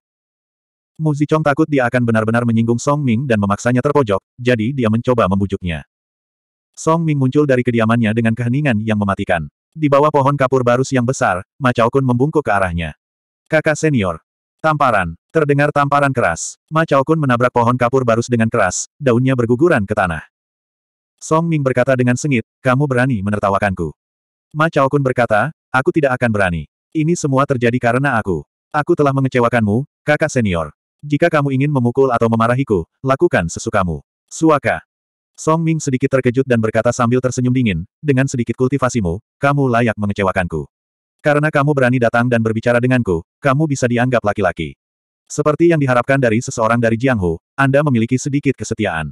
Mu Zichong takut dia akan benar-benar menyinggung Song Ming dan memaksanya terpojok, jadi dia mencoba membujuknya. Song Ming muncul dari kediamannya dengan keheningan yang mematikan. Di bawah pohon kapur barus yang besar, Ma Chao Kun membungkuk ke arahnya. Kakak senior. Tamparan. Terdengar tamparan keras. Ma Chao Kun menabrak pohon kapur barus dengan keras, daunnya berguguran ke tanah. Song Ming berkata dengan sengit, kamu berani menertawakanku. Ma Chao Kun berkata, aku tidak akan berani. Ini semua terjadi karena aku. Aku telah mengecewakanmu, kakak senior. Jika kamu ingin memukul atau memarahiku, lakukan sesukamu. Suaka. Song Ming sedikit terkejut dan berkata sambil tersenyum dingin, dengan sedikit kultivasimu, kamu layak mengecewakanku. Karena kamu berani datang dan berbicara denganku, kamu bisa dianggap laki-laki. Seperti yang diharapkan dari seseorang dari Jianghu, Anda memiliki sedikit kesetiaan.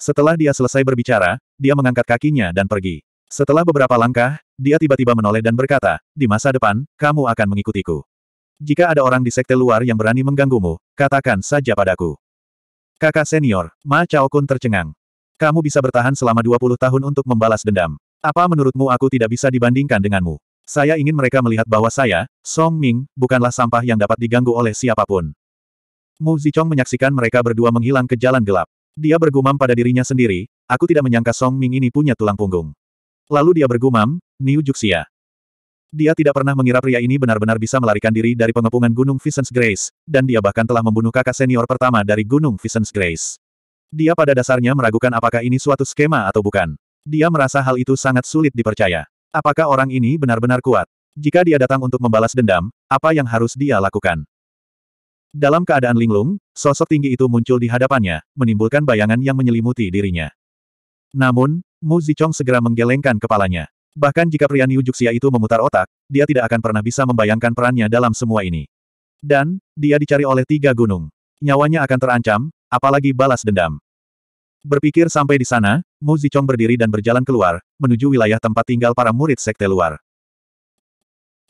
Setelah dia selesai berbicara, dia mengangkat kakinya dan pergi. Setelah beberapa langkah, dia tiba-tiba menoleh dan berkata, di masa depan, kamu akan mengikutiku. Jika ada orang di sekte luar yang berani mengganggumu, katakan saja padaku. Kakak senior, Ma Chao Kun tercengang. Kamu bisa bertahan selama 20 tahun untuk membalas dendam. Apa menurutmu aku tidak bisa dibandingkan denganmu? Saya ingin mereka melihat bahwa saya, Song Ming, bukanlah sampah yang dapat diganggu oleh siapa pun. Mu Zichong menyaksikan mereka berdua menghilang ke jalan gelap. Dia bergumam pada dirinya sendiri, aku tidak menyangka Song Ming ini punya tulang punggung. Lalu dia bergumam, Niu Juxia. Dia tidak pernah mengira pria ini benar-benar bisa melarikan diri dari pengepungan Gunung Visions Grace, dan dia bahkan telah membunuh kakak senior pertama dari Gunung Visions Grace. Dia pada dasarnya meragukan apakah ini suatu skema atau bukan. Dia merasa hal itu sangat sulit dipercaya. Apakah orang ini benar-benar kuat? Jika dia datang untuk membalas dendam, apa yang harus dia lakukan? Dalam keadaan linglung, sosok tinggi itu muncul di hadapannya, menimbulkan bayangan yang menyelimuti dirinya. Namun, Mu Zichong segera menggelengkan kepalanya. Bahkan jika pria Niu Juxia itu memutar otak, dia tidak akan pernah bisa membayangkan perannya dalam semua ini. Dan, dia dicari oleh tiga gunung. Nyawanya akan terancam, apalagi balas dendam. Berpikir sampai di sana, Mu Zichong berdiri dan berjalan keluar, menuju wilayah tempat tinggal para murid sekte luar.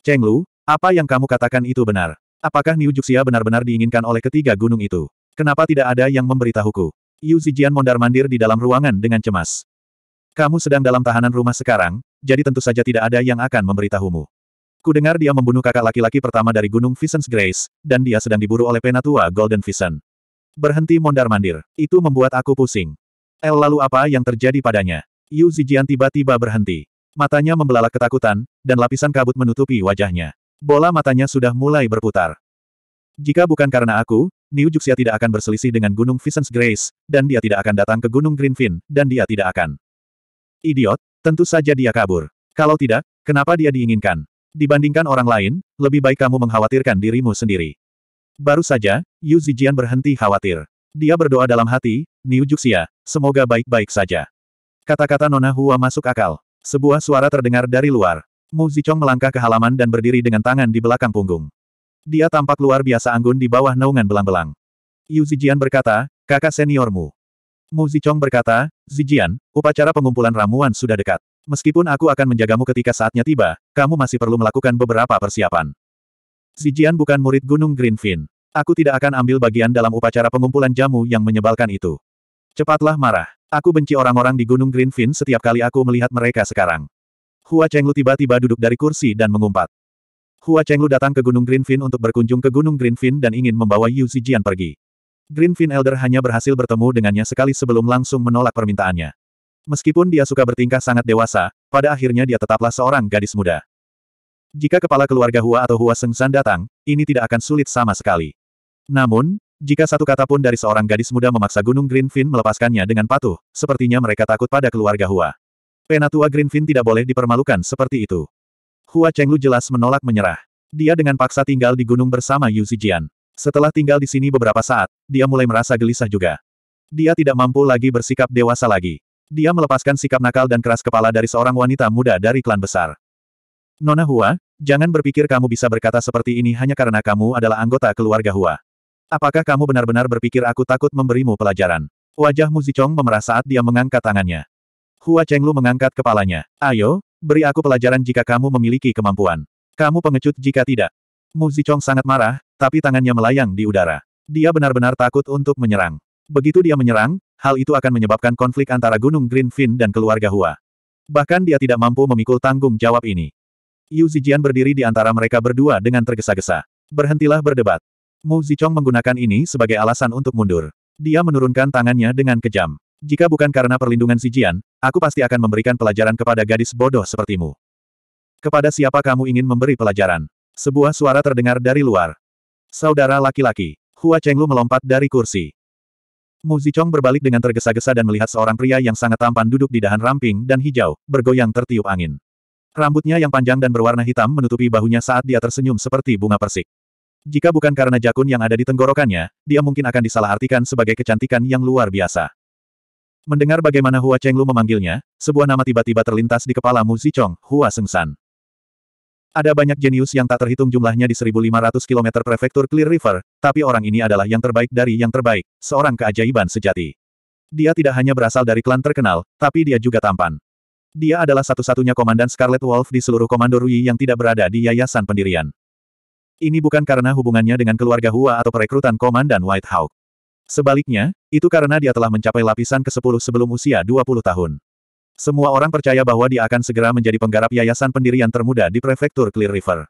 Cheng Lu, apa yang kamu katakan itu benar? Apakah Niu Juxia benar-benar diinginkan oleh ketiga gunung itu? Kenapa tidak ada yang memberitahuku? Yu Zijian mondar-mandir di dalam ruangan dengan cemas. Kamu sedang dalam tahanan rumah sekarang, jadi tentu saja tidak ada yang akan memberitahumu. Kudengar dia membunuh kakak laki-laki pertama dari Gunung Visions Grace, dan dia sedang diburu oleh penatua Golden Vision. Berhenti mondar-mandir. Itu membuat aku pusing. El lalu apa yang terjadi padanya? Yu Zijian tiba-tiba berhenti. Matanya membelalak ketakutan, dan lapisan kabut menutupi wajahnya. Bola matanya sudah mulai berputar. Jika bukan karena aku, Niu Juxia tidak akan berselisih dengan Gunung Visions Grace, dan dia tidak akan datang ke Gunung Greenfin, dan dia tidak akan. Idiot, Tentu saja dia kabur. Kalau tidak, kenapa dia diinginkan? Dibandingkan orang lain, lebih baik kamu mengkhawatirkan dirimu sendiri. Baru saja, Yu Zijian berhenti khawatir. Dia berdoa dalam hati, Niu Juxia, semoga baik-baik saja. Kata-kata Nona Hua masuk akal. Sebuah suara terdengar dari luar. Mu Zichong melangkah ke halaman dan berdiri dengan tangan di belakang punggung. Dia tampak luar biasa anggun di bawah naungan belang-belang. Yu Zijian berkata, kakak seniormu. Mu Zichong berkata, Zijian, upacara pengumpulan ramuan sudah dekat. Meskipun aku akan menjagamu ketika saatnya tiba, kamu masih perlu melakukan beberapa persiapan. Zijian bukan murid Gunung Greenfin. Aku tidak akan ambil bagian dalam upacara pengumpulan jamu yang menyebalkan itu. Cepatlah marah. Aku benci orang-orang di Gunung Greenfin setiap kali aku melihat mereka sekarang. Hua Chenglu tiba-tiba duduk dari kursi dan mengumpat. Hua Chenglu datang ke Gunung Greenfin untuk berkunjung ke Gunung Greenfin dan ingin membawa Yu Zijian pergi. Greenfin Elder hanya berhasil bertemu dengannya sekali sebelum langsung menolak permintaannya. Meskipun dia suka bertingkah sangat dewasa, pada akhirnya dia tetaplah seorang gadis muda. Jika kepala keluarga Hua atau Hua Sengsan datang, ini tidak akan sulit sama sekali. Namun, jika satu kata pun dari seorang gadis muda memaksa Gunung Greenfin melepaskannya dengan patuh, sepertinya mereka takut pada keluarga Hua. Penatua Greenfin tidak boleh dipermalukan seperti itu. Hua Chenglu jelas menolak menyerah. Dia dengan paksa tinggal di gunung bersama Yu Zijian. Setelah tinggal di sini beberapa saat, dia mulai merasa gelisah juga. Dia tidak mampu lagi bersikap dewasa lagi. Dia melepaskan sikap nakal dan keras kepala dari seorang wanita muda dari klan besar. Nona Hua, jangan berpikir kamu bisa berkata seperti ini hanya karena kamu adalah anggota keluarga Hua. Apakah kamu benar-benar berpikir aku takut memberimu pelajaran? Wajah Muzicong memerah saat dia mengangkat tangannya. Hua Chenglu mengangkat kepalanya. Ayo, beri aku pelajaran jika kamu memiliki kemampuan. Kamu pengecut jika tidak. Muzicong sangat marah, tapi tangannya melayang di udara. Dia benar-benar takut untuk menyerang. Begitu dia menyerang, hal itu akan menyebabkan konflik antara Gunung Greenfin dan keluarga Hua. Bahkan dia tidak mampu memikul tanggung jawab ini. Yu Zijian berdiri di antara mereka berdua dengan tergesa-gesa. Berhentilah berdebat. Mu Zichong menggunakan ini sebagai alasan untuk mundur. Dia menurunkan tangannya dengan kejam. Jika bukan karena perlindungan Zijian, aku pasti akan memberikan pelajaran kepada gadis bodoh sepertimu. Kepada siapa kamu ingin memberi pelajaran? Sebuah suara terdengar dari luar. Saudara laki-laki, Hua Chenglu melompat dari kursi. Mu Zichong berbalik dengan tergesa-gesa dan melihat seorang pria yang sangat tampan duduk di dahan ramping dan hijau, bergoyang tertiup angin. Rambutnya yang panjang dan berwarna hitam menutupi bahunya saat dia tersenyum seperti bunga persik. Jika bukan karena jakun yang ada di tenggorokannya, dia mungkin akan disalahartikan sebagai kecantikan yang luar biasa. Mendengar bagaimana Hua Chenglu memanggilnya, sebuah nama tiba-tiba terlintas di kepala Mu Zichong, Hua Sengsan. Ada banyak jenius yang tak terhitung jumlahnya di 1500 km prefektur Clear River, tapi orang ini adalah yang terbaik dari yang terbaik, seorang keajaiban sejati. Dia tidak hanya berasal dari klan terkenal, tapi dia juga tampan. Dia adalah satu-satunya komandan Scarlet Wolf di seluruh komando Rui yang tidak berada di yayasan pendirian. Ini bukan karena hubungannya dengan keluarga Hua atau perekrutan Komandan White Hawk. Sebaliknya, itu karena dia telah mencapai lapisan ke-10 sebelum usia 20 tahun. Semua orang percaya bahwa dia akan segera menjadi penggarap yayasan pendirian termuda di prefektur Clear River.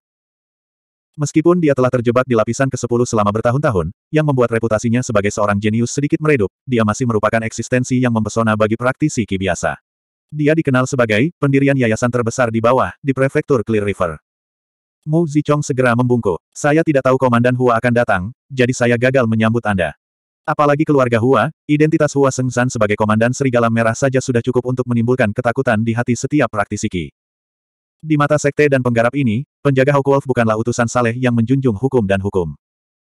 Meskipun dia telah terjebak di lapisan ke-10 selama bertahun-tahun, yang membuat reputasinya sebagai seorang jenius sedikit meredup, dia masih merupakan eksistensi yang mempesona bagi praktisi ki biasa. Dia dikenal sebagai pendirian yayasan terbesar di bawah, di prefektur Clear River. Mu Zichong segera membungkuk. Saya tidak tahu Komandan Hua akan datang, jadi saya gagal menyambut Anda. Apalagi keluarga Hua, identitas Hua Sengsan sebagai Komandan Serigala Merah saja sudah cukup untuk menimbulkan ketakutan di hati setiap praktisi Ki. Di mata sekte dan penggarap ini, penjaga Hawkwolf bukanlah utusan saleh yang menjunjung hukum dan hukum.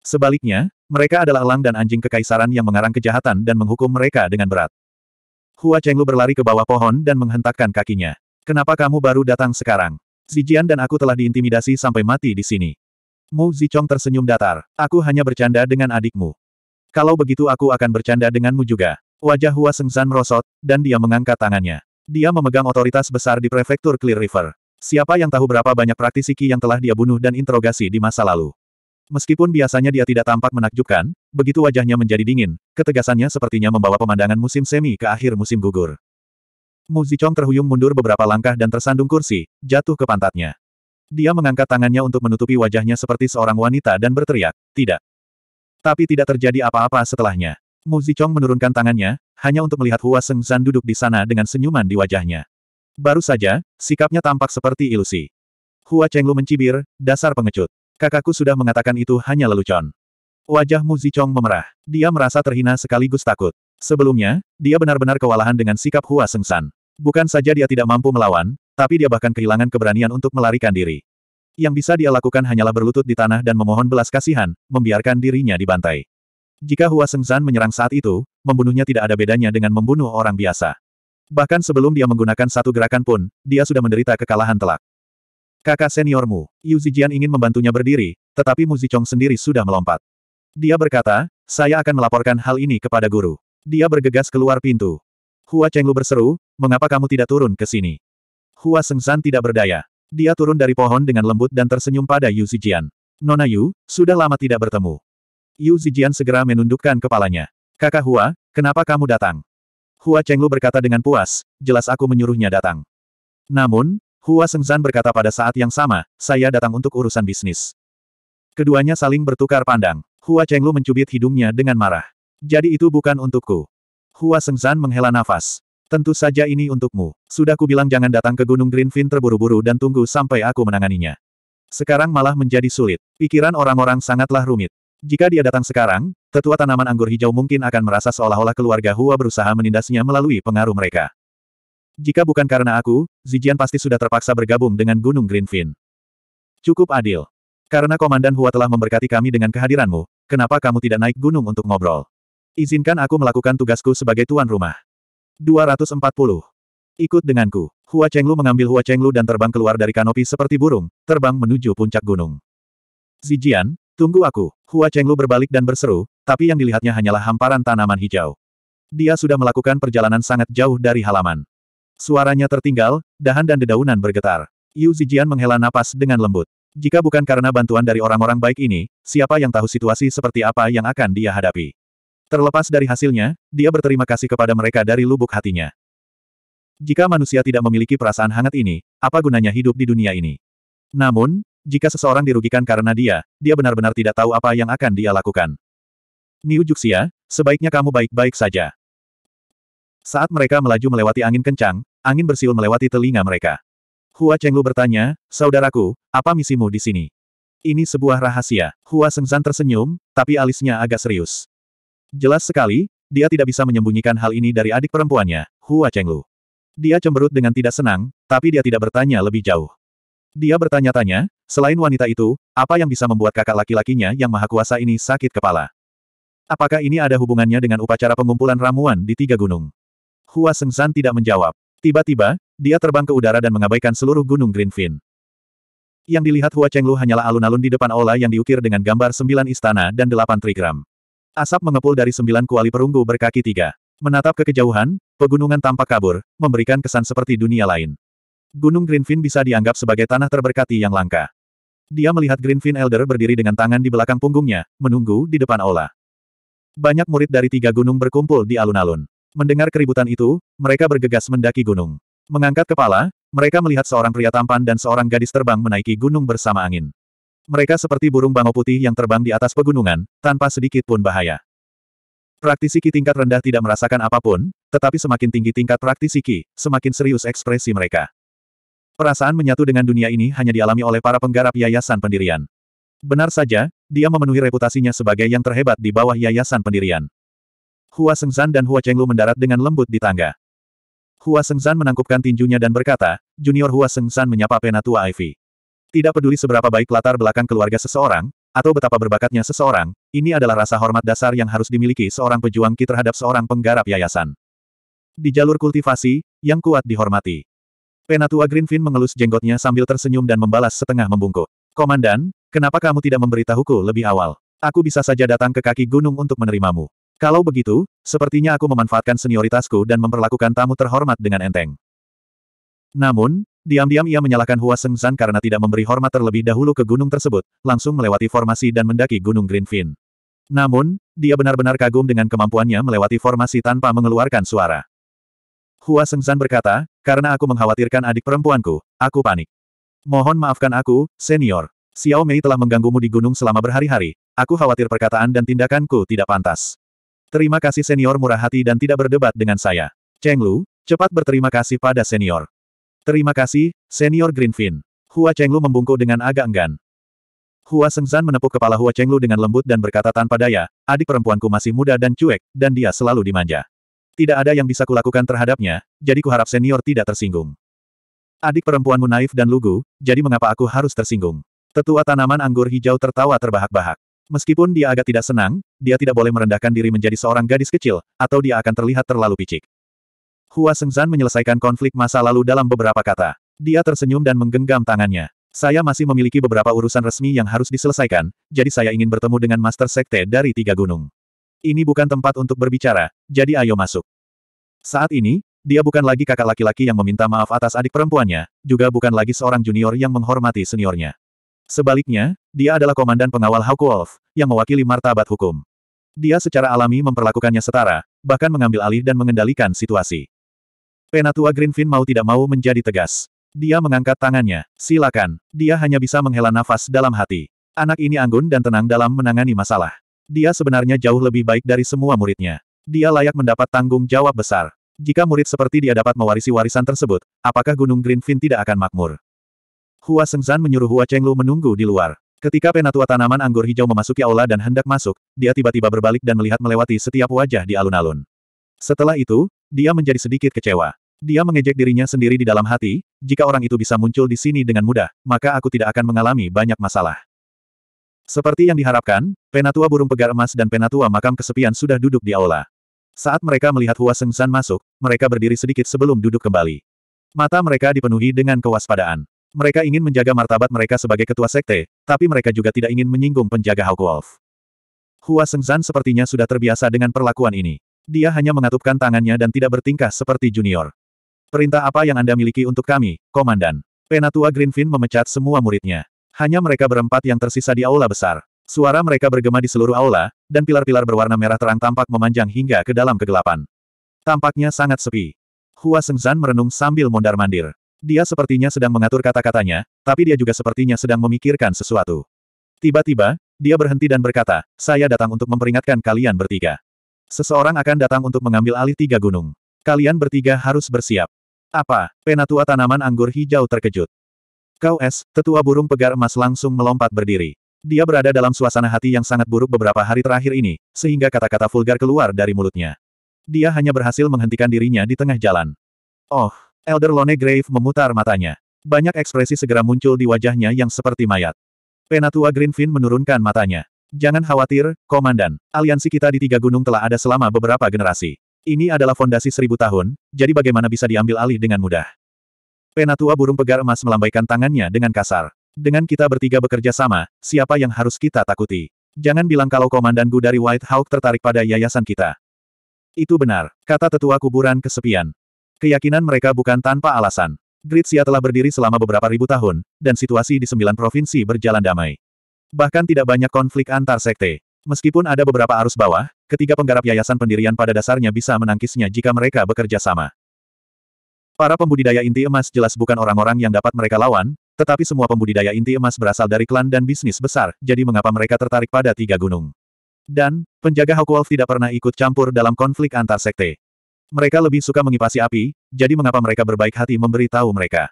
Sebaliknya, mereka adalah elang dan anjing kekaisaran yang mengarang kejahatan dan menghukum mereka dengan berat. Hua Chenglu berlari ke bawah pohon dan menghentakkan kakinya. Kenapa kamu baru datang sekarang? Zijian dan aku telah diintimidasi sampai mati di sini. Mu Zichong tersenyum datar. Aku hanya bercanda dengan adikmu. Kalau begitu aku akan bercanda denganmu juga. Wajah Hua Sengzan merosot, dan dia mengangkat tangannya. Dia memegang otoritas besar di prefektur Clear River. Siapa yang tahu berapa banyak praktisi Ki yang telah dia bunuh dan interogasi di masa lalu. Meskipun biasanya dia tidak tampak menakjubkan, begitu wajahnya menjadi dingin, ketegasannya sepertinya membawa pemandangan musim semi ke akhir musim gugur. Mu Zichong terhuyung mundur beberapa langkah dan tersandung kursi, jatuh ke pantatnya. Dia mengangkat tangannya untuk menutupi wajahnya seperti seorang wanita dan berteriak, tidak. Tapi tidak terjadi apa-apa setelahnya. Mu Zichong menurunkan tangannya, hanya untuk melihat Hua Seng Zan duduk di sana dengan senyuman di wajahnya. Baru saja, sikapnya tampak seperti ilusi. Hua Chenglu mencibir, dasar pengecut. Kakakku sudah mengatakan itu hanya lelucon. Wajah Mu Zichong memerah. Dia merasa terhina sekaligus takut. Sebelumnya, dia benar-benar kewalahan dengan sikap Hua Sengsan. Bukan saja dia tidak mampu melawan, tapi dia bahkan kehilangan keberanian untuk melarikan diri. Yang bisa dia lakukan hanyalah berlutut di tanah dan memohon belas kasihan, membiarkan dirinya dibantai. Jika Hua Sengsan menyerang saat itu, membunuhnya tidak ada bedanya dengan membunuh orang biasa. Bahkan sebelum dia menggunakan satu gerakan pun, dia sudah menderita kekalahan telak. Kakak seniormu, Yu Zijian ingin membantunya berdiri, tetapi Mu Zichong sendiri sudah melompat. Dia berkata, saya akan melaporkan hal ini kepada guru. Dia bergegas keluar pintu. Hua Chenglu berseru, mengapa kamu tidak turun ke sini? Hua Sengzan tidak berdaya. Dia turun dari pohon dengan lembut dan tersenyum pada Yu Zijian. Nona Yu, sudah lama tidak bertemu. Yu Zijian segera menundukkan kepalanya. Kakak Hua, kenapa kamu datang? Hua Chenglu berkata dengan puas, jelas aku menyuruhnya datang. Namun, Hua Sengzan berkata pada saat yang sama, saya datang untuk urusan bisnis. Keduanya saling bertukar pandang. Hua Chenglu mencubit hidungnya dengan marah. Jadi itu bukan untukku. Hua Sengzan menghela nafas. Tentu saja ini untukmu. Sudah kubilang jangan datang ke Gunung Greenfin terburu-buru dan tunggu sampai aku menanganinya. Sekarang malah menjadi sulit. Pikiran orang-orang sangatlah rumit. Jika dia datang sekarang, tetua tanaman anggur hijau mungkin akan merasa seolah-olah keluarga Hua berusaha menindasnya melalui pengaruh mereka. Jika bukan karena aku, Zijian pasti sudah terpaksa bergabung dengan Gunung Greenfin. Cukup adil. Karena Komandan Hua telah memberkati kami dengan kehadiranmu, kenapa kamu tidak naik gunung untuk ngobrol? Izinkan aku melakukan tugasku sebagai tuan rumah. 240. Ikut denganku. Hua Chenglu mengambil Hua Chenglu dan terbang keluar dari kanopi seperti burung, terbang menuju puncak gunung. Zijian, tunggu aku. Hua Chenglu berbalik dan berseru, tapi yang dilihatnya hanyalah hamparan tanaman hijau. Dia sudah melakukan perjalanan sangat jauh dari halaman. Suaranya tertinggal, dahan dan dedaunan bergetar. Yu Zijian menghela napas dengan lembut. Jika bukan karena bantuan dari orang-orang baik ini, siapa yang tahu situasi seperti apa yang akan dia hadapi? Terlepas dari hasilnya, dia berterima kasih kepada mereka dari lubuk hatinya. Jika manusia tidak memiliki perasaan hangat ini, apa gunanya hidup di dunia ini? Namun, jika seseorang dirugikan karena dia, dia benar-benar tidak tahu apa yang akan dia lakukan. Niu Juxia, sebaiknya kamu baik-baik saja. Saat mereka melaju melewati angin kencang, angin bersiul melewati telinga mereka. Hua Chenglu bertanya, saudaraku, apa misimu di sini? Ini sebuah rahasia. Hua Sengzan tersenyum, tapi alisnya agak serius. Jelas sekali, dia tidak bisa menyembunyikan hal ini dari adik perempuannya, Hua Chenglu. Dia cemberut dengan tidak senang, tapi dia tidak bertanya lebih jauh. Dia bertanya-tanya, selain wanita itu, apa yang bisa membuat kakak laki-lakinya yang maha kuasa ini sakit kepala? Apakah ini ada hubungannya dengan upacara pengumpulan ramuan di tiga gunung? Hua Sengzan tidak menjawab. Tiba-tiba, dia terbang ke udara dan mengabaikan seluruh gunung Greenfin. Yang dilihat Hua Chenglu hanyalah alun-alun di depan aula yang diukir dengan gambar sembilan istana dan delapan trigram. Asap mengepul dari sembilan kuali perunggu berkaki tiga. Menatap ke kejauhan, pegunungan tampak kabur, memberikan kesan seperti dunia lain. Gunung Greenfin bisa dianggap sebagai tanah terberkati yang langka. Dia melihat Greenfin Elder berdiri dengan tangan di belakang punggungnya, menunggu di depan aula. Banyak murid dari tiga gunung berkumpul di alun-alun. Mendengar keributan itu, mereka bergegas mendaki gunung. Mengangkat kepala, mereka melihat seorang pria tampan dan seorang gadis terbang menaiki gunung bersama angin. Mereka seperti burung bangau putih yang terbang di atas pegunungan, tanpa sedikit pun bahaya. Praktisi Ki tingkat rendah tidak merasakan apa pun, tetapi semakin tinggi tingkat praktisi Ki, semakin serius ekspresi mereka. Perasaan menyatu dengan dunia ini hanya dialami oleh para penggarap yayasan pendirian. Benar saja, dia memenuhi reputasinya sebagai yang terhebat di bawah yayasan pendirian. Hua Sengzan dan Hua Chenglu mendarat dengan lembut di tangga. Hua Sengzan menangkupkan tinjunya dan berkata, Junior Hua Sengzan menyapa penatua Ivy. Tidak peduli seberapa baik latar belakang keluarga seseorang, atau betapa berbakatnya seseorang, ini adalah rasa hormat dasar yang harus dimiliki seorang pejuang ki terhadap seorang penggarap yayasan. Di jalur kultivasi, yang kuat dihormati. Penatua Greenfin mengelus jenggotnya sambil tersenyum dan membalas setengah membungkuk. Komandan, kenapa kamu tidak memberitahuku lebih awal? Aku bisa saja datang ke kaki gunung untuk menerimamu. Kalau begitu, sepertinya aku memanfaatkan senioritasku dan memperlakukan tamu terhormat dengan enteng. Namun, diam-diam ia menyalahkan Hua Sengzan karena tidak memberi hormat terlebih dahulu ke gunung tersebut, langsung melewati formasi dan mendaki gunung Greenfin. Namun, dia benar-benar kagum dengan kemampuannya melewati formasi tanpa mengeluarkan suara. Hua Sengzan berkata, karena aku mengkhawatirkan adik perempuanku, aku panik. Mohon maafkan aku, senior. Xiao Mei telah mengganggumu di gunung selama berhari-hari, aku khawatir perkataan dan tindakanku tidak pantas. Terima kasih senior murah hati dan tidak berdebat dengan saya. Cheng Lu, cepat berterima kasih pada senior. Terima kasih, senior Greenfin. Hua Cheng Lu membungkuk dengan agak enggan. Hua Sengzan menepuk kepala Hua Cheng Lu dengan lembut dan berkata tanpa daya, adik perempuanku masih muda dan cuek, dan dia selalu dimanja. Tidak ada yang bisa kulakukan terhadapnya, jadi kuharap senior tidak tersinggung. Adik perempuanmu naif dan lugu, jadi mengapa aku harus tersinggung? Tetua tanaman anggur hijau tertawa terbahak-bahak. Meskipun dia agak tidak senang, dia tidak boleh merendahkan diri menjadi seorang gadis kecil, atau dia akan terlihat terlalu picik. Hua Sengzan menyelesaikan konflik masa lalu dalam beberapa kata. Dia tersenyum dan menggenggam tangannya. Saya masih memiliki beberapa urusan resmi yang harus diselesaikan, jadi saya ingin bertemu dengan Master Sekte dari Tiga Gunung. Ini bukan tempat untuk berbicara, jadi ayo masuk. Saat ini, dia bukan lagi kakak laki-laki yang meminta maaf atas adik perempuannya, juga bukan lagi seorang junior yang menghormati seniornya. Sebaliknya, dia adalah komandan pengawal Hawkwolf, yang mewakili martabat hukum. Dia secara alami memperlakukannya setara, bahkan mengambil alih dan mengendalikan situasi. Penatua Greenfin mau tidak mau menjadi tegas. Dia mengangkat tangannya. Silakan. Dia hanya bisa menghela nafas dalam hati. Anak ini anggun dan tenang dalam menangani masalah. Dia sebenarnya jauh lebih baik dari semua muridnya. Dia layak mendapat tanggung jawab besar. Jika murid seperti dia dapat mewarisi warisan tersebut, apakah Gunung Greenfin tidak akan makmur? Hua Sengzan menyuruh Hua Chenglu menunggu di luar. Ketika penatua tanaman anggur hijau memasuki aula dan hendak masuk, dia tiba-tiba berbalik dan melihat melewati setiap wajah di alun-alun. Setelah itu, dia menjadi sedikit kecewa. Dia mengejek dirinya sendiri di dalam hati, jika orang itu bisa muncul di sini dengan mudah, maka aku tidak akan mengalami banyak masalah. Seperti yang diharapkan, penatua burung pegar emas dan penatua makam kesepian sudah duduk di aula. Saat mereka melihat Hua Sengzan masuk, mereka berdiri sedikit sebelum duduk kembali. Mata mereka dipenuhi dengan kewaspadaan. Mereka ingin menjaga martabat mereka sebagai ketua sekte, tapi mereka juga tidak ingin menyinggung penjaga Hawkwolf. Hua Sengzan sepertinya sudah terbiasa dengan perlakuan ini. Dia hanya mengatupkan tangannya dan tidak bertingkah seperti junior. Perintah apa yang Anda miliki untuk kami, Komandan? Penatua Greenfin memecat semua muridnya. Hanya mereka berempat yang tersisa di aula besar. Suara mereka bergema di seluruh aula, dan pilar-pilar berwarna merah terang tampak memanjang hingga ke dalam kegelapan. Tampaknya sangat sepi. Hua Sengzan merenung sambil mondar-mandir. Dia sepertinya sedang mengatur kata-katanya, tapi dia juga sepertinya sedang memikirkan sesuatu. Tiba-tiba, dia berhenti dan berkata, saya datang untuk memperingatkan kalian bertiga. Seseorang akan datang untuk mengambil alih tiga gunung. Kalian bertiga harus bersiap. Apa? Penatua tanaman anggur hijau terkejut. Kau es, tetua burung pegar emas langsung melompat berdiri. Dia berada dalam suasana hati yang sangat buruk beberapa hari terakhir ini, sehingga kata-kata vulgar keluar dari mulutnya. Dia hanya berhasil menghentikan dirinya di tengah jalan. Oh, Elder Lone Grave memutar matanya. Banyak ekspresi segera muncul di wajahnya yang seperti mayat. Penatua Greenfin menurunkan matanya. Jangan khawatir, Komandan. Aliansi kita di Tiga Gunung telah ada selama beberapa generasi. Ini adalah fondasi seribu tahun, jadi bagaimana bisa diambil alih dengan mudah. Penatua burung pegar emas melambaikan tangannya dengan kasar. Dengan kita bertiga bekerja sama, siapa yang harus kita takuti? Jangan bilang kalau Komandan Gu dari White Hawk tertarik pada yayasan kita. Itu benar, kata tetua kuburan kesepian. Keyakinan mereka bukan tanpa alasan. Gritsia telah berdiri selama beberapa ribu tahun, dan situasi di sembilan provinsi berjalan damai. Bahkan tidak banyak konflik antar sekte. Meskipun ada beberapa arus bawah, ketiga penggarap yayasan pendirian pada dasarnya bisa menangkisnya jika mereka bekerja sama. Para pembudidaya inti emas jelas bukan orang-orang yang dapat mereka lawan, tetapi semua pembudidaya inti emas berasal dari klan dan bisnis besar, jadi mengapa mereka tertarik pada tiga gunung. Dan, penjaga Hawkwolf tidak pernah ikut campur dalam konflik antar sekte. Mereka lebih suka mengipasi api, jadi mengapa mereka berbaik hati memberi tahu mereka.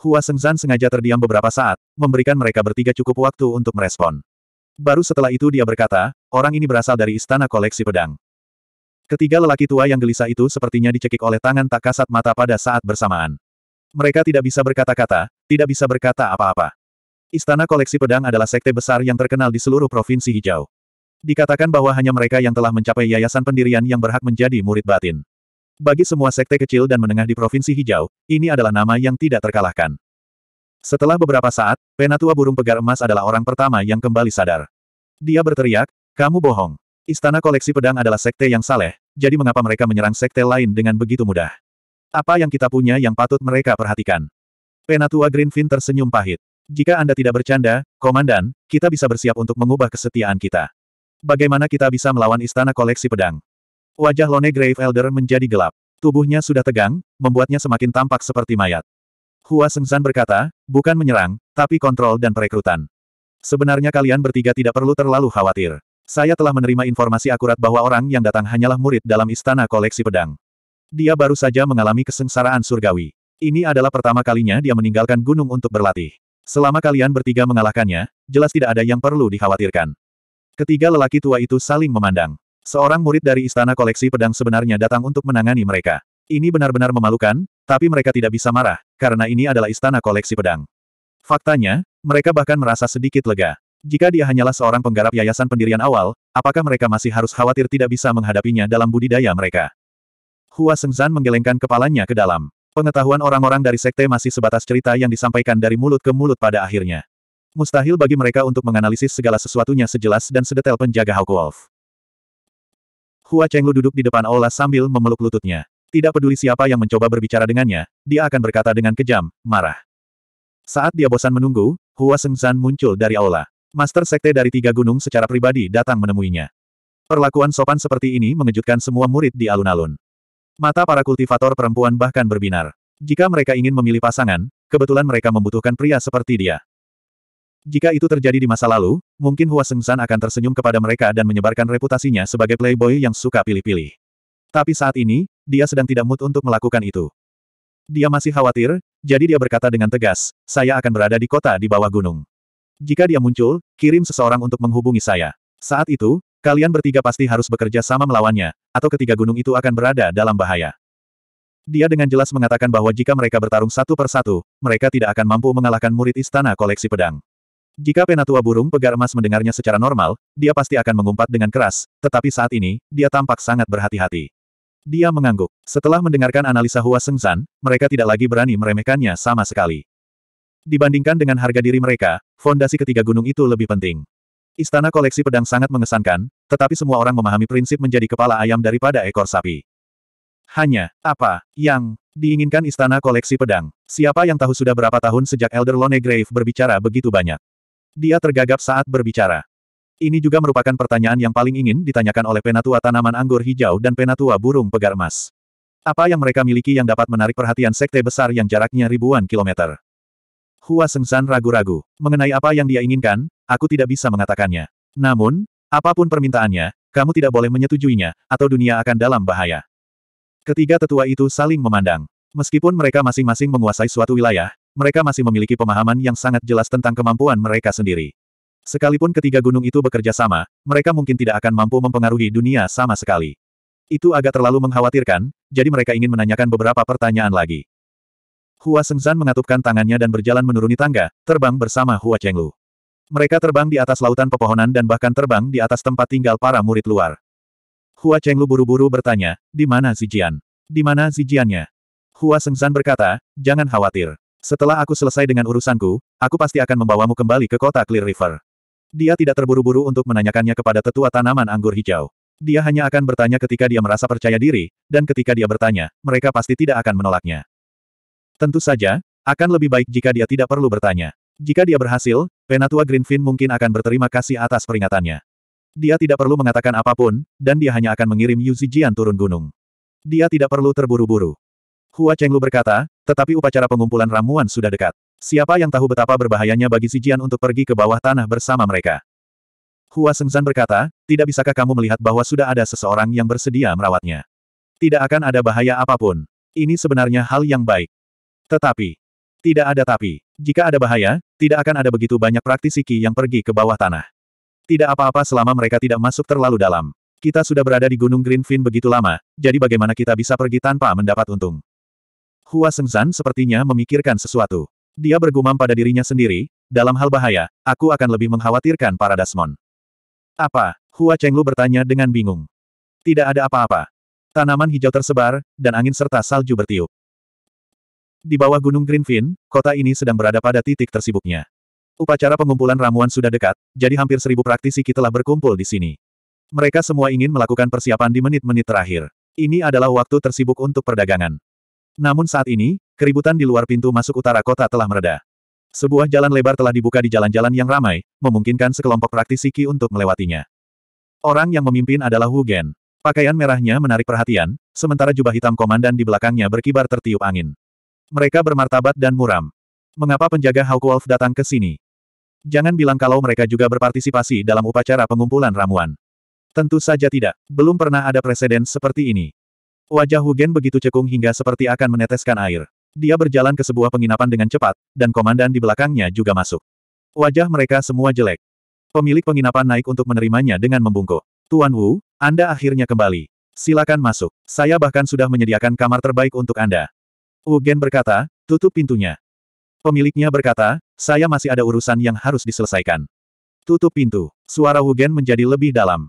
Hua Sengzan sengaja terdiam beberapa saat, memberikan mereka bertiga cukup waktu untuk merespon. Baru setelah itu dia berkata, orang ini berasal dari istana koleksi pedang. Ketiga lelaki tua yang gelisah itu sepertinya dicekik oleh tangan tak kasat mata pada saat bersamaan. Mereka tidak bisa berkata-kata, tidak bisa berkata apa-apa. Istana koleksi pedang adalah sekte besar yang terkenal di seluruh provinsi hijau. Dikatakan bahwa hanya mereka yang telah mencapai yayasan pendirian yang berhak menjadi murid batin. Bagi semua sekte kecil dan menengah di provinsi hijau, ini adalah nama yang tidak terkalahkan. Setelah beberapa saat, penatua burung pegar emas adalah orang pertama yang kembali sadar. Dia berteriak, kamu bohong. Istana koleksi pedang adalah sekte yang saleh, jadi mengapa mereka menyerang sekte lain dengan begitu mudah? Apa yang kita punya yang patut mereka perhatikan? Penatua Greenfin tersenyum pahit. Jika Anda tidak bercanda, Komandan, kita bisa bersiap untuk mengubah kesetiaan kita. Bagaimana kita bisa melawan istana koleksi pedang? Wajah Lone Grave Elder menjadi gelap. Tubuhnya sudah tegang, membuatnya semakin tampak seperti mayat. Hua Sengzan berkata, bukan menyerang, tapi kontrol dan perekrutan. Sebenarnya kalian bertiga tidak perlu terlalu khawatir. Saya telah menerima informasi akurat bahwa orang yang datang hanyalah murid dalam istana koleksi pedang. Dia baru saja mengalami kesengsaraan surgawi. Ini adalah pertama kalinya dia meninggalkan gunung untuk berlatih. Selama kalian bertiga mengalahkannya, jelas tidak ada yang perlu dikhawatirkan. Ketiga lelaki tua itu saling memandang. Seorang murid dari istana koleksi pedang sebenarnya datang untuk menangani mereka. Ini benar-benar memalukan, tapi mereka tidak bisa marah, karena ini adalah istana koleksi pedang. Faktanya, mereka bahkan merasa sedikit lega. Jika dia hanyalah seorang penggarap yayasan pendirian awal, apakah mereka masih harus khawatir tidak bisa menghadapinya dalam budidaya mereka? Hua Sengzan menggelengkan kepalanya ke dalam. Pengetahuan orang-orang dari sekte masih sebatas cerita yang disampaikan dari mulut ke mulut pada akhirnya. Mustahil bagi mereka untuk menganalisis segala sesuatunya sejelas dan sedetail penjaga Hawkwolf. Hua Chenglu duduk di depan Aula sambil memeluk lututnya. Tidak peduli siapa yang mencoba berbicara dengannya, dia akan berkata dengan kejam, marah. Saat dia bosan menunggu, Hua Sengzan muncul dari aula. Master Sekte dari Tiga Gunung secara pribadi datang menemuinya. Perlakuan sopan seperti ini mengejutkan semua murid di alun-alun. Mata para kultivator perempuan bahkan berbinar. Jika mereka ingin memilih pasangan, kebetulan mereka membutuhkan pria seperti dia. Jika itu terjadi di masa lalu, mungkin Hua Sengsan akan tersenyum kepada mereka dan menyebarkan reputasinya sebagai playboy yang suka pilih-pilih. Tapi saat ini, dia sedang tidak mood untuk melakukan itu. Dia masih khawatir, jadi dia berkata dengan tegas, saya akan berada di kota di bawah gunung. Jika dia muncul, kirim seseorang untuk menghubungi saya. Saat itu, kalian bertiga pasti harus bekerja sama melawannya, atau ketiga gunung itu akan berada dalam bahaya. Dia dengan jelas mengatakan bahwa jika mereka bertarung satu persatu, mereka tidak akan mampu mengalahkan murid istana koleksi pedang. Jika penatua burung pegar emas mendengarnya secara normal, dia pasti akan mengumpat dengan keras, tetapi saat ini, dia tampak sangat berhati-hati. Dia mengangguk. Setelah mendengarkan analisa Hua Sengzan, mereka tidak lagi berani meremehkannya sama sekali. Dibandingkan dengan harga diri mereka, fondasi ketiga gunung itu lebih penting. Istana koleksi pedang sangat mengesankan, tetapi semua orang memahami prinsip menjadi kepala ayam daripada ekor sapi. Hanya, apa, yang diinginkan istana koleksi pedang? Siapa yang tahu sudah berapa tahun sejak Elder Lone Grave berbicara begitu banyak? Dia tergagap saat berbicara. Ini juga merupakan pertanyaan yang paling ingin ditanyakan oleh penatua tanaman anggur hijau dan penatua burung pegar emas. Apa yang mereka miliki yang dapat menarik perhatian sekte besar yang jaraknya ribuan kilometer? Hua Sengsan ragu-ragu. Mengenai apa yang dia inginkan, aku tidak bisa mengatakannya. Namun, apa pun permintaannya, kamu tidak boleh menyetujuinya, atau dunia akan dalam bahaya. Ketiga tetua itu saling memandang. Meskipun mereka masing-masing menguasai suatu wilayah, mereka masih memiliki pemahaman yang sangat jelas tentang kemampuan mereka sendiri. Sekalipun ketiga gunung itu bekerja sama, mereka mungkin tidak akan mampu mempengaruhi dunia sama sekali. Itu agak terlalu mengkhawatirkan, jadi mereka ingin menanyakan beberapa pertanyaan lagi. Hua Sengzan mengatupkan tangannya dan berjalan menuruni tangga, terbang bersama Hua Chenglu. Mereka terbang di atas lautan pepohonan dan bahkan terbang di atas tempat tinggal para murid luar. Hua Chenglu buru-buru bertanya, di mana Zijian? Di mana Zijiannya? Hua Sengzan berkata, jangan khawatir. Setelah aku selesai dengan urusanku, aku pasti akan membawamu kembali ke kota Clear River. Dia tidak terburu-buru untuk menanyakannya kepada tetua tanaman anggur hijau. Dia hanya akan bertanya ketika dia merasa percaya diri, dan ketika dia bertanya, mereka pasti tidak akan menolaknya. Tentu saja, akan lebih baik jika dia tidak perlu bertanya. Jika dia berhasil, Penatua Greenfin mungkin akan berterima kasih atas peringatannya. Dia tidak perlu mengatakan apa pun, dan dia hanya akan mengirim Yu Zijian turun gunung. Dia tidak perlu terburu-buru. Hua Chenglu berkata, tetapi upacara pengumpulan ramuan sudah dekat. Siapa yang tahu betapa berbahayanya bagi Zijian untuk pergi ke bawah tanah bersama mereka? Hua Sengzan berkata, tidak bisakah kamu melihat bahwa sudah ada seseorang yang bersedia merawatnya? Tidak akan ada bahaya apa pun. Ini sebenarnya hal yang baik. Tetapi, tidak ada tapi. Jika ada bahaya, tidak akan ada begitu banyak praktisi Qi yang pergi ke bawah tanah. Tidak apa-apa selama mereka tidak masuk terlalu dalam. Kita sudah berada di Gunung Greenfin begitu lama, jadi bagaimana kita bisa pergi tanpa mendapat untung? Hua Sengzan sepertinya memikirkan sesuatu. Dia bergumam pada dirinya sendiri, dalam hal bahaya, aku akan lebih mengkhawatirkan para Dasmon. Apa? Hua Chenglu bertanya dengan bingung. Tidak ada apa-apa. Tanaman hijau tersebar, dan angin serta salju bertiup. Di bawah Gunung Greenfin, kota ini sedang berada pada titik tersibuknya. Upacara pengumpulan ramuan sudah dekat, jadi hampir seribu praktisi telah berkumpul di sini. Mereka semua ingin melakukan persiapan di menit-menit terakhir. Ini adalah waktu tersibuk untuk perdagangan. Namun saat ini, keributan di luar pintu masuk utara kota telah mereda. Sebuah jalan lebar telah dibuka di jalan-jalan yang ramai, memungkinkan sekelompok praktisi Qi untuk melewatinya. Orang yang memimpin adalah Wu Gen. Pakaian merahnya menarik perhatian, sementara jubah hitam komandan di belakangnya berkibar tertiup angin. Mereka bermartabat dan muram. Mengapa penjaga Hawk Wolf datang ke sini? Jangan bilang kalau mereka juga berpartisipasi dalam upacara pengumpulan ramuan. Tentu saja tidak. Belum pernah ada presiden seperti ini. Wajah Wu Gen begitu cekung hingga seperti akan meneteskan air. Dia berjalan ke sebuah penginapan dengan cepat, dan komandan di belakangnya juga masuk. Wajah mereka semua jelek. Pemilik penginapan naik untuk menerimanya dengan membungkuk. Tuan Wu, Anda akhirnya kembali. Silakan masuk. Saya bahkan sudah menyediakan kamar terbaik untuk Anda. Wu Gen berkata, tutup pintunya. Pemiliknya berkata, saya masih ada urusan yang harus diselesaikan. Tutup pintu. Suara Wu Gen menjadi lebih dalam.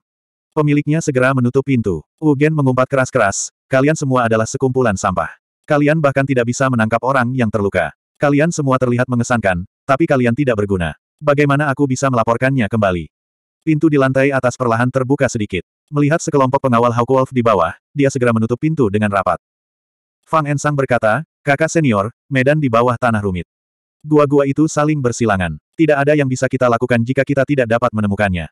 Pemiliknya segera menutup pintu. Wu Gen mengumpat keras-keras, kalian semua adalah sekumpulan sampah. Kalian bahkan tidak bisa menangkap orang yang terluka. Kalian semua terlihat mengesankan, tapi kalian tidak berguna. Bagaimana aku bisa melaporkannya kembali? Pintu di lantai atas perlahan terbuka sedikit. Melihat sekelompok pengawal Hawkwolf di bawah, dia segera menutup pintu dengan rapat. Fang Ensang berkata, kakak senior, medan di bawah tanah rumit. Gua-gua itu saling bersilangan. Tidak ada yang bisa kita lakukan jika kita tidak dapat menemukannya.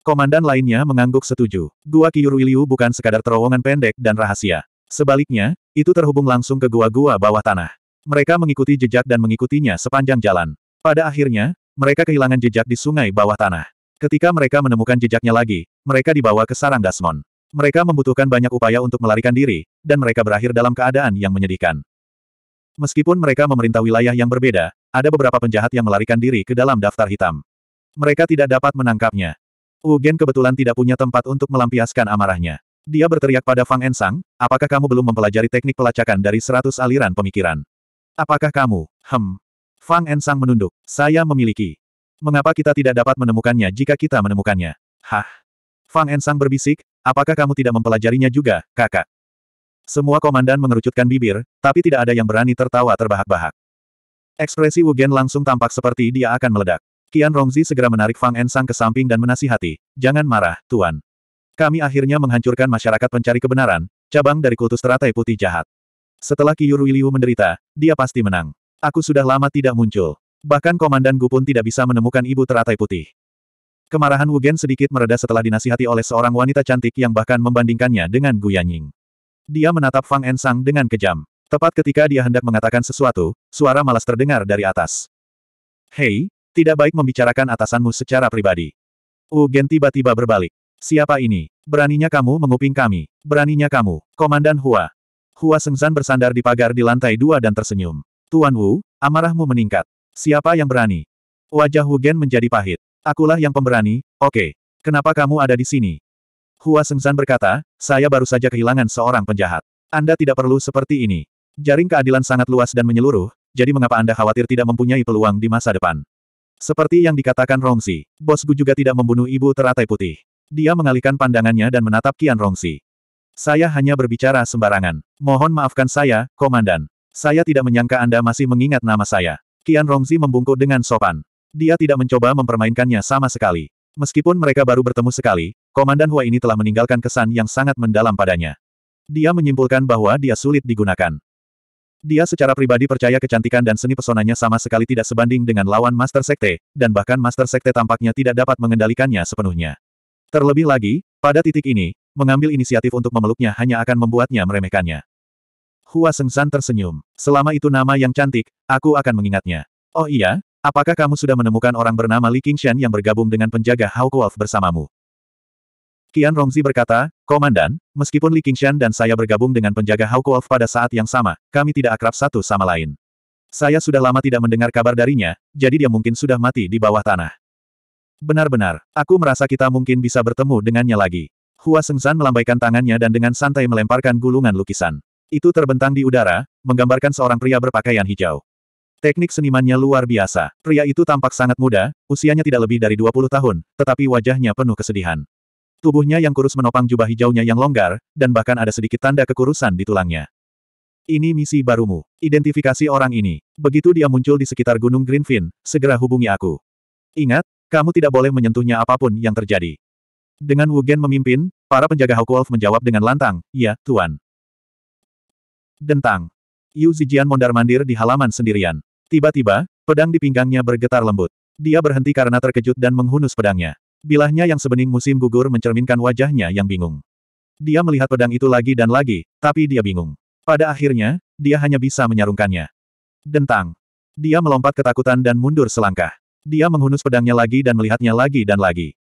Komandan lainnya mengangguk setuju. Gua Kyuruiliu bukan sekadar terowongan pendek dan rahasia. Sebaliknya, itu terhubung langsung ke gua-gua bawah tanah. Mereka mengikuti jejak dan mengikutinya sepanjang jalan. Pada akhirnya, mereka kehilangan jejak di sungai bawah tanah. Ketika mereka menemukan jejaknya lagi, mereka dibawa ke sarang Dasmon. Mereka membutuhkan banyak upaya untuk melarikan diri, dan mereka berakhir dalam keadaan yang menyedihkan. Meskipun mereka memerintah wilayah yang berbeda, ada beberapa penjahat yang melarikan diri ke dalam daftar hitam. Mereka tidak dapat menangkapnya. Ugen kebetulan tidak punya tempat untuk melampiaskan amarahnya. Dia berteriak pada Fang Ensang, apakah kamu belum mempelajari teknik pelacakan dari seratus aliran pemikiran? Apakah kamu, hem? Fang Ensang menunduk, saya memiliki. Mengapa kita tidak dapat menemukannya jika kita menemukannya? Hah? Fang Ensang berbisik, apakah kamu tidak mempelajarinya juga, kakak? Semua komandan mengerucutkan bibir, tapi tidak ada yang berani tertawa terbahak-bahak. Ekspresi Wu Gen langsung tampak seperti dia akan meledak. Qian Rongzi segera menarik Fang Ensang ke samping dan menasihati, jangan marah, Tuan. Kami akhirnya menghancurkan masyarakat pencari kebenaran, cabang dari kultus teratai putih jahat. Setelah Qiuru Liu menderita, dia pasti menang. Aku sudah lama tidak muncul. Bahkan Komandan Gu pun tidak bisa menemukan ibu teratai putih. Kemarahan Wu Gen sedikit mereda setelah dinasihati oleh seorang wanita cantik yang bahkan membandingkannya dengan Gu Yanying. Dia menatap Fang Ensang dengan kejam. Tepat ketika dia hendak mengatakan sesuatu, suara malas terdengar dari atas. Hei, tidak baik membicarakan atasanmu secara pribadi. Wu Gen tiba-tiba berbalik. Siapa ini? Beraninya kamu menguping kami. Beraninya kamu, Komandan Hua. Hua Sengzan bersandar di pagar di lantai dua dan tersenyum. Tuan Wu, amarahmu meningkat. Siapa yang berani? Wajah Wu Gen menjadi pahit. Akulah yang pemberani, oke. Kenapa kamu ada di sini? Hua Sengzan berkata, saya baru saja kehilangan seorang penjahat. Anda tidak perlu seperti ini. Jaring keadilan sangat luas dan menyeluruh, jadi mengapa Anda khawatir tidak mempunyai peluang di masa depan? Seperti yang dikatakan Rongsi, bosku juga tidak membunuh ibu teratai putih. Dia mengalihkan pandangannya dan menatap Kian Rongsi. Saya hanya berbicara sembarangan. Mohon maafkan saya, Komandan. Saya tidak menyangka Anda masih mengingat nama saya. Kian Rongzi membungkuk dengan sopan. Dia tidak mencoba mempermainkannya sama sekali. Meskipun mereka baru bertemu sekali, Komandan Hua ini telah meninggalkan kesan yang sangat mendalam padanya. Dia menyimpulkan bahwa dia sulit digunakan. Dia secara pribadi percaya kecantikan dan seni pesonanya sama sekali tidak sebanding dengan lawan Master Sekte, dan bahkan Master Sekte tampaknya tidak dapat mengendalikannya sepenuhnya. Terlebih lagi, pada titik ini, mengambil inisiatif untuk memeluknya hanya akan membuatnya meremehkannya. Hua Sengsan tersenyum. Selama itu nama yang cantik, aku akan mengingatnya. Oh iya, apakah kamu sudah menemukan orang bernama Li Qingshan yang bergabung dengan penjaga Hawk Wolf bersamamu? Qian Rongzi berkata, Komandan, meskipun Li Qingshan dan saya bergabung dengan penjaga Hawk Wolf pada saat yang sama, kami tidak akrab satu sama lain. Saya sudah lama tidak mendengar kabar darinya, jadi dia mungkin sudah mati di bawah tanah. Benar-benar, aku merasa kita mungkin bisa bertemu dengannya lagi. Hua Sengsan melambaikan tangannya dan dengan santai melemparkan gulungan lukisan. Itu terbentang di udara, menggambarkan seorang pria berpakaian hijau. Teknik senimannya luar biasa. Pria itu tampak sangat muda, usianya tidak lebih dari 20 tahun, tetapi wajahnya penuh kesedihan. Tubuhnya yang kurus menopang jubah hijaunya yang longgar, dan bahkan ada sedikit tanda kekurusan di tulangnya. Ini misi barumu. Identifikasi orang ini. Begitu dia muncul di sekitar Gunung Greenfin, segera hubungi aku. Ingat, kamu tidak boleh menyentuhnya apa pun yang terjadi. Dengan Wu Gen memimpin, para penjaga Hawkwolf menjawab dengan lantang, ya, Tuan. Dentang. Yu Zijian mondar-mandir di halaman sendirian. Tiba-tiba, pedang di pinggangnya bergetar lembut. Dia berhenti karena terkejut dan menghunus pedangnya. Bilahnya yang sebening musim gugur mencerminkan wajahnya yang bingung. Dia melihat pedang itu lagi dan lagi, tapi dia bingung. Pada akhirnya, dia hanya bisa menyarungkannya. Dentang. Dia melompat ketakutan dan mundur selangkah. Dia menghunus pedangnya lagi dan melihatnya lagi dan lagi.